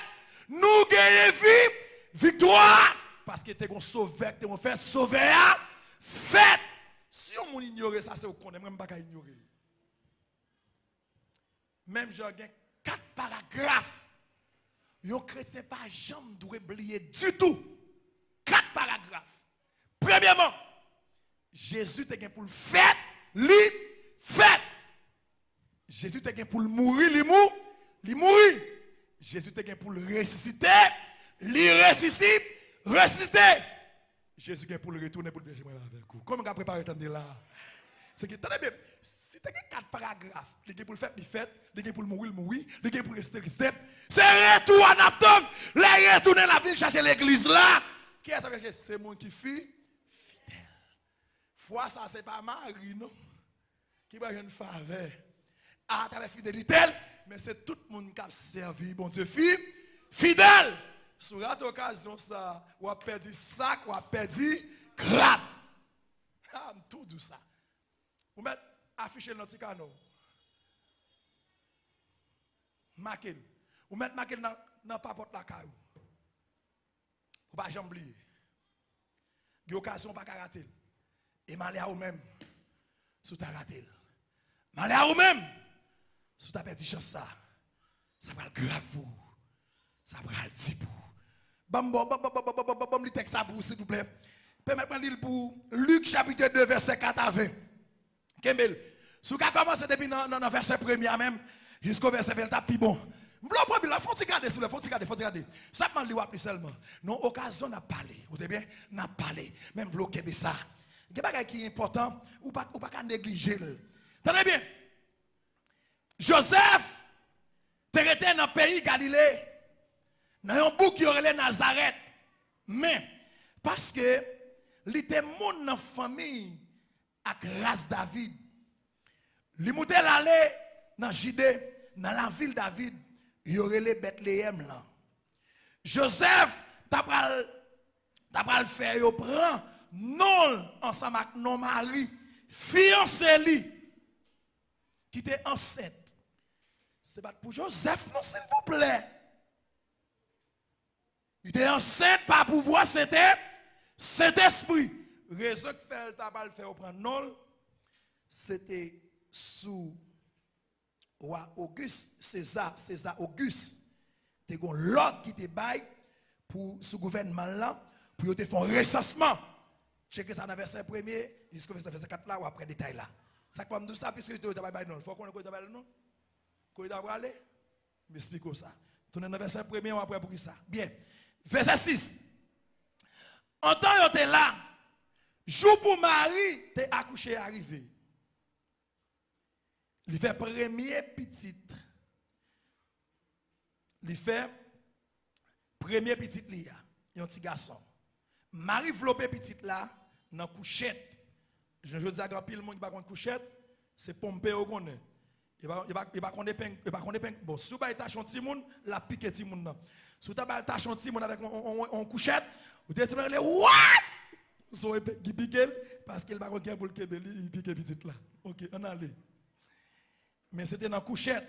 nous gagnons vie, victoire. Parce que tu es sauvé, tu es fait sauver, fait. Si on ignore ça, c'est au qu'on même pas ignorer. Même j'ai quatre paragraphes. Un chrétien pas jamais oublier du tout. Quatre paragraphes. Premièrement, Jésus te pour le fait, lui fait. Jésus te pour le mourir, lui mourir, lui mourir. Jésus te pour le ressusciter, lui ressuscite, ressusciter. Jésus est pour le retourner pour le faire avec vous. Comment a préparé attendre là? C'est que, tenez bien, si tu as quatre paragraphes, il est pour le faire, il fait, il est pour le mourir, il mourir, il est pour rester, rester. C'est retour en attente. Les retourner la ville chercher l'église là. Qui est-ce que c'est mon qui fidèle. Foi, ça, c'est pas Marie, non? Qui va une faveur? À travers fidélité, mais c'est tout le monde qui a servi, bon Dieu, fidèle. Sur cette occasion, ça, ou a perdu sac, ou a perdu crabe. Ah, tout ça. Vous mettez afficher notre canon. Marquez. Vous mettez marqué dans dans papote la caillou. Vous pas jamais oublier. Il y a occasion pas rater. Et malé à vous-même. Sous ta raté. Malé à vous-même. Sous ta petite chance ça. Ça va le grave vous. Ça va le petit pour. Bam bam bam bam bam bam bam le texte ça pour s'il vous plaît. Permettez-moi de lire pour Luc chapitre 2 verset 4 à 20. Kembel. Si vous commencé depuis le verset premier même jusqu'au verset 20, t'as bon. Vous voulez la faut regarder s'il vous faut regarder, faut regarder. Ça m'a plus seulement. Non, occasion n'a parlé. Vous savez bien, n'a parlé. Même vous ça. Il y a des qui est important ou pas ou pas négliger. Tenez bien. Joseph était dans le pays Galilée. Dans un bout qui aurait Nazareth. Mais parce que était mon dans la famille avec race David. Il est allé dans Judée, dans la ville David, il aurait les Bethléem là. Joseph, t'as le faire, il prend non ensemble avec non mari, fiancé lui, qui était enceinte. C'est pas pour Joseph, non, s'il vous plaît. Il était enceinte, pas pouvoir, c'était cet esprit. Raison que fait, le faire, prendre non, c'était sous roi Auguste, César, César Auguste, te gon l'ordre qui te bail pour ce gouvernement là, pour te faire un recensement. Checker ça dans verset premier jusqu'au verset 4 là ou après détail là. Ça quoi me dire ça puisque tu bail non, faut qu'on bail non. As aller ça. Dans verset premier ou après pour ça. Bien. Verset 6. En temps tu là, jour pour Marie, t'es accouché arrivé. Il fait premier petit. Il fait premier petit li un petit garçon. Marie vlopé petit là dans couchette. Je veux dire grand pile monde qui pas couchette, c'est pomper au connaît. Il va il va il va connaître peine, il va connaître peine. Bon, si vous avez tâche un petit monde, la pique petit monde là. Si vous avez tâche un petit monde avec en couchette, vous dites les what? Son qui pique parce qu'il va connaître pour le Québec, il pique petit là. OK, on allait. Mais c'était dans couchette.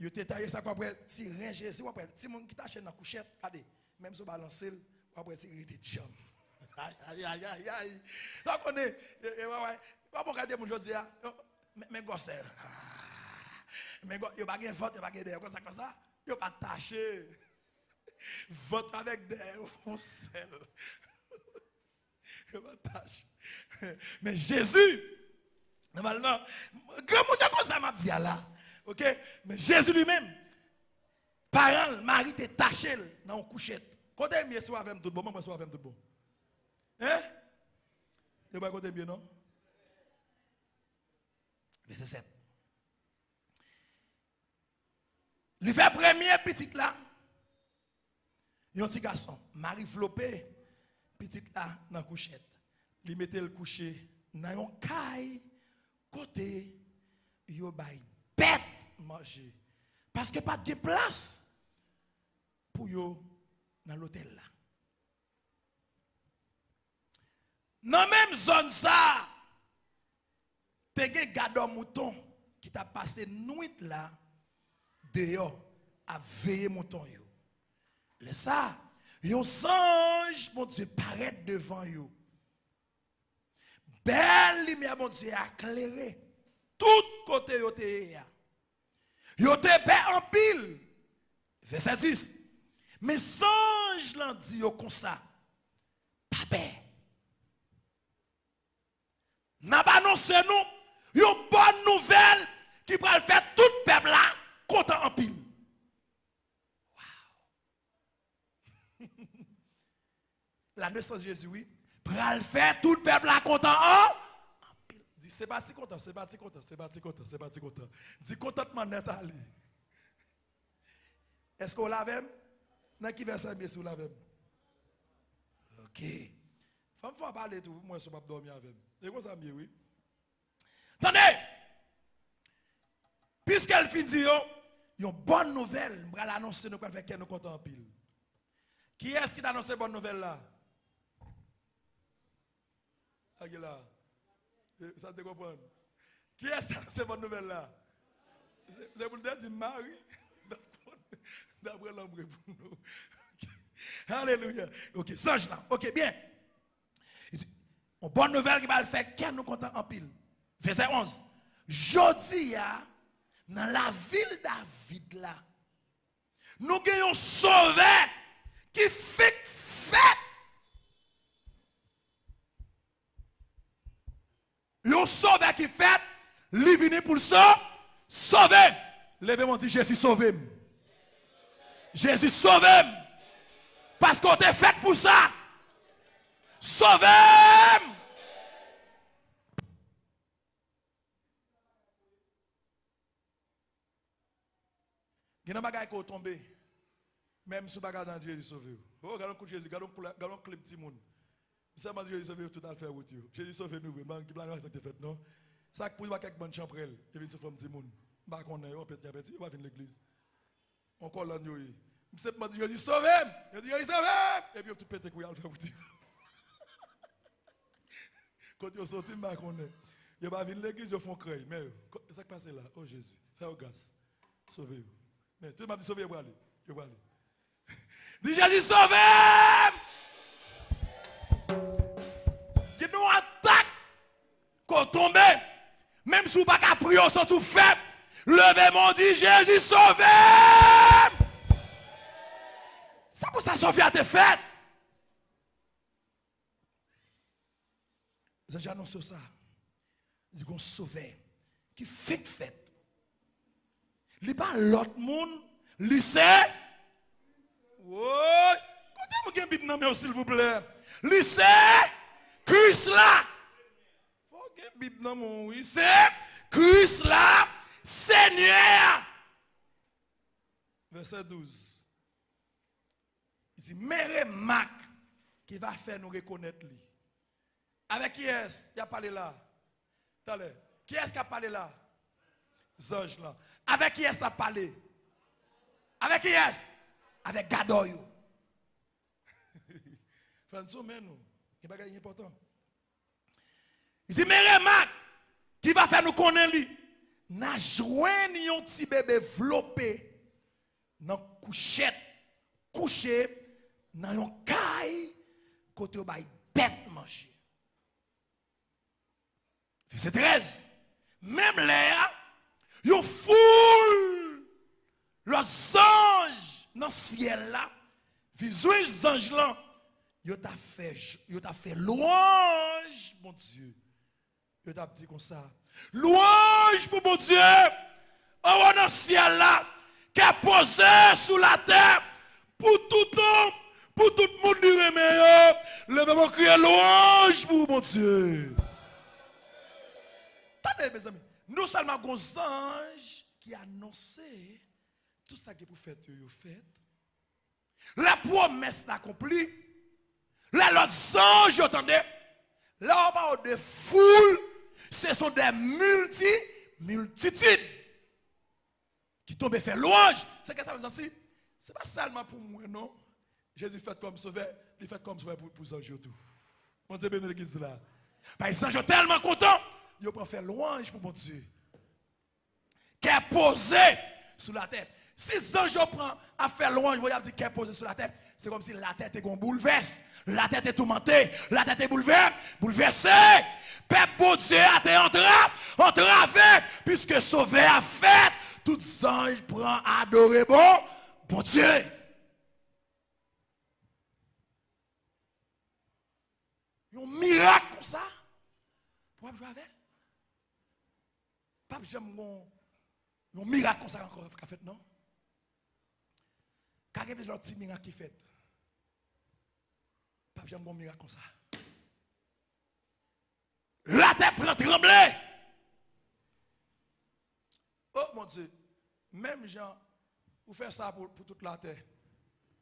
Il était taillé ça pour après tirer Jésus après petit monde qui tâche dans couchette, regardez, même si vous balancez, après tirer il était jam. Aïe aïe aïe aïe. Ça connaît pour regarder mon jodi mais mais gosse. Mais gosse, il pas gain vote, il pas gain comme ça comme ça. Il pas taché. Vote avec des sel. Il pas taché. Mais Jésus Normalement, grand monde comme ça m'a dit. OK? Mais Jésus lui-même parent Marie était taché dans une couchette. Côté mieux soit avec tout bon, moi soit avec tout bon. Hein? Tu pas côté bien non? Verset 7. Il fait premier petit là. Un petit garçon, Marie flopé, petit là dans la couchette. Il mettait le coucher dans un caille côté yo bay bête manger parce que pas de place pour yo dans l'hôtel là dans même zone ça te gen mouton qui t'a passé nuit là dehors à veiller mouton le ça yon singe mon Dieu paraît devant yo belle lumière, mon Dieu, éclairé. Tout côté, yo te ya. Yo te en pile. Verset 10. Mais songe l'en dit comme ça. Pas. N'a annoncé nous, une bonne nouvelle qui va faire tout le peuple là content en pile. Wow. La naissance de Jésus, oui pral faire tout le peuple là content hein? Dis c'est parti content, c'est parti content, c'est parti content, c'est parti content. Dis contentement net aller. Est-ce qu'on l'a même? Dans qui verset bien sur la même? OK. Femme faut parler tout, moi je pas dormir avec. Et quoi ça mieux oui? Attendez. Puisqu'elle finit dit yo, une bonne nouvelle, je vais l'annoncer nous faire qu'elle nous en pile. Qui est-ce qui t'a annoncé bonne nouvelle là? Aguilar. Ça te comprend? Qui est-ce que c'est bonne nouvelle là? C'est pour le dire Marie. D'après l'homme pour nous. Alléluia. Ok, sage là. Ok, bien. Une bonne nouvelle qui va le faire, qui nous content en pile. Verset 11. Jodi dans la ville David là, nous avons sauvé qui fait fait Yon sauvé qui fait, li vini pour ça, sauver. Levez-moi dit Jésus sauvé. Jésus sauvé. Parce qu'on est fait pour ça. Sauvé. Il y a des choses qui tombé. Même si vous dans Dieu, sauvé. Oh, regardons Jésus, le. Ça m'a dit, Jésus sauve tout à route. Jésus sauve nous, mais qui ça fait non? Ça pour pas quelques bonnes chambre elle, et vient se forme petit monde. Ba qu'on est, on on va l'église. C'est m'a dit Jésus sauve. Il dit Jésus sauve. Et puis tout à faire Quand ils sorti ba qu'on est. Ils va venir l'église, ils font craie, mais ça qui passe là, oh Jésus, fais gaz. Sauvez-vous. Mais tout m'a dit sauver pour aller. Je. Dis Jésus sauve. qui nous attaque, qu'on tombe, même si vous pas qu'à prier, sont tout faible, levez mon dit Jésus. Ça pour ça sauver à tes fêtes. J'ai annoncé ça. Dit qu'on sauvé. Qui fait. Il n'est pas l'autre monde. Il sait. Oui. Quand vous avez s'il vous plaît. Il sait. Christ là. Faut que Bible mon c'est Christ là, Seigneur. Verset 12. Il dit, mais Mac qui va faire nous reconnaître lui. Avec qui est-ce Il a parlé là? Qui est-ce qui a parlé là? Anges là. Avec qui est-ce qu'il a parlé? Avec qui est-ce? Avec Gadoyo. François, mais nous, a des important? Il dit, mais remarque, qui va faire nous connaître lui? N'a joint un petit bébé vlopé dans couchette, couché dans un caille, côté où il bête manger. Verset 13. Même l'air, yon foule les anges dans le ciel là, visuel anges là, yo t'a fait, louange, mon Dieu. Yo t'a dit comme ça. Louange pour mon Dieu. Oh, dans le ciel là, qui a posé sous la terre pour tout homme, pour tout le monde du meilleur. Levez-moi crier louange pour mon Dieu. Attendez, mes amis. Nous seulement des anges qui annoncé tout ça qui est pour faire, fait. La promesse accomplie. Là, les anges, attendez, là, on parle de foule, ce sont des multi, multitudes qui tombent et font louange. C'est que ça veut dire. C'est pas seulement pour moi, non? Jésus fait comme sauveur, il fait comme sauveur pour, pour anges tout. Mon Dieu l'église là. Les anges sont tellement contents, ils peuvent faire louange pour mon Dieu. Qui est posé sur la terre. Si anges prennent à faire louange, vous dire qui est posé sur la terre, c'est comme si la tête est bouleverse. La tête est tourmentée. La tête est bouleversée. Bouleversée. Peuple bon Dieu a été avec. Puisque sauvé a fait. Tout anges prend à adorer bon. Bon Dieu. Un miracle comme ça. Pour jouer avec? Pas j'aime un miracle comme ça encore fait non? Quand il y a des petits miracles qui fait? Pas un miracle comme ça. La terre prend trembler. Oh mon Dieu. Même Jean, vous faites ça pour, pour toute la terre.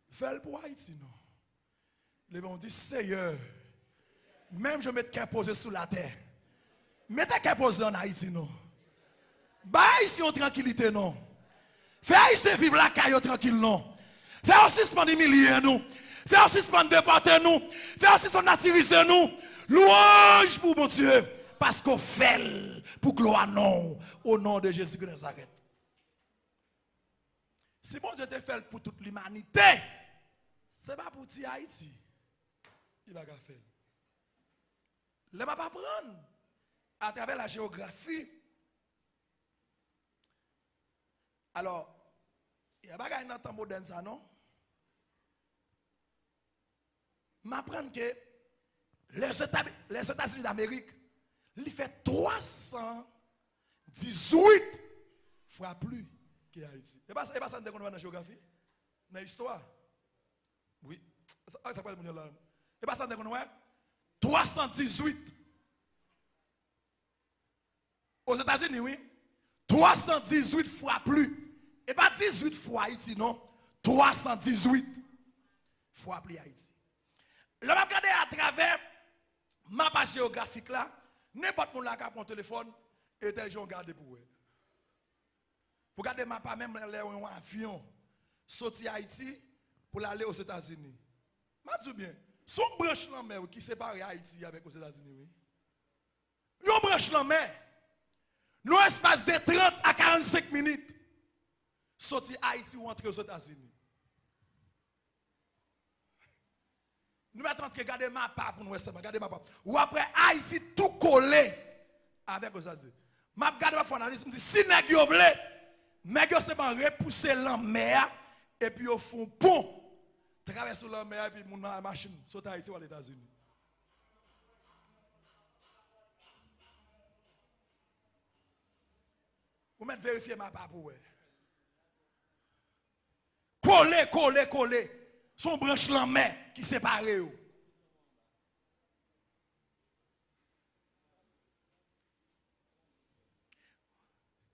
Faites pour Haïti, non? Les gens disent, Seigneur, même je mets qu'un posé sous la terre. Mettez qu'un posé en Haïti, non? Bah, ici, en tranquillité, non. Fais Haïti vivre la caille tranquille, non. Fais aussi suspendre milliers, nous. Fais aussi suspendre déporter, nous. Fais aussi son attiriser, nous. Louange pour mon Dieu. Parce qu'on fait pour gloire non. Au nom de Jésus de Nazareth. Si bon Dieu te fait pour toute l'humanité, ce n'est pas pour ti Haïti. Il va faire. Le va pas prendre à travers la géographie. Alors, il n'y a pas un temps moderne ça, non? M'apprendre que les États-Unis d'Amérique, il fait 318 fois plus que Haïti. Et pas ça, et pas ça qu'on dans la géographie, dans l'histoire? Oui. Ça, ça parle de là. Et pas ça qu'on 318. Aux États-Unis, oui. 318 fois plus. Et pas 18 fois Haïti, non? 318 fois plus Haïti. Le m'a regardé à travers ma page géographique là, n'importe qui qui a un téléphone, et tel gens garder pour eux. Pour garder ma pas même un avion sorti Haïti pour aller aux États-Unis. Je dis bien, son branche la mer qui sépare Haïti avec aux États-Unis. Oui. Yon branche la mer. Nous espace de 30 à 45 minutes. Sorti Haïti ou entrer aux États-Unis. Nous mettons entre regarder ma part pour nous regarder ma part. Ou après Haïti tout collé avec aux États-Unis. M'a regardé ma analyse, me dit si nèg yo vle, nèg yo repousser la mer et puis au fond pont traverser la mer et puis mon machine sauter Haïti ou aux États-Unis. Vous mettez vérifier ma part pour vous. Coller, coller, coller. Son branche la main qui sépare.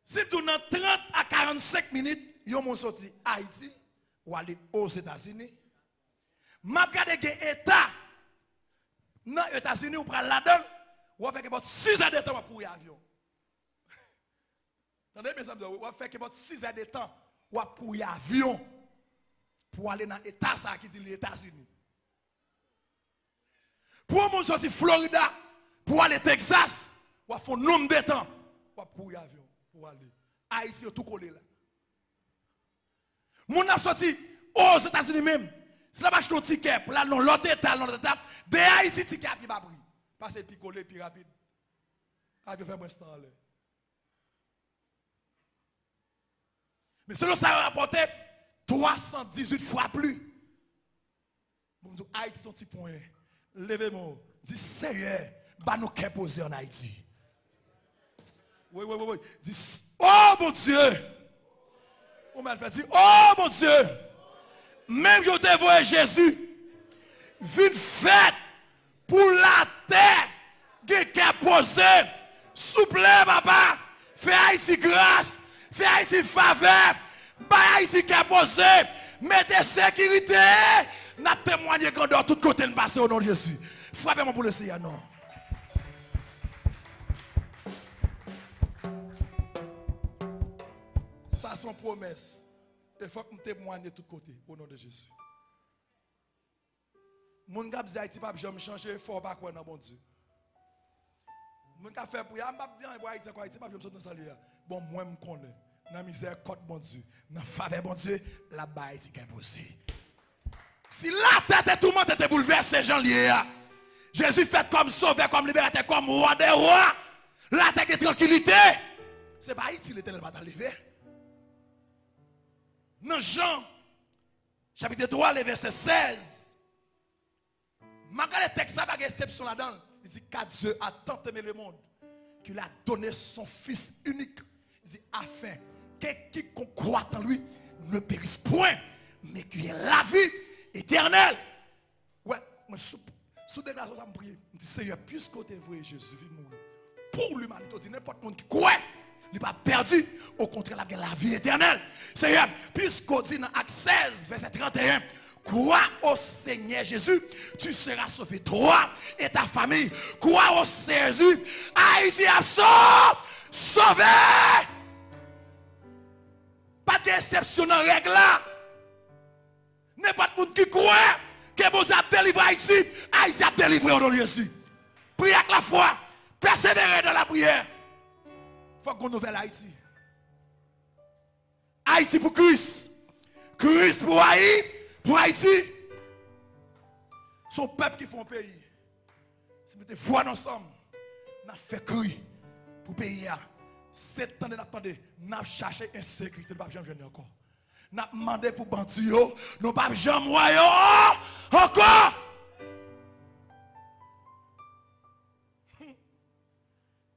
Si tu dans 30 à 45 minutes, ils ont sorti Haïti ou aller aux États-Unis. Je regarde que l'État dans les États-Unis ou prend là-dedans, ou fait que 6 heures de temps pour avion. Attendez bien ça, on va faire que votre 6 heures de temps, on va pour y avion pour aller dans l'État ça qui dit les États-Unis. Pour monde sorti Florida, pour aller Texas, on va faire nombre de temps, on va pour y avion pour aller. Haïti, tout collé là. Mon a sorti aux États-Unis même. Si là, acheter un ticket pour aller dans l'autre état, l'autre état, de Haïti, ticket, puis pas pris. Passer puis coller, puis rapide. Avion fait moins temps là. Mais selon ça a rapporté 318 fois plus. Bon, nous Haïti, son petit point. Levez-moi. Dis, Seigneur, bah nous qu'est posé en Haïti. Oui, oui, oui, oui. Dis, oh mon Dieu. On m'a fait dire, oh mon Dieu. Même je te vois Jésus. Vite fait pour la terre. Qui est posé. Souple, papa. Fais Haïti grâce. Fais Haïti faveur. Bah Haïti qui est posé. Mettez sécurité. N'a témoigné grandeur tout côté de passer au nom de Jésus. Frappez-moi pour le Seigneur, non. Ça, une promesse. Il faut que nous témoignions de tous côtés au nom de Jésus. Mon gars dit Haïti pas changer, faut pas quoi dans bon Dieu. Mon gars fait pour y m'a dit en Haïti quoi Haïti pas jamais dans ça Bon moi me connais. Dans misère côté bon Dieu, dans faveur bon Dieu, la bas Haïti qui est posé. Si la tête est tout le monde était bouleversé gens lié Jésus fait comme sauveur, comme libérateur, comme roi des rois. La tête est tranquillité. C'est pas Haïti l'éternel va. Dans Jean, chapitre 3, le verset 16. Malgré le texte, ça pas exception là-dedans. Il dit car Dieu a tant aimé le monde qu'il a donné son Fils unique. Il dit afin que quiconque croit en lui ne périsse point, mais qu'il ait la vie éternelle. Ouais, mais sous, sous déclaration, ça me prie. Il dit Seigneur, puisque tu es vrai, Jésus vit mourir pour l'humanité. Il dit n'importe qui croit n'est pas perdu. Au contraire, il a la vie éternelle. Seigneur, puisqu'on dit dans Acte 16, verset 31, crois au Seigneur Jésus, tu seras sauvé, toi et ta famille. Crois au Seigneur Jésus, Haïti absort, sauvé. Pas d'exception dans règle là. N'importe monde qui croit que vous avez délivré Haïti, Haïti a délivré au nom de Jésus. Priez avec la foi, persévérez dans la prière faut qu'on nouvelle Haïti. Haïti pour Christ. Christ pour Haïti. Pour Haïti. Son peuple qui font pays. Si vous foi ensemble, nous fait cri pour pays. Sept ans de n'attendez, nous cherché insécurité, nous ne jamais venir encore. Nous demandé pour bandits, nous ne pas jamais encore.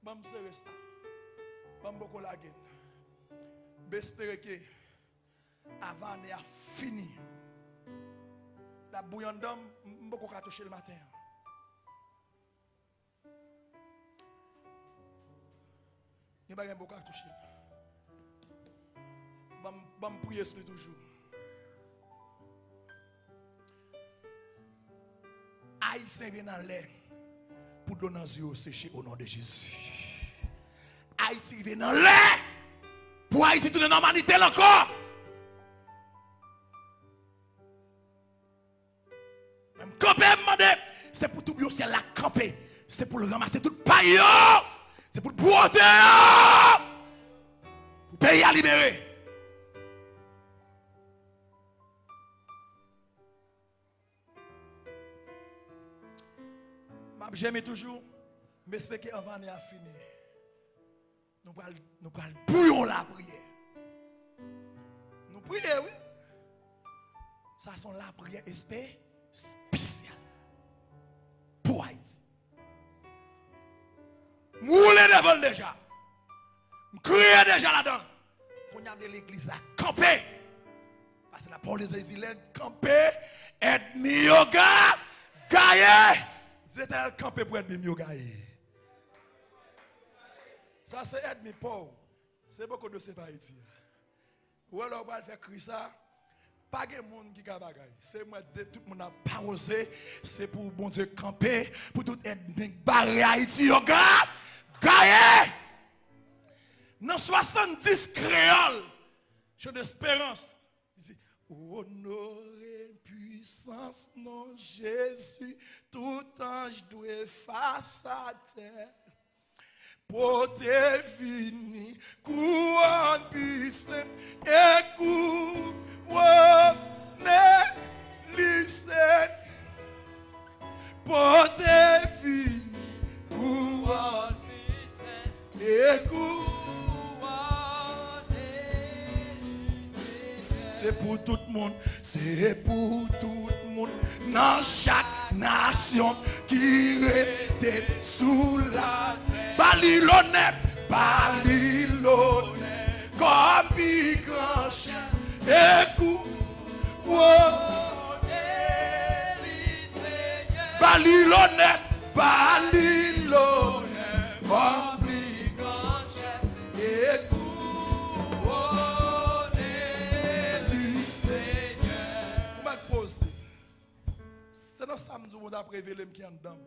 Bon, c'est ça. Bamboko la gen. J'espère que avant de fini. La bouillon d'homme, m'boko ka toucher le matin. Il n'y a pas beaucoup à toucher. Je vais prier sur toujours. Haïtien vient dans l'air pour donner aux yeux sécher au nom de Jésus. Haïti vient dans l'air pour Haïti tourner normalité encore. Même camper, c'est pour tout le ciel la camper. C'est pour le ramasser tout le paillot. C'est pour le broder. Pour payer à libérer. J'aime toujours, mais j'espère qu'avant de fini nous prenons nous bouillon la prière. Nous prions, oui. Ça sont la prière spéciale Moulez devant déjà. Criez déjà là-dedans. Pour y l'église à camper. Parce que la parole de Jésus est camper, ennemi yoga, gaillé. Un camper pour ennemi yoga. Ça, c'est ennemi pauvre. C'est beaucoup de Haïti. Ou alors, on va faire crier ça. Pas de monde qui a bagay. C'est moi, tout le monde a parosé. C'est pour bon Dieu camper. Pour tout ennemi barré Haïti. Yo, gars, gaye. dans 70 créoles, chant d'espérance. Honoré puissance, non Jésus, tout ange doit face à terre. Fini, couronne puissant, et couronne lycée. Portez fini, couronne et couronne. C'est pour tout le monde, c'est pour tout le monde, dans chaque nation qui était sous la Babylone, Babylone, comme un grand chien, écoute, Babylone, Babylone, comme Se nan samdou moun ap revele m ki an dam.